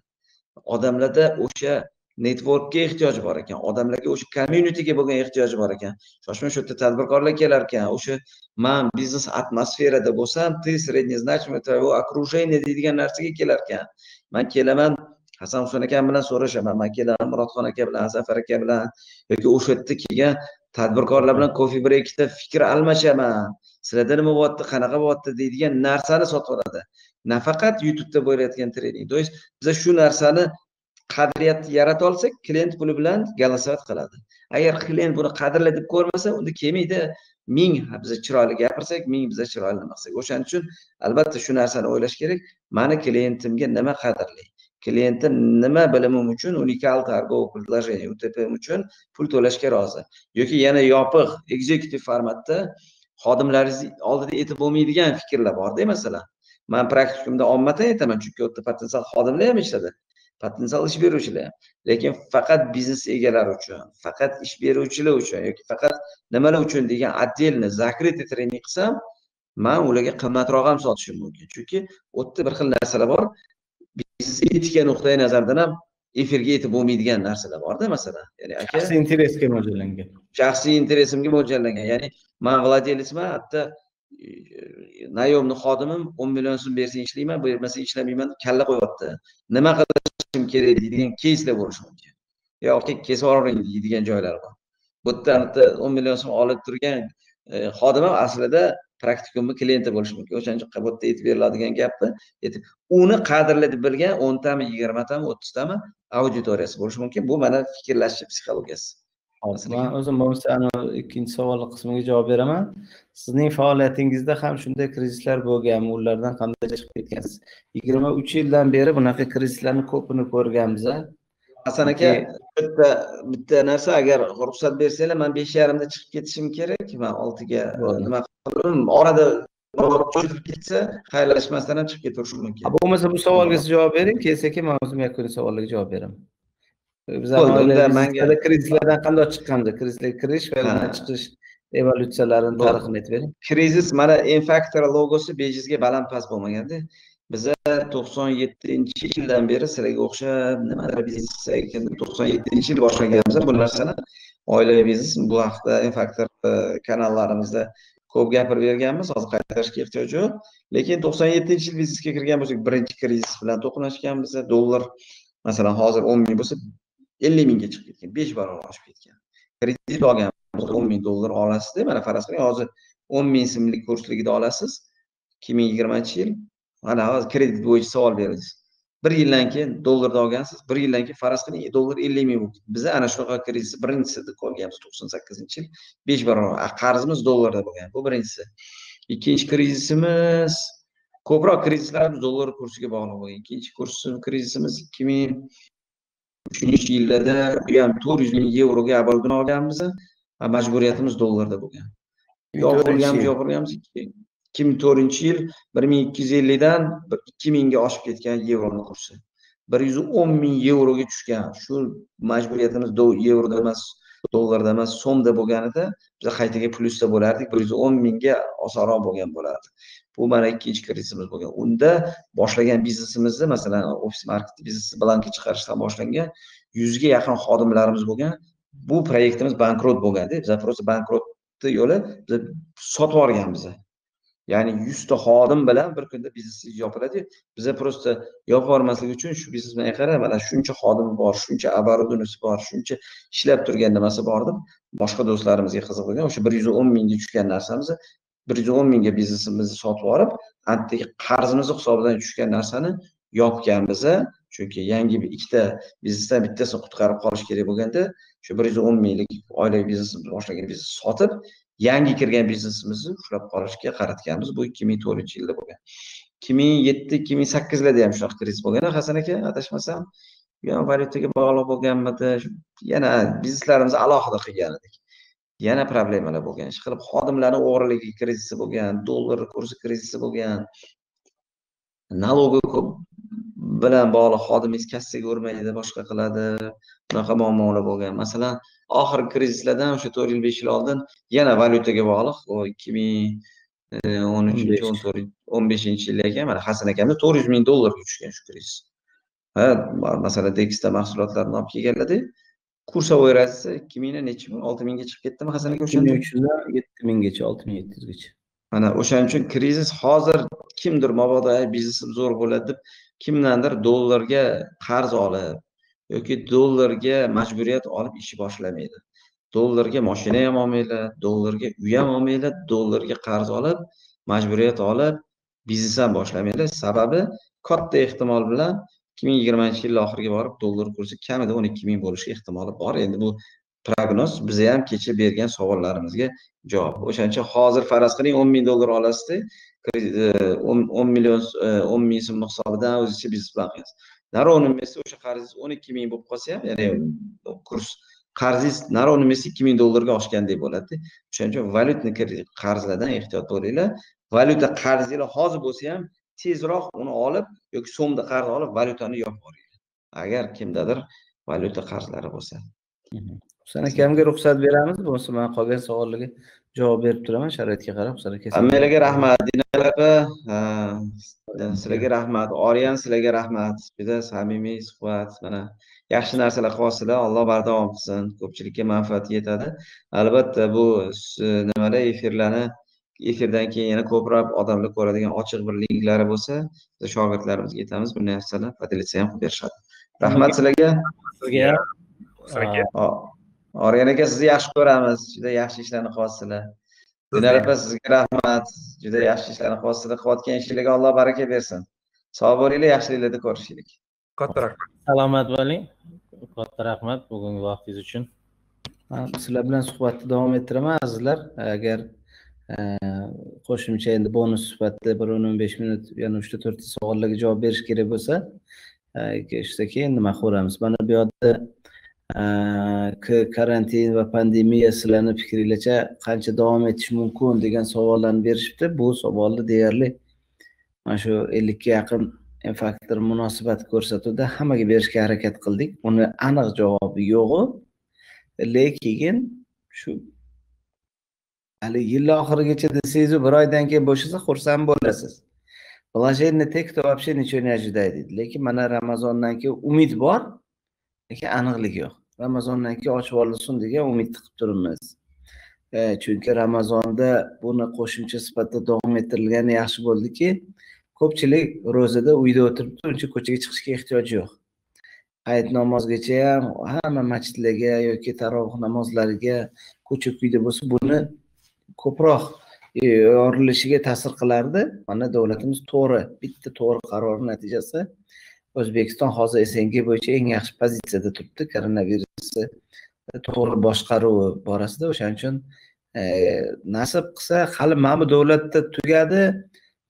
odamlarda o'sha networkga ehtiyoj bor ekan. Odamlarga o'sha communityga bo'lgan ehtiyoj bor ekan. Shoshma shu yerda tadbirkorlar kelar ekan. O'sha man biznes atmosferada bo'lsam ты среднезначимый твоего окружения deydigan narsaga kelar ekan. Man kelaman hasan husan akam bilan so'rashaman. Man kelaman murodxon aka bilan zafar aka bilan yoki o'sha yerda kelgan tadbirkorlar bilan kofe breykda fikr almashaman. Sizlarda nima bo'lyapti qanaqa bo'lyapti deydigan narsani sotib oladi nafaqat youtubeda bo'layotgan trening. То есть biza shu narsani qadriyatni yarata olsak klient puli bilan голосовать qiladi. Agar klient buni qadrla deb ko'rmasa unda kelmaydi. Ming biza chiroyli gapirsak ming biza chiroyli nima qilsak o'shaning uchun albatta shu narsani o'ylash kerak. Mani klientimga nima qadrli klienti nima bilimim uchun unikal торговый предложение utpm uchun pul to'lashga rozi. Yoki yana yopiq executive formatda xodimlaringizni oldida aytib bo'lmaydigan fikrlar borda masalan. Man praktikumda ommadan aytaman chunki u yerda potensial xodimlar ham ishladi potensial ish beruvchilar ham. Lekin faqat biznes egalari uchun faqat ish beruvchilar uchun yoki faqat nimalar uchun degan отдельно закрытый trening qilsam man ularga qimmatroq ham sotishim mumkin. Chunki u yerda bir xil narsalar bor biznes etika nuqtai nazaridan ham efirga yetib bo'lmaydigan narsalar borda masalan. Ya'ni aka shaxsiy interessga mo'ljallangan. Shaxsiy interesimga mo'ljallangan. Ya'ni man vладелецman hatto naymni xodimim o'n million so'm bersang ishlayman bermasa ishlamayman deb kalla qo'yyapti nima qilishim kerak deydigan keyslar bo'lishi mumkin. Yo aka kesib yuboring deydigan joylar bor. Bu yerda o'n million so'm olib turgan xodim ham aslida praktikumni klienti bo'lishi mumkin. O'shaning uchun bu yerda aytib beriladigan gapni uni qadrli deb bilgan o'ntami yigirmatami o'ttiztami auditoriyasi bo'lishi mumkin. Bu mana fikrlash psixologiyasi. Man o'zim bo'lmasa ikkinchi savolni qismiga javob beraman. Sizning faoliyatingizda ham shunday krizislar bo'lganmi ulardan qanday chiqib ketgansiz? Yigirma uch yildan beri bunaqa krizislarni ko'pini ko'rganmiz hasan aka bitta bitta narsa agar ruxsat bersanglar man besh yarimda chiqib ketishim kerak. Man oltiga nima orada ketsa xayrlashmasdan ham chiqib ketaverishim mumkin. Bo'lmasa bu savolga siz javob bering. Keyin sekin man o'zim yakuniy savollarga javob beraman. Manga krizislardan qanday chiqqanmiz krizislarga kirish va undan chiqish evolyutsiyalarini tarixini aytib bering. Krizis mana infaktor logosi bejizga balandpast bo'lmaganda biza to'qson yettinchi yildan beri sizlarga o'xshab nimadir biznes ekan to'qson yettinchi yil boshlaganmiz. Bu narsani oilaviy biznes bu haqida infaktor e, kanallarimizda ko'p gapirib berganmiz. Hozir qaytarishga ehtiyoj yo'q. Lekin to'qson yettinchi yil biznesga kirgan bo'lsak birinchi krizis bilan to'qnashganmiz dollar masalan hozir o'n ming bo'lsa ellik mingga chiqib ketgan besh barobar oshib ketgan. Kredit olgan o'n ming dollar olasizda mana faraz qiling hozir o'n ming so'mlik kursligida olasiz. ikki ming yigirmanchi yil mana hozir kredit bo'yicha savol berdingiz. Bir yildan keyin dollarda olgansiz bir yildan keyin faraz qiling dollar ellik ming bo'lib biza ana shunaqa kreditni birinchisida ko'rganmiz to'qson sakkizinchi yil. Besh barobar qarzimiz dollarda bo'lgan bu birinchisi. Ikkinchi krizisimiz ko'proq krizislarimiz dollar kursiga bog'liq bo'lgan. Ikkinchi kurs krizisimiz ikki ming uchinchi yillarda bu ham to'rt yuz ming yevroga оборудование olganmiz. Majburiyatimiz dollarda bo'lgan. Yo'q bo'lganmiz yo'q bo'lganmiz ikki ming to'rtinchi yil bir ming ikki yuz ellikdan ikki mingga oshib ketgan yevroni kursi. bir yuz o'n ming yevroga tushgan. Shu majburiyatimiz yevroda emas dollarda emas so'mda bo'lganida biz qaytaga plyusda bo'lardik. bir yuz o'n mingga osonroq bo'lgan bo'lardi. Bu mana ikkinchi kreditimiz bo'lgan. Unda boshlagan biznesimizni masalan ofis market biznesi blanka chiqarishdan boshlangan yuzga yaqin xodimlarimiz bo'lgan. Bu proyektimiz bankrot bo'lganda biz просто bankrotni yo'li biz sotib yuborganmiz. Ya'ni yuzta xodim bilan bir kunda biznes yopiladi. Biza просто yopib uchun shu biznes bilan qara mana shuncha xodimi bor shuncha оборудованиесі bor shuncha ishlab turgan nimasi bor deb boshqa do'stlarimizga qiziq bo'lgan o'sha bir yuz o'n mingga tushgan narsamizni bir yuz o'n mingga biznesimizni sotib yuborib antiga qarzimizni hisobidan tushgan narsani yopganmiz chunki yangi ikkita biznesdan bittasini qutqarib qolish kerak bo'lganda shu bir yuz o'n minglik oilaviy biznesimizni boshlagan biznesni sotib yangi kirgan biznesimizni ushlab qolishga qaratganmiz. Bu ikki ming to'rtinchi yilda bo'lgan. ikki ming yetti ikki ming sakkizlarda ham shunaqa krizis bo'lgan. Hasan aka adashmasam bu ham valyutaga bog'liq bo'lganmidi? Yana bizneslarimizni alohida qilgan edik. Yana problemalar bo'lgan. Ish qilib xodimlarni o'g'riligi krizisi bo'lgan dollar kursi krizisi bo'lgan. Nalogi ko'p bilan bog'liq xodimingiz kassaga urmaydi boshqa qiladi. Bunaqa muammolar bo'lgan. Masalan oxirgi krizislardan o'sha to'rt yil besh yil oldin yana valyutaga bog'liq. U ikki ming o'n uchinchi o'n to'rt o'n beshinchi yilda ekan. Mana hasan akamni to'rt yuz ming dollarga tushgan shu krizis ha masalan deksta mahsulotlarni olib kelganlarda разница ikki mingdan nechi ming olti mingga chiqib ketdimi hasan aka ikki ming uch yuzdan yetti minggacha olti ming yetti yuzgacha. Mana o'shaning uchun krizis hozir kimdir mabodo biznesim zo'r bo'ladi deb kimdandir dollarga qarz olib yoki dollarga majburiyat olib ish boshlamaydi. Dollarga mashina ham olmanglar dollarga uy ham olmanglar dollarga qarz olib majburiyat olib biznes ham boshlamanglar sababi katta ehtimol bilan ikki ming yigirmanchi yil oxiriga borib dollar kursi kamida o'n ikki ming bo'lishi ehtimoli bor. Endi bu prognoz biza ham kecha bergan savollarimizga javob. O'shaning uchun hozir faraz qiling o'n ming dollar olasizda e, o'n million e, o'n ming so'm hisobidan o'zingizcha biznes plan qilasiz narov nimasi o'sha qarzingiz o'n ikki ming bo'lib qolsa ham ya'ni kurs qarzingiz narov nimasi ikki ming dollarga oshgandek bo'ladida. O'shaning uchun valyutni qarzlardan ehtiyot bo'linglar valyuta qarzinglar hozir bo'lsa ham tezroq uni olib yoki so'mda qarz olib valyutani yopib yuboringlar agar kimdadir valyuta qarzlari bo'lsa. Husan akamga ruxsat beramiz bo'lmasa man qolgan savollarga javob berib turaman sharoitga qarab aka hammalarga rahmat. Dinar opa sizlarga rahmat. Oriyan sizlarga rahmat. Juda samimiy suhbat. Mana yaxshi narsalar qilyapsizlar alloh bardavom qilsin. Ko'pchilikka manfaati yetadi. Albatta bu nimalar efirlarni efirdan keyin yana ko'proq odamlar ko'radigan ochiq bir linklari bo'lsa biz shogirdlarimizga aytamiz bu narsalar podelitsiya ham qilib berishadi. Rahmat sizlarga. Sizga organ aka sizni yaxshi ko'ramiz. Juda yaxshi ishlarni qilyapsizlar. Dinar opa sizga rahmat. Juda yaxshi ishlarni qilyapsizlar. Qilayotgan ishinglarga alloh baraka bersin. Sog' bo'linglar yaxshiliklarda ko'rishaylik katta rahmat. Salomat bo'ling. Katta rahmat bugungi vaqtingiz uchun. Sizlar bilan suhbatni davom ettiraman azizlar. Agar qo'shimcha endi bonus sifatida bir o'n o'n besh minut yana uchta to'rtta savollarga javob berish kerak bo'lsa eshitsa keyin nima qilamiz mana bu yoqda karantin va pandemiya sizlarni fikringlarcha qancha davom etishi mumkin degan savollarni berishibdi. Bu savolni deyarli mana shu ellikka yaqin faktor munosabat ko'rsatuvda hammaga berishga harakat qildik. Uni aniq javobi yo'q lekin shu hali yil oxirigacha desangizu bir oydan keyin bo'shasa xursand bo'lasiz. Положение те кто вообще ничего не ожидает deydi lekin mana ramazondan keyin umid bor lekin aniqlik yo'q. Ramazondan keyin ochib olinsin degan umidni qilib turibmiz. E, chunki ramazonda buni qo'shimcha sifatida davom ettirilgani yaxshi bo'ldiki ko'pchilik ro'zada uyda o'tiribdi uncha ko'chaga chiqishga ehtiyoji yo'q. Hayit namozgacha ham hamma masjidlarga yoki taroveh namozlariga ko'cha kuyda bo'lsa buni ko'proq e, yorilishiga ta'sir qilardi. Mana davlatimiz to'g'ri bitta to'g'ri qaror natijasi. O'zbekiston hozir sng bo'yicha eng yaxshi pozitsiyada turibdi. Koronavirusni to'g'ri boshqaruvi borasida o'shaning uchun e, nasib qilsa hali mana bu davlatda tugadi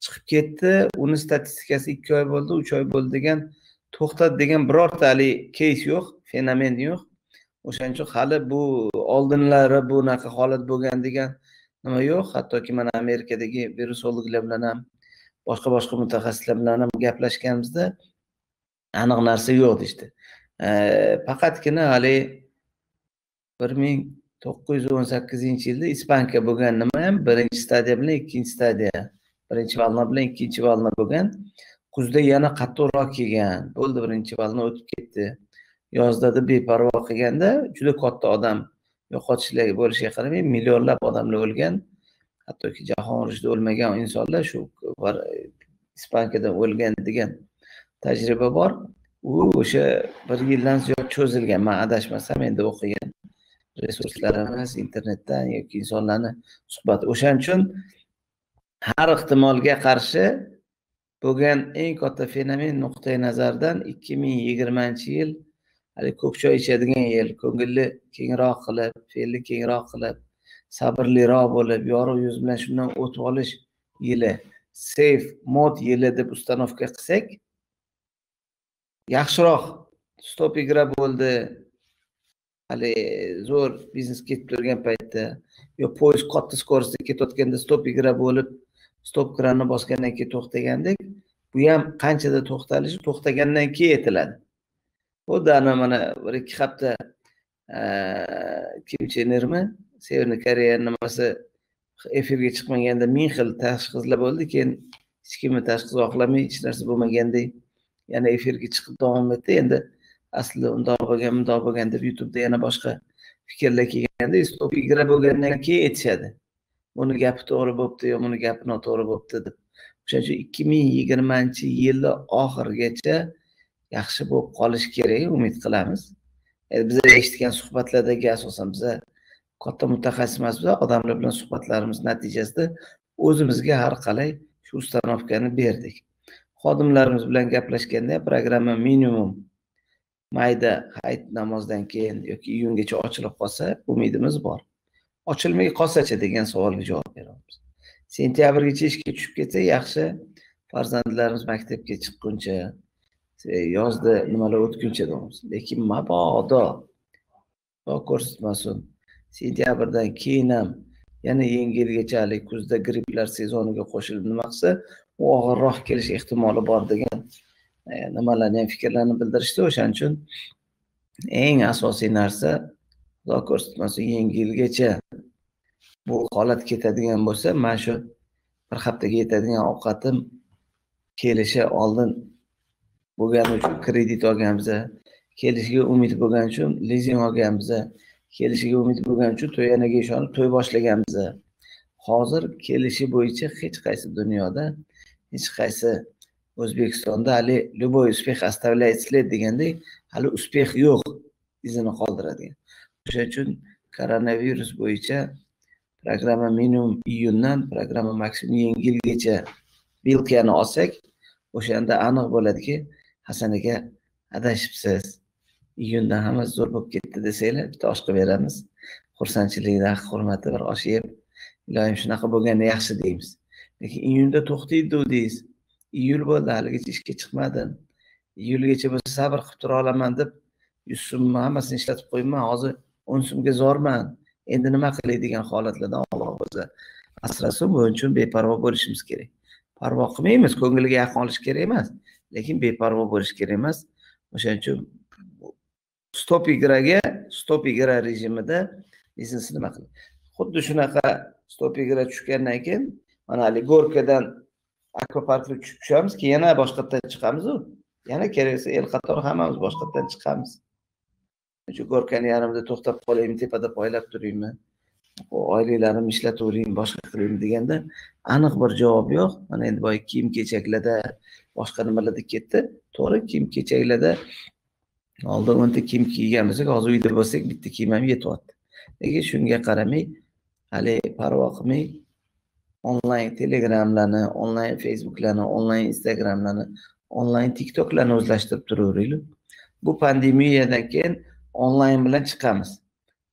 chiqib ketdi. Uni statistikasi ikki oy bo'ldi uch oy bo'ldi degan to'xtadi degan birorta haligi keys yo'q fenomen yo'q. O'shaning uchun hali bu oldinlari bunaqa holat bo'lgan degan nima yo'q. Hattoki mana amerikadagi virusologlar bilan ham boshqa boshqa mutaxassislar bilan ham gaplashganimizda aniq narsa yo'q deyishdi. Faqatgina haligi bir ming to'qqiz yuz o'n sakkizinchi yilda ispanka bo'lgan nima ham? Birinchi stadiya bilan ikkinchi stadiya birinchi valna bilan ikkinchi valna bo'lgan. Kuzda yana qattiqroq kelgan. Bo'ldi birinchi valna o'tib ketdi. Yozdada beparvo qilganda juda katta odam yo'qotishlar bo'lishiga qaramay millionlab odamlar o'lgan. Hattoki jahon urushida o'lmagan insonlar shu ispankada o'lgan degan tajriba bor. U o'sha bir yildan ziyod cho'zilgan. Man adashmasam endi o'qigan resurslarimiz internetdan yoki insonlarni suhbati o'shaning uchun har ehtimolga qarshi bo'lgan eng katta fenomen nuqtai nazardan ikki ming yigirmanchi yil haligi ko'k choy ichadigan yil ko'ngilni kengroq qilib fe'lni kengroq qilib sabrliroq bo'lib yorug' yuz bilan shundan o'tib olish yili safe mod yili deb ustanovka qilsak yaxshiroq stop igra bo'ldi. Hali zo'r biznes ketib turgan paytda yo poyezd katta скоростьda ketayotganda stop igra bo'lib stop kranni bosgandan keyin to'xtagandek bu ham qanchada to'xtalishi to'xtagandan keyin aytiladi. Xuddi ana mana bir ikki hafta kim chen irmi severniy koreya nimasi efirga chiqmaganda ming xil tashxislar bo'ldi. Keyin hech kimni tashxis oqlamay hech narsa bo'lmagandek yana efirga chiqib davom etdi. Endi aslida undoq bo'lgan bundoq bo'lgan deb youtubeda yana boshqa fikrlar kelganda stop igra bo'lgandan keyin aytishadi buni gapi to'g'ri bo'libdi yo buni gapi noto'g'ri bo'libdi deb. O'shaning uchun ikki ming yigirmanchi yilni oxirigacha yaxshi bo'lib qolishi kerak umid qilamiz. E, Biz eshitgan suhbatlardagi asosan biza katta mutaxassis emasmiz odamlar bilan suhbatlarimiz natijasida o'zimizga har qalay shu ustanovkani berdik. Xodimlarimiz bilan gaplashganda programma minimum mayda hayit namozdan keyin yoki iyungacha ochilib qolsa umidimiz bor. Ochilmay qolsachi degan savolga javob beramiz. Sentyabrgacha ishga tushib ketsa yaxshi farzandlarimiz maktabga chiqquncha e, yozda nimalar o'tguncha deymiz. Lekin mabodo xudo ko'rsatmasin sentyabrdan keyin ham yana yengilgacha haligi kuzda gripplar sezoniga qo'shilib nima qilsa u og'irroq kelish ehtimoli bor degan e, nimalarni ham fikrlarni bildirishdi o'shaning uchun eng asosiy narsa xudo ko'rsatmasin yengilgacha bu holat ketadigan bo'lsa mana shu bir haftaga yetadigan ovqatim kelishi oldin bo'lgani uchun kredit olganmiz kelishiga umid bo'lgani uchun lizing olganmiz kelishiga umid bo'lgani uchun to'yanaga ishonib to'y boshlaganmiz hozir kelishi bo'yicha hech qaysi dunyoda hech qaysi o'zbekistonda hali любой успех оставляет след degandek hali uspeh yo'q izini qoldiradigan. O'sha uchun koronavirus bo'yicha programma minimum iyundan programma maksimum yengilgacha vilkani olsak o'shanda aniq bo'ladiki hasan aka adashibsiz. Iyunda hammasi zo'r bo'lib ketdi desanglar bitta osh qilib beramiz. Xursandchilikda hurmati bir osh yeb iloyim shunaqa bo'lganda yaxshi deymiz. Lekin iyunda to'xtaydi deysiz iyul bo'ldi haligacha ishga chiqmadim. Iyulgacha bo'lsa sabr qilib tura olaman deb yuz so'mni hammasini ishlatib qo'yibman. Hozir o'n so'mga zorman. Endi nima qilay degan holatlardan alloh o'zi asrasin. Buning uchun beparvo bo'lishimiz kerak. Parvo qilmaymiz ko'ngilga yaqin olish kerak emas lekin beparvo bo'lish kerak emas. O'shaning uchun stop igraga stop igra rejimida biznesni nima qiladi xuddi shunaqa stop igra tushgandan keyin mana haligi gorkadan akvaparkga tushib tushamiz keyin yana boshqatdan chiqamizu. Yana kerak bo'lsa el qator hammamiz boshqatdan chiqamiz. Shu gorkani yarimida to'xtab qolaymi tepada poylab turaymi oyliklarimni ishlatavering boshqa qilaymi deganda aniq bir javob yo'q. Mana endi boya kiyim kechaklarda boshqa nimalarda ketdi? To'g'ri kiyim kechaklarda oldin o'nta kiyim kiygan bo'lsak hozir uyda bo'lsak bitta kiyim ham yetyapti. Lekin shunga qaramay? Haligi parvo qilmay onlayn telegramlarni onlayn facebooklarni onlayn instagramlarni onlayn tiktoklarni o'zlashtirib turaveraylik. Bu pandemiyadan keyin onlayn bilan chiqamiz.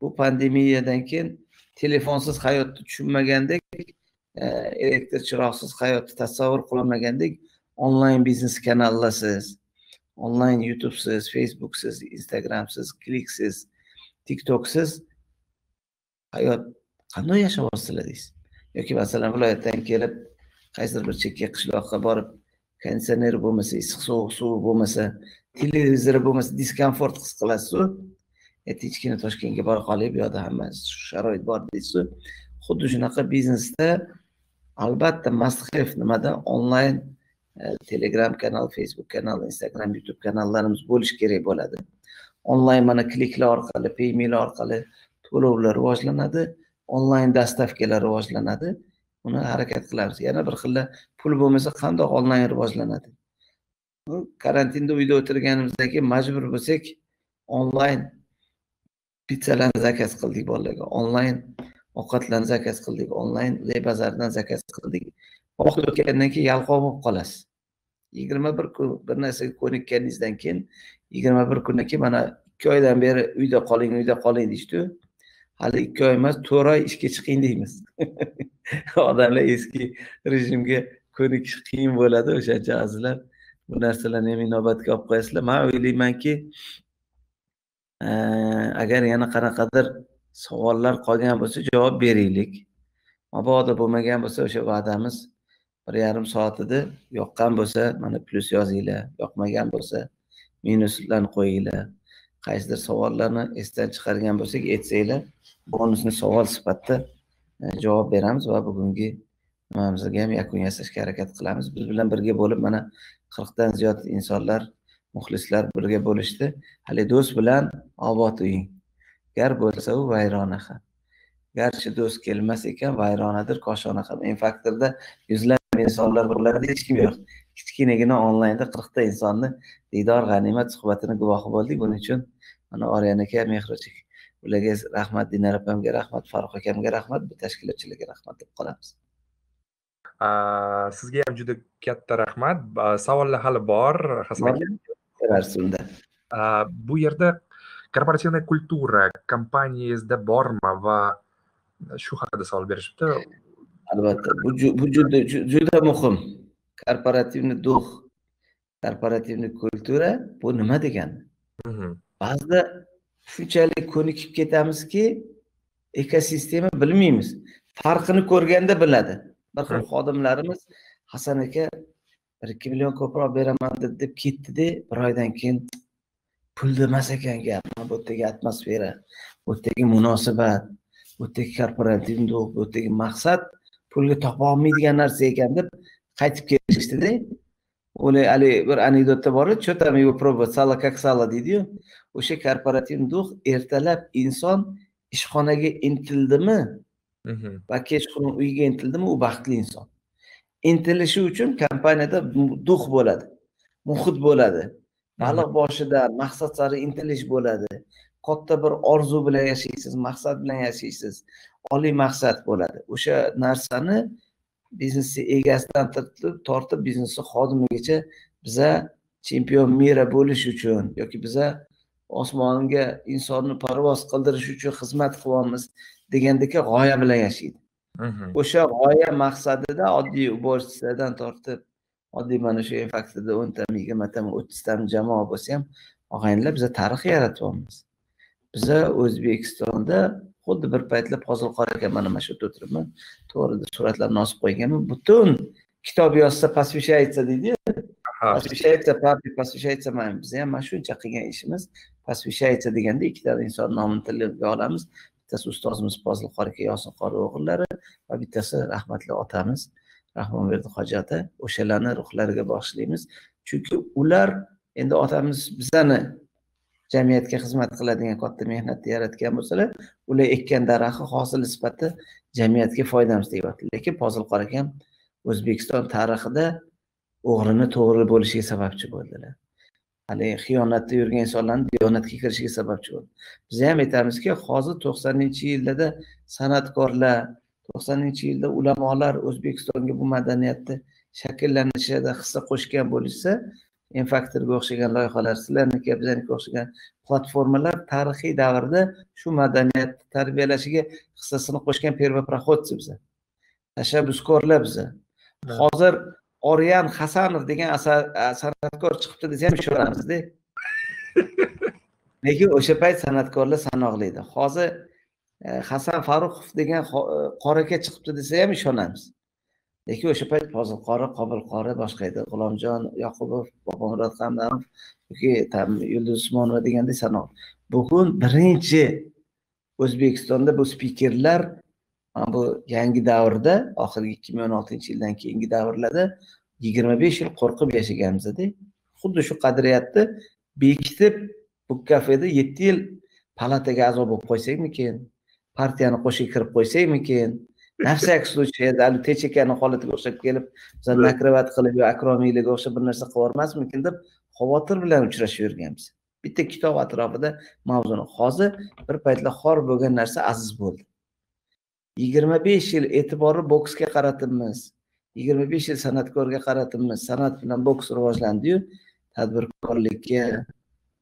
Bu pandemiyadan keyin telefonsiz hayotni tushunmagandek e, elektr chiroqsiz hayotni tasavvur qilolmagandek onlayn biznes kanallarsiz onlayn youtubesiz facebooksiz instagramsiz kliksiz tiktoksiz hayot qanday yashayapsizlar deysiz yoki masalan viloyatdan kelib qaysidir bir chekka qishloqqa borib konditsioner bo'lmasa issiq sovuq suvi bo'lmasa televizor bo'lmasa diskomfort his qilasizu e, tinchgina toshkentga bora qolay bu yoqda hamma sharoit bor deysizu xuddi shunaqa biznesda albatta must have nimada? Onlayn E, telegram kanal facebook kanal instagram youtube kanallarimiz bo'lishi kerak bo'ladi onlayn mana kliklar orqali paymail orqali to'lovlar rivojlanadi onlayn dastavkalar rivojlanadi. Buni harakat qilamiz. Yana bir xilla pul bo'lmasa qandoq onlayn rivojlanadi? Karantinda uyda o'tirganimizdan keyin majbur bo'lsak onlayn pitsalarni zakaz qildik bolalarga. Onlayn ovqatlarni zakaz qildik onlayn bazardan zakaz qildik. Vaqt o'tgandan keyin yalqov bo'lib qolasiz. Yigirma bir kun bir narsaga ko'nikkaningizdan keyin yigirma bir kundan keyin mana ikki oydan beri uyda qoling uyda qoling deyishdiyu hali ikki oy emas to'rt oy ishga chiqing deymiz. (laughs) Odamlar eski rejimga ko'nikish qiyin bo'ladi o'shaning uchun azizlar bu narsalarni ham inobatga olib qo'yasizlar. Man o'ylaymanki agar yana qanaqadir savollar qolgan bo'lsa javob beraylik. Mabodo bo'lmagan bo'lsa o'sha va'damiz bir yarim soat edi. Yoqqan bo'lsa mana plyus yozinglar. Yoqmagan bo'lsa minuslarni qo'yinglar. Qaysidir savollarni esdan chiqargan bo'lsak aytsanglar bonusni savol sifatida e, javob beramiz va bugungi nimamizga ham yakun yasashga harakat qilamiz. Biz bilan birga bo'lib mana qirqdan ziyod insonlar muxlislar birga bo'lishdi. Hali do'st bilan obod uying. Gar bo'lsa u vayrona ham garchi do'st kelmas ekan vayronadir koshona ham. N faktorda yuzlab insonlar bularida hech kim yo'q. Kichkinagina onlaynda qirqta insonni diydor g'animat suhbatini guvohi bo'ldik. Buning uchun mana oryan aka mehroj ularga rahmat dinar opamga rahmat farruh akamga rahmat bu tashkilotchilarga rahmat deb qolamiz. Sizga ham juda katta rahmat. Savollar hali bor hasan aka. Bu yerda korporativniy kultura kompaniyangizda bormi va shu haqida savol berishibdi albatta. Bu bu juda juda muhim. Korporativniy duh korporativniy kultura bu nima degani? Ba'zida shunchalik ko'nikib ketamizki ekosistema bilmaymiz. Farqini ko'rganda biladi. Bir xil xodimlarimiz hasan aka bir ikki million ko'proq beraman deb ketdida bir oydan keyin pulda emas ekan gap bu yerdagi atmosfera bu yerdagi munosabat bu yerdagi korporativ bu yerdagi maqsad pulga topa olmaydigan narsa ekan deb qaytib kelishdida. Uni haligi bir anekdotda bor что там его пробовать salo как salo deydiyu. O'sha korporativ duh ertalab inson ishxonaga intildimi va kechqurun uyiga intildimi u baxtli inson. Intilishi uchun kompaniyada duh bo'ladi muhit bo'ladi baliq boshidan maqsad sari intilish bo'ladi katta bir orzu bilan yashaysiz maqsad bilan yashaysiz oliy maqsad bo'ladi. O'sha narsani biznesni egasidan tortib biznesni xodimigacha biza chempion mira bo'lish uchun yoki biza osmonga insonni parvoz qildirish uchun xizmat qilyapmiz degandagi g'oya bilan yashaydi. O'sha g'oya maqsadida oddiy уборщицаdan tortib oddiy mana shu faktorda o'ntami yigirmatami o'ttiztami jamoa bo'lsa ham og'aynilar biza tarix yaratyapmiz biza o'zbekistonda xuddi bir paytlar qozilqor aka mana mana shu yerda o'tiribman. To'g'ri suratlarni osib qo'yganman. Butun kitob yozsa посвящается deydiyu посвящается папе посвящается mana biza ham mana shuncha qilgan ishimiz. Посвящается deganda ikkita inson nomini tilga olamiz bittasi ustozimiz qozilqor aka yosin qori o'g'illari va bittasi rahmatli otamiz rahmonberdi hoji ota o'shalarni ruhlariga bag'ishlaymiz. Chunki ular endi otamiz bizani jamiyatga xizmat qiladigan katta mehnatni yaratgan bo'lsalar ular ekkan daraxti hosil sifati jamiyatga foydamiz deyapti. Lekin qor akam o'zbekiston tarixida o'g'rini to'g'ri bo'lishiga sababchi bo'ldilar. Haligi xiyonatda yurgan insonlarni diyonatga kirishiga sababchi bo'ldi. Biz ham aytamizki hozir to'qsoninchi yillarda san'atkorlar to'qsoninchi yilda ulamolar o'zbekistonga bu madaniyatni shakllanishida hissa qo'shgan bo'lishsa infaktorga o'xshagan loyihalar sizlarniki bizaniki o'xshagan platformalar tarixiy davrda shu madaniyatni tarbiyalashiga hissasini qo'shgan первопроходцы biza tashabbuskorlar biza hozir oryan hasanov degan san'atkor chiqibdi desa ham ishonamizda (laughs) lekin o'sha payt san'atkorlar sanoqli edi. Hozir e, hasan farruxov degan qori aka chiqibdi desa ham ishonamiz lekin o'sha payt fozil qori qobil qori boshqa edi. G'ulomjon yoqubov bobomurod hamdamov yoki yulduz usmonova degandek sanoq bugun birinchi o'zbekistonda bu spikerlar bu yangi davrda oxirgi ikki ming o'n oltinchi yildan keyingi davrlarda yigirma besh yil qo'rqib yashaganmizda xuddi shu qadriyatni bekitib bu kafeda yetti yil palataga a'zo bo'lib qo'ysakmikin? Partiyani qo'shiga kirib qo'ysakmikin? Всякий случай haligi techekani holatiga o'xshab kelib biza nakrovat qilib yo akromiylarga o'xshab bir narsa qilib yubormasmikin deb xavotir bilan uchrashib yurganmiz. Bitta kitob atrofida mavzuni hozir bir paytlar xor bo'lgan narsa aziz bo'ldi. Yigirma besh yil e'tiborni boksga qaratibmiz yigirma besh yil san'atkorga qaratibmiz san'at bilan boks rivojlandiyu. Tadbirkorlikka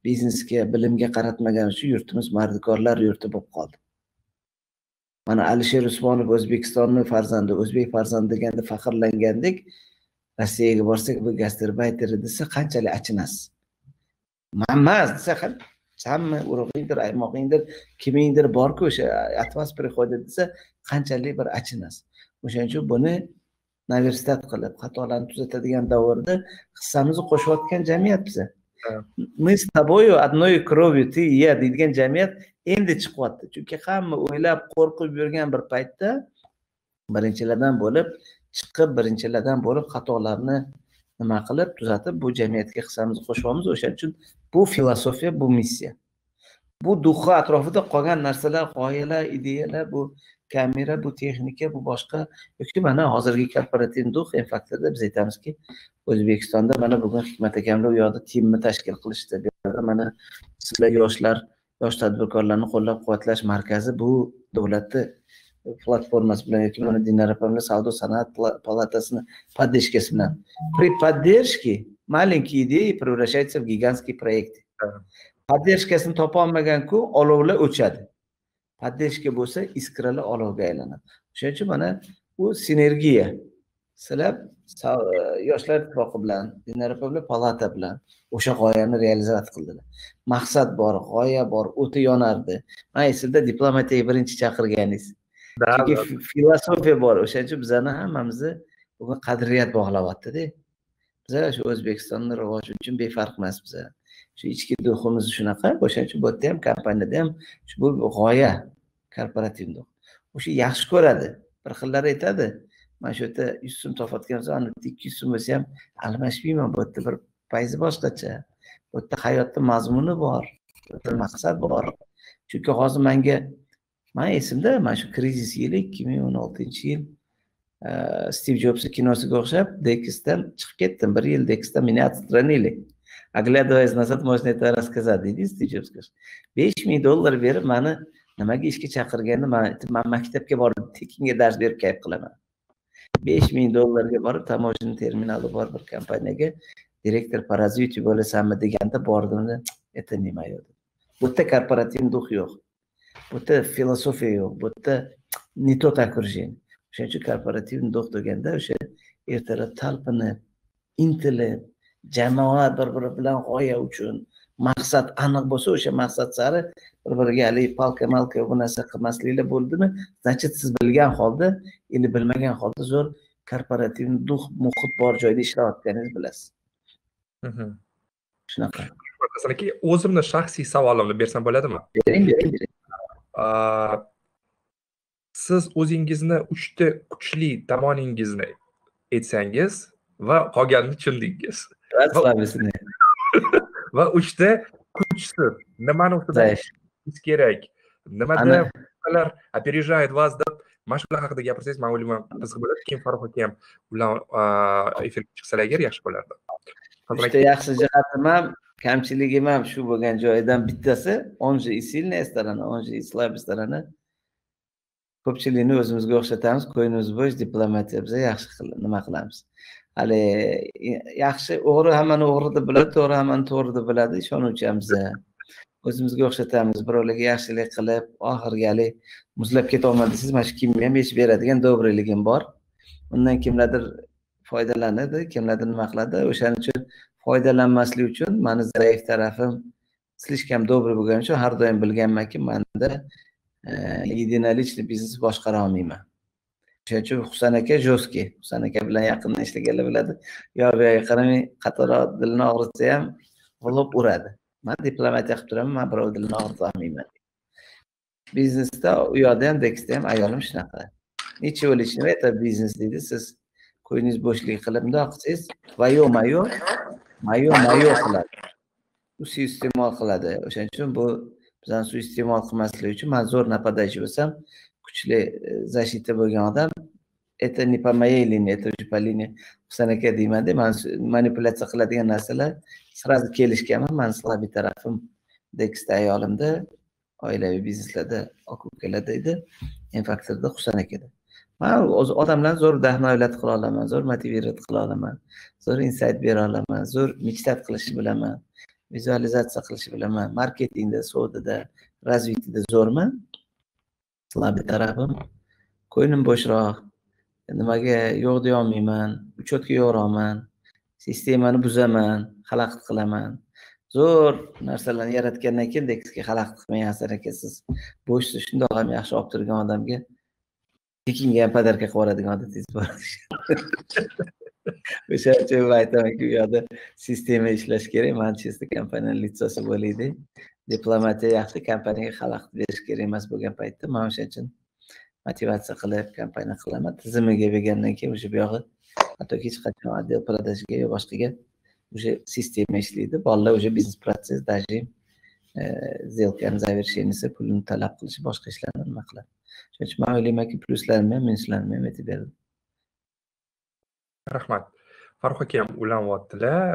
biznesga bilimga qaratmagan shu yurtimiz mardikorlar yurti bo'lib qoldi mana alisher usmonov o'zbekistonni farzandi o'zbek farzandi deganda faxrlangandek rossiyaga borsak bu gastrbayter desa qanchalik achinasiz? Man emas desa sanmi urug'ingdir aymog'ingdir kimingdir borku o'sha от вас приходит desa qanchalik bir achinasiz? O'shaning uchun buni naverstat qilib xatolarni tuzatadigan davrda hissamizni qo'shayotgan jamiyat biza. Мы с тобою одной кровью ты и я deydigan jamiyat endi chiqyapti. Chunki hamma o'ylab qo'rqib yurgan bir paytda birinchilardan bo'lib chiqib birinchilardan bo'lib xatolarni nima qilib tuzatib bu jamiyatga hissamizni qo'shyapmiz o'shaning uchun bu filosofiya bu missiya. Bu duhi atrofida qolgan narsalar g'oyalar ideyalar bu kamera bu texnika bu boshqa yoki mana hozirgi korporativ duh faktorda biz aytamizki o'zbekistonda mana bugun hikmat akamlar u yoqda timni tashkil qilishdi. Bu mana sizlar yoshlar yosh tadbirkorlarni qo'llab quvvatlash markazi bu davlatni platformasi bilan yoki mana dinara bilan savdo sanoat palatasini поддержкасi bilan. При поддержке маленькие идеи превращаются в гигантские проекты. Поддержкасini topolmaganku olovlar o'chadi. Поддержка bo'lsa iskralar olovga aylanadi. O'shaning uchun mana bu sinergiya sizlar yoshlar ittifoqi bilan dinara bilan palata bilan o'sha g'oyani realizatsiya qildilar. Maqsad bor g'oya bor o'ti yonardi. Man esimda diplomatiyaga birinchi chaqirganingiz. Chunki filosofiya bor o'shaning uchun bizani hammamizni bugun qadriyat bog'layaptida biza shu o'zbekistonni rivoji uchun befarq emas biza. Shu ichki duximiz shunaqa o'shaning uchun bu yerda ham kompaniyada ham bu g'oya korporativ o'sha yaxshi ko'radi bir xillar aytadi mana shu yerda yuz so'm topayotgan bo'lsa ani ikki yuz so'm bo'lsa ham almashmayman. Bu yerda bir payzi boshqacha. Bu yerda hayotni mazmuni bor bu yerda maqsad bor. Chunki hozir manga man esimda mana shu krizis yili ikki ming o'n oltinchi yil e, stiv jobsni kinosiga o'xshab dekisdan chiqib ketdim. Bir yil dekisdan меня отстранили оглядываясь назад можно это рассказать deydi stiv jobs besh ming dollar berib mani nimaga ishga chaqirganda man maktabga borib tekinga dars berib kayf qilaman. Besh ming dollarga borib tamoshni terminali bor bir kompaniyaga direktor по развитию bo'lasanmi deganda bordimda это не мое bu yerda korporativ duh yo'q. Bu yerda filosofiya yo'q. Bu yerda не тот окружение o'shaning uchun korporativ duh deganda o'sha ertalab talpinib intilib jamoa bir biri bilan g'oya uchun maqsad aniq bo'lsa o'sha maqsad sari bir biriga haligi palka malka bu narsa qilmasliklar bo'ldimi? Значит siz bilgan holda endi bilmagan holda zo'r korporativ duh muhit bor joyda ishlayotganingizni bilasiz. Shunaqa. Hasan aka o'zimni shaxsiy savolimni bersam bo'ladimi? Bering bering bering. Siz o'zingizni uchta kuchli tomoningizni aytsangiz va qolganini tushundingiz va uchta kuchsiz nimani ustidan ishlash kerak? Nimada опережает вас deb mana shular haqida gapirsangiz man o'ylayman. Qiziq bo'ladi keyin farruh aka ham bilan efirga chiqsalar agar yaxshi bo'lardi. Uchta yaxshi jihatim ham kamchiligim ham shu bo'lgan joyidan bittasi он же и сильная сторона он же и слабая сторона ko'pchilikni o'zimizga o'xshatamiz ko'nglimiz bo'sh diplomatiya biza yaxshi nima qilamiz hali yaxshi o'g'ri hammani o'g'ri deb biladi to'g'ri hammani to'g'ri deb biladi ishonuvchanmiz o'zimizga o'xshatamiz birovlarga yaxshilik qilib oxirgi haligi muzlab ketolmadi desangiz mana shu kiyimni ham yechib beradigan dobriyligim bor. Undan kimlardir foydalanadi kimlardir nima qiladi o'shaning uchun foydalanmaslik uchun mani zaif tarafim слишком добрый bo'lgani uchun har doim bilganmanki manda e, единоличный biznes boshqara olmayman. O'shaning uchun husan aka жесткий husan aka bilan yaqindan ishlaganlar biladi. Yo bu yoqqa qaramay qattiqroq dilini og'ritsa ham g'ulib uradi. Man diplomatiya qilib turaman man birov dilini og'rita olmayman. Biznesda u yoqda ham dekisda ham ayolim shunaqa. Ничего личного это biznes deydi siz ko'nglingiz bo'shlik qilib mundoq qilsangiz vayo mayo. Mayo mayo qiladi. U suiiste'mol qiladi. O'shaning uchun bu bizani suiiste'mol qilmasligi uchun man zo'r нападающий bo'lsam kuchli e, zashita bo'lgan odam это не по моей линии это уже по линии husan aka deymanda man manipulyatsiya qiladigan narsalar сразу kelishganman mani слабый tarafim dekisda ayolimda oilaviy bizneslarda oka ukalarda edi infaktorda faktorda husan akada. Man o'zi odamlarni zo'r dahnoylat qila olaman zo'r motivirovat qila olaman zo'r insayt bera olaman zo'r mечтать qilishni bilaman vizualizatsiya qilishni bilaman marketingda sodada развитияda zo'rman. Слабый tarafim. Ko'nglim bo'shroq. Nimaga yo'q deyolmayman. Учетga yo'g'roqman sistemani buzaman. Xalaqit qilaman. Zo'r narsalarni yaratgandan keyin dekisga xalaqit qilmayapsizlar hasan aka siz. Bo'shsiz shundoq ham yaxshi olib turgan odamga tekinga ham podarka qilib yuboradigan odatingiz bor (laughs) o'shaning uchun aytamanki u yoqda sistema ishlash kerak. Manchester kompaniyani litsosi bo'laylik diplomatiya yaxshi kompaniyaga xalaqit berish kerak emas bo'lgan paytda. Man o'shaning uchun motivatsiya qilib kompaniya qilaman. Tizimiga bergandan keyin o'sha buyog'i hattoki hech qachon отдел продажаga yo boshqaga уже sistema ishlaydi. Bolalar уже biznes protsess даже сделкani завершенияsi pulini talab qilishi boshqa ishlarni nima qiladi? Shuning uchun man o'ylaymanki pluslarini ham minuslarini ham aytib berdim. Rahmat. Farruh aka ham ulanyaptilar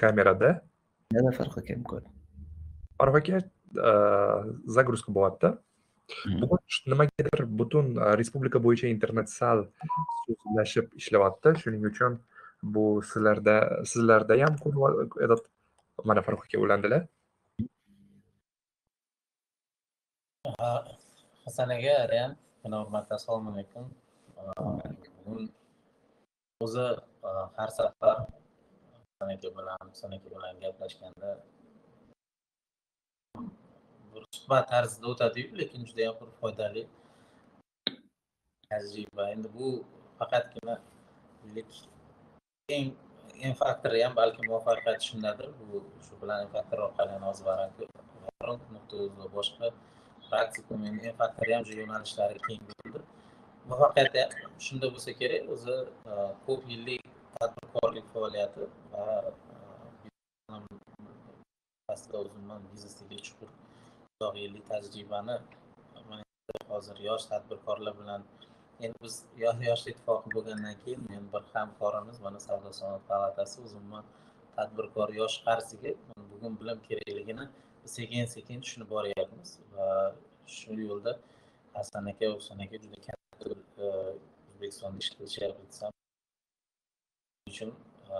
kamerada. Yana farruh akam ko'rdim aka загрузка bo'lyapti bugun nimagadir butun respublika bo'yicha internet sal suvsizlashib ishlayapti shuning uchun bu sizlarda sizlarda ham mana farruh aka ulandilar hasan aka ham yana hurmatli assalomu alaykum bugun o'zi har safar hasan aka bilan husan aka bilan gaplashganda suhbat tarzida o'tadiyu lekin judayam bir foydali tajriba endi bu faqatgina eng eng faktori ham balki muvaffaqiyat shundadir. Bu shu bilan faktor orqali nozvaran va boshqa praktikum endi n faktori ham yo'nalishlari keng bo'ldi. Muvaffaqiyat shunda bo'lsa kerak o'zi e, ko'p yillik tadbirkorlik faoliyati va aslida o'zim biznesdagi chuqur uzoq yillik tajribani hozir yosh tadbirkorlar bilan endi biz yosh ittifoqi bo'lgandan keyin men bir hamkorimiz mana savdo sanoat palatasi umuman tadbirkor yosh qarziga bugun bilim kerakligini sekin sekin tushunib boryapmiz va shu yo'lda hasan aka husan aka juda katta e, o'zbekistonda ish qilishyapti desam uchun e,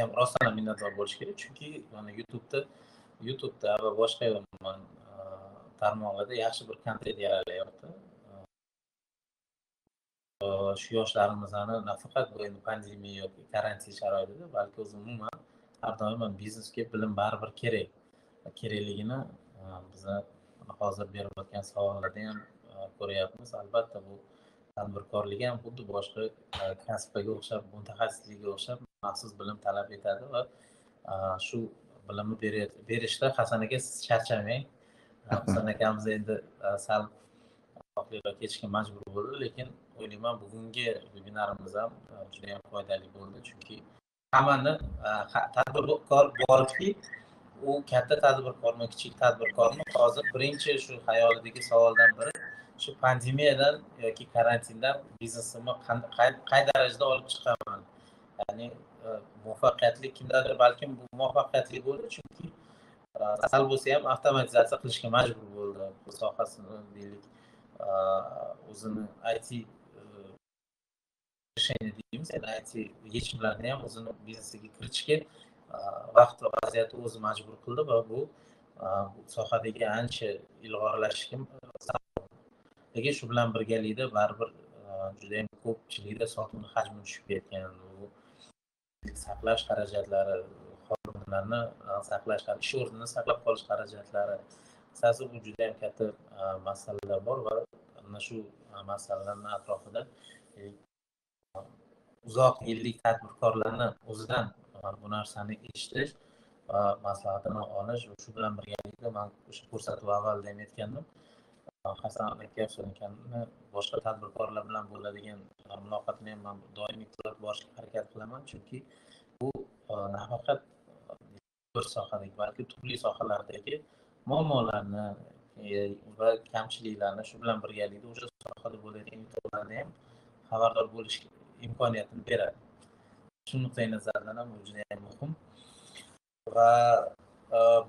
ham rostdan minnatdor bo'lish kerak. Chunki mana youtubeda youtubeda va boshqa tarmoqlarda yaxshi bir kontent yaratyapti shu yoshlarimizni nafaqat bu endi pandemiya yoki karantin sharoitida balki o'zi umuman har doim ham biznesga bilim baribir kerak kerakligini biza hozir berayotgan savollarda ham ko'ryapmiz albatta bu tadbirkorlik ham xuddi boshqa kasbga o'xshab mutaxassislikka o'xshab maxsus bilim talab etadi va shu bilimni berishda hasan aka siz charchamang. (laughs) Hasan akamiz endi sal ketishga majbur bo'ldi lekin o'ylayman bugungi vebinarimiz ham judayam foydali bo'ldi chunki hammani tadbirkor borki u katta tadbirkormi kichik tadbirkormi? Hozir birinchi shu xayolidagi savoldan biri shu pandemiyadan yoki karantindan biznesimni qay darajada olib chiqaman ya'ni e, muvaffaqiyatli kimdadir balkim bu muvaffaqiyatli bo'ldi chunki e, sal bo'lsa ham avtomatizatsiya qilishga majbur bo'ldi bu sohasini deylik. E, o'zini it решение e, deymiz ya'ni it yechimlarni ham o'zini biznesiga kiritishga vaqt va vaziyat o'zi majbur qildi va bu sohadagi ancha ilg'orlashishga lekin shu bilan birgalikda baribir judayam ko'pchilikda sotuvni hajmi tushib ketgan saqlash xarajatlari xodimlarni e, saqlash ish o'rnini saqlab qolish xarajatlari. Qisqasi bu juda yam katta e, masalalar bor va ana shu e, masalalarni atrofida uzoq yillik tadbirkorlarni o'zidan bu narsani eshitish va maslahatini olish shu bilan birgalikda man o'sha ko'rsatuv avvalida ham aytgandim hasan aka akani boshqa tadbirkorlar bilan bo'ladigan muloqotni ham man doimiy kuzatib borishga harakat qilaman. Chunki bu e, nafaqat e, bir sohadagi balki turli sohalardagi muammolarni e, va kamchiliklarni shu bilan birgalikda o'sha sohada bo'ladigan yutuqlarni ham xabardor bo'lish imkoniyatini beradi. Shu nuqtai nazardan ham bu juda yam muhim. Va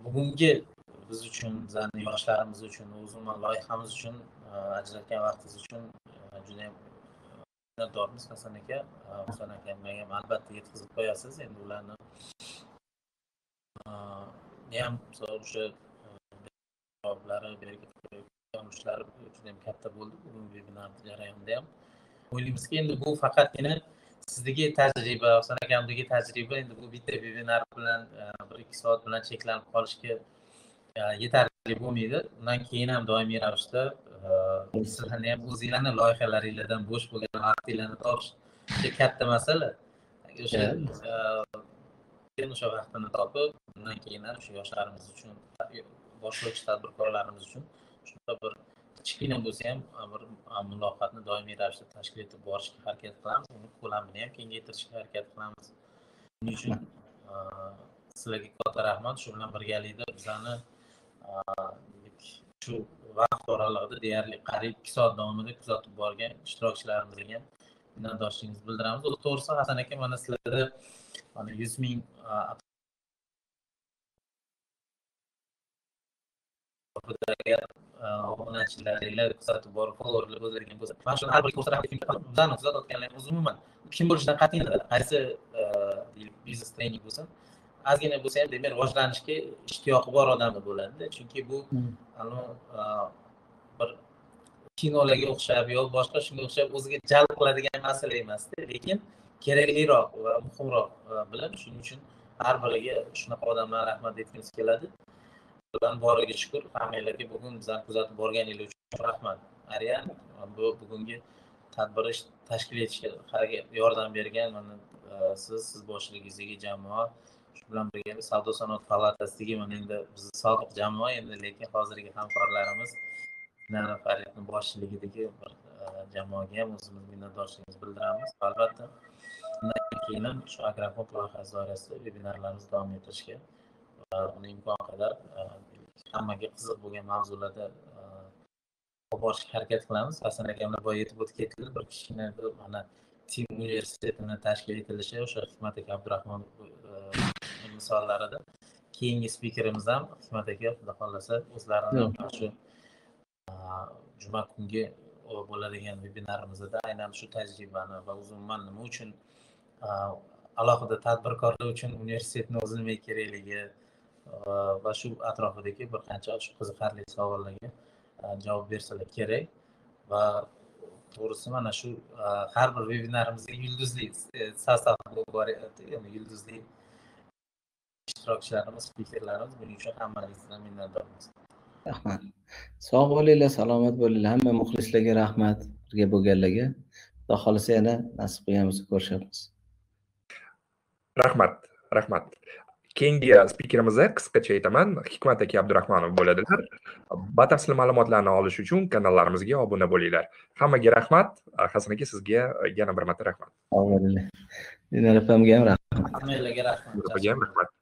bugungi biz uchun bizlarni yoshlarimiz uchun umuman loyihamiz uchun ajratgan vaqtingiz uchun judayam juda minnatdormiz hasan aka husan akamga ham albatta yetkazib qo'yasiz endi ularni ham o'sha javoblari urinishlari judayam katta bo'ldi bugungi vebinar jarayonida ham o'ylaymizki endi bu faqatgina sizdagi tajriba husan akamdagi tajriba endi bu bitta vebinar bilan e, bir ikki soat bilan cheklanib qolishga yetarli bo'lmaydi. Undan keyin ham doimiy ravishda sizlarni ham o'zinglarni loyihalaringlardan bo'sh bo'lgan vaqtinglarni topish katta masala. O'sha o'sha vaqtini topib undan keyin ham shu yoshlarimiz uchun boshlovchi tadbirkorlarimiz uchun shunday bir kichkina bo'lsa ham bir muloqotni doimiy ravishda tashkil etib borishga harakat qilamiz. Uni ko'lamini ham kengaytirishga harakat qilamiz. Shuning uchun sizlarga katta rahmat shu bilan birgalikda bizani shu vaqt oralig'ida deyarli qariyb ikki soat davomida kuzatib borgan ishtirokchilarimizga minnatdorchiligimizni bildiramiz. To'g'risi hasan aka mana sizlarda mana yuz ming obunachilaringlar kuzatib borib followerlar o'zlariga bo'lsa mana shuni har bir bizani kuzatayotganlarimiz umuman kim bo'lishidan qat'iy nazar qaysi biznes trening bo'lsin ozgina bo'lsa ham demak rivojlanishga ishtiyoqi bor odamda bo'ladida. Chunki bu bir kinolarga o'xshab yo boshqa shunga o'xshab o'ziga jalb qiladigan masala emasda. Lekin kerakliroq va muhimroq bilim shuning uchun har biriga shunaqa odamlarga rahmat aytgimiz keladi. Boriga shukur hammanglarga bugun bizani kuzatib borganinglar uchun rahmat. Arian bu bugungi tadbirni tashkil etishga yordam bergan mana e, siz siz boshligingizdagi jamoa shu bilan birga savdo sanoat palatasidagi mana endi bizni sobiq jamoa endi lekin hozirgi hamkorlarimiz dinara faridni boshchiligidagi bir e, jamoaga ham o'zimiz minnatdorchiligimizni bildiramiz. Albatta undan keyin ham shu agrofond loyihasi doirasida vebinarlarimiz davom ettirishga uni imkon qadar e, hammaga qiziq bo'lgan mavzularda e, olib borishga harakat qilamiz. Hasan akamlar boya aytib o'tib ketdilar bir kichkina bir mana tim universitetini tashkil etilishi o'sha hikmat aka abdurahmon misollarida. Keyingi spikerimiz ham hikmat aka xudo xohlasa o'zlarini mana shu juma kungi bo'ladigan vebinarimizda aynan shu tajribani va umuman nima uchun alohida tadbirkorlar uchun universitetni o'zi nimaga kerakligi va shu atrofidagi bir qancha shu qiziqarli savollarga javob bersalar kerak. Va to'g'risi mana shu har bir vebinarimizga yulduzli sostav bo'lib boryapti ya'ni yulduzli ishtirokchilarimiz spikerlarimiz buning uchun hammangizdan minnatdormiz rahmat sog' bo'linglar salomat bo'linglar hamma muxlislarga rahmat birga bo'lganlarga xudo xohlasa yana nasib qilgan bo'lsa ko'rishamiz rahmat rahmat keyingi spikerimiz qisqacha aytaman hikmat aka abdurahmonov bo'ladilar batafsil ma'lumotlarni olish uchun kanallarimizga obuna bo'linglar hammaga rahmat hasan aka sizga yana bir marta rahmat sog' bo'linglar dinar opamga ham rahmat hammanglarga rahmat ham rahmat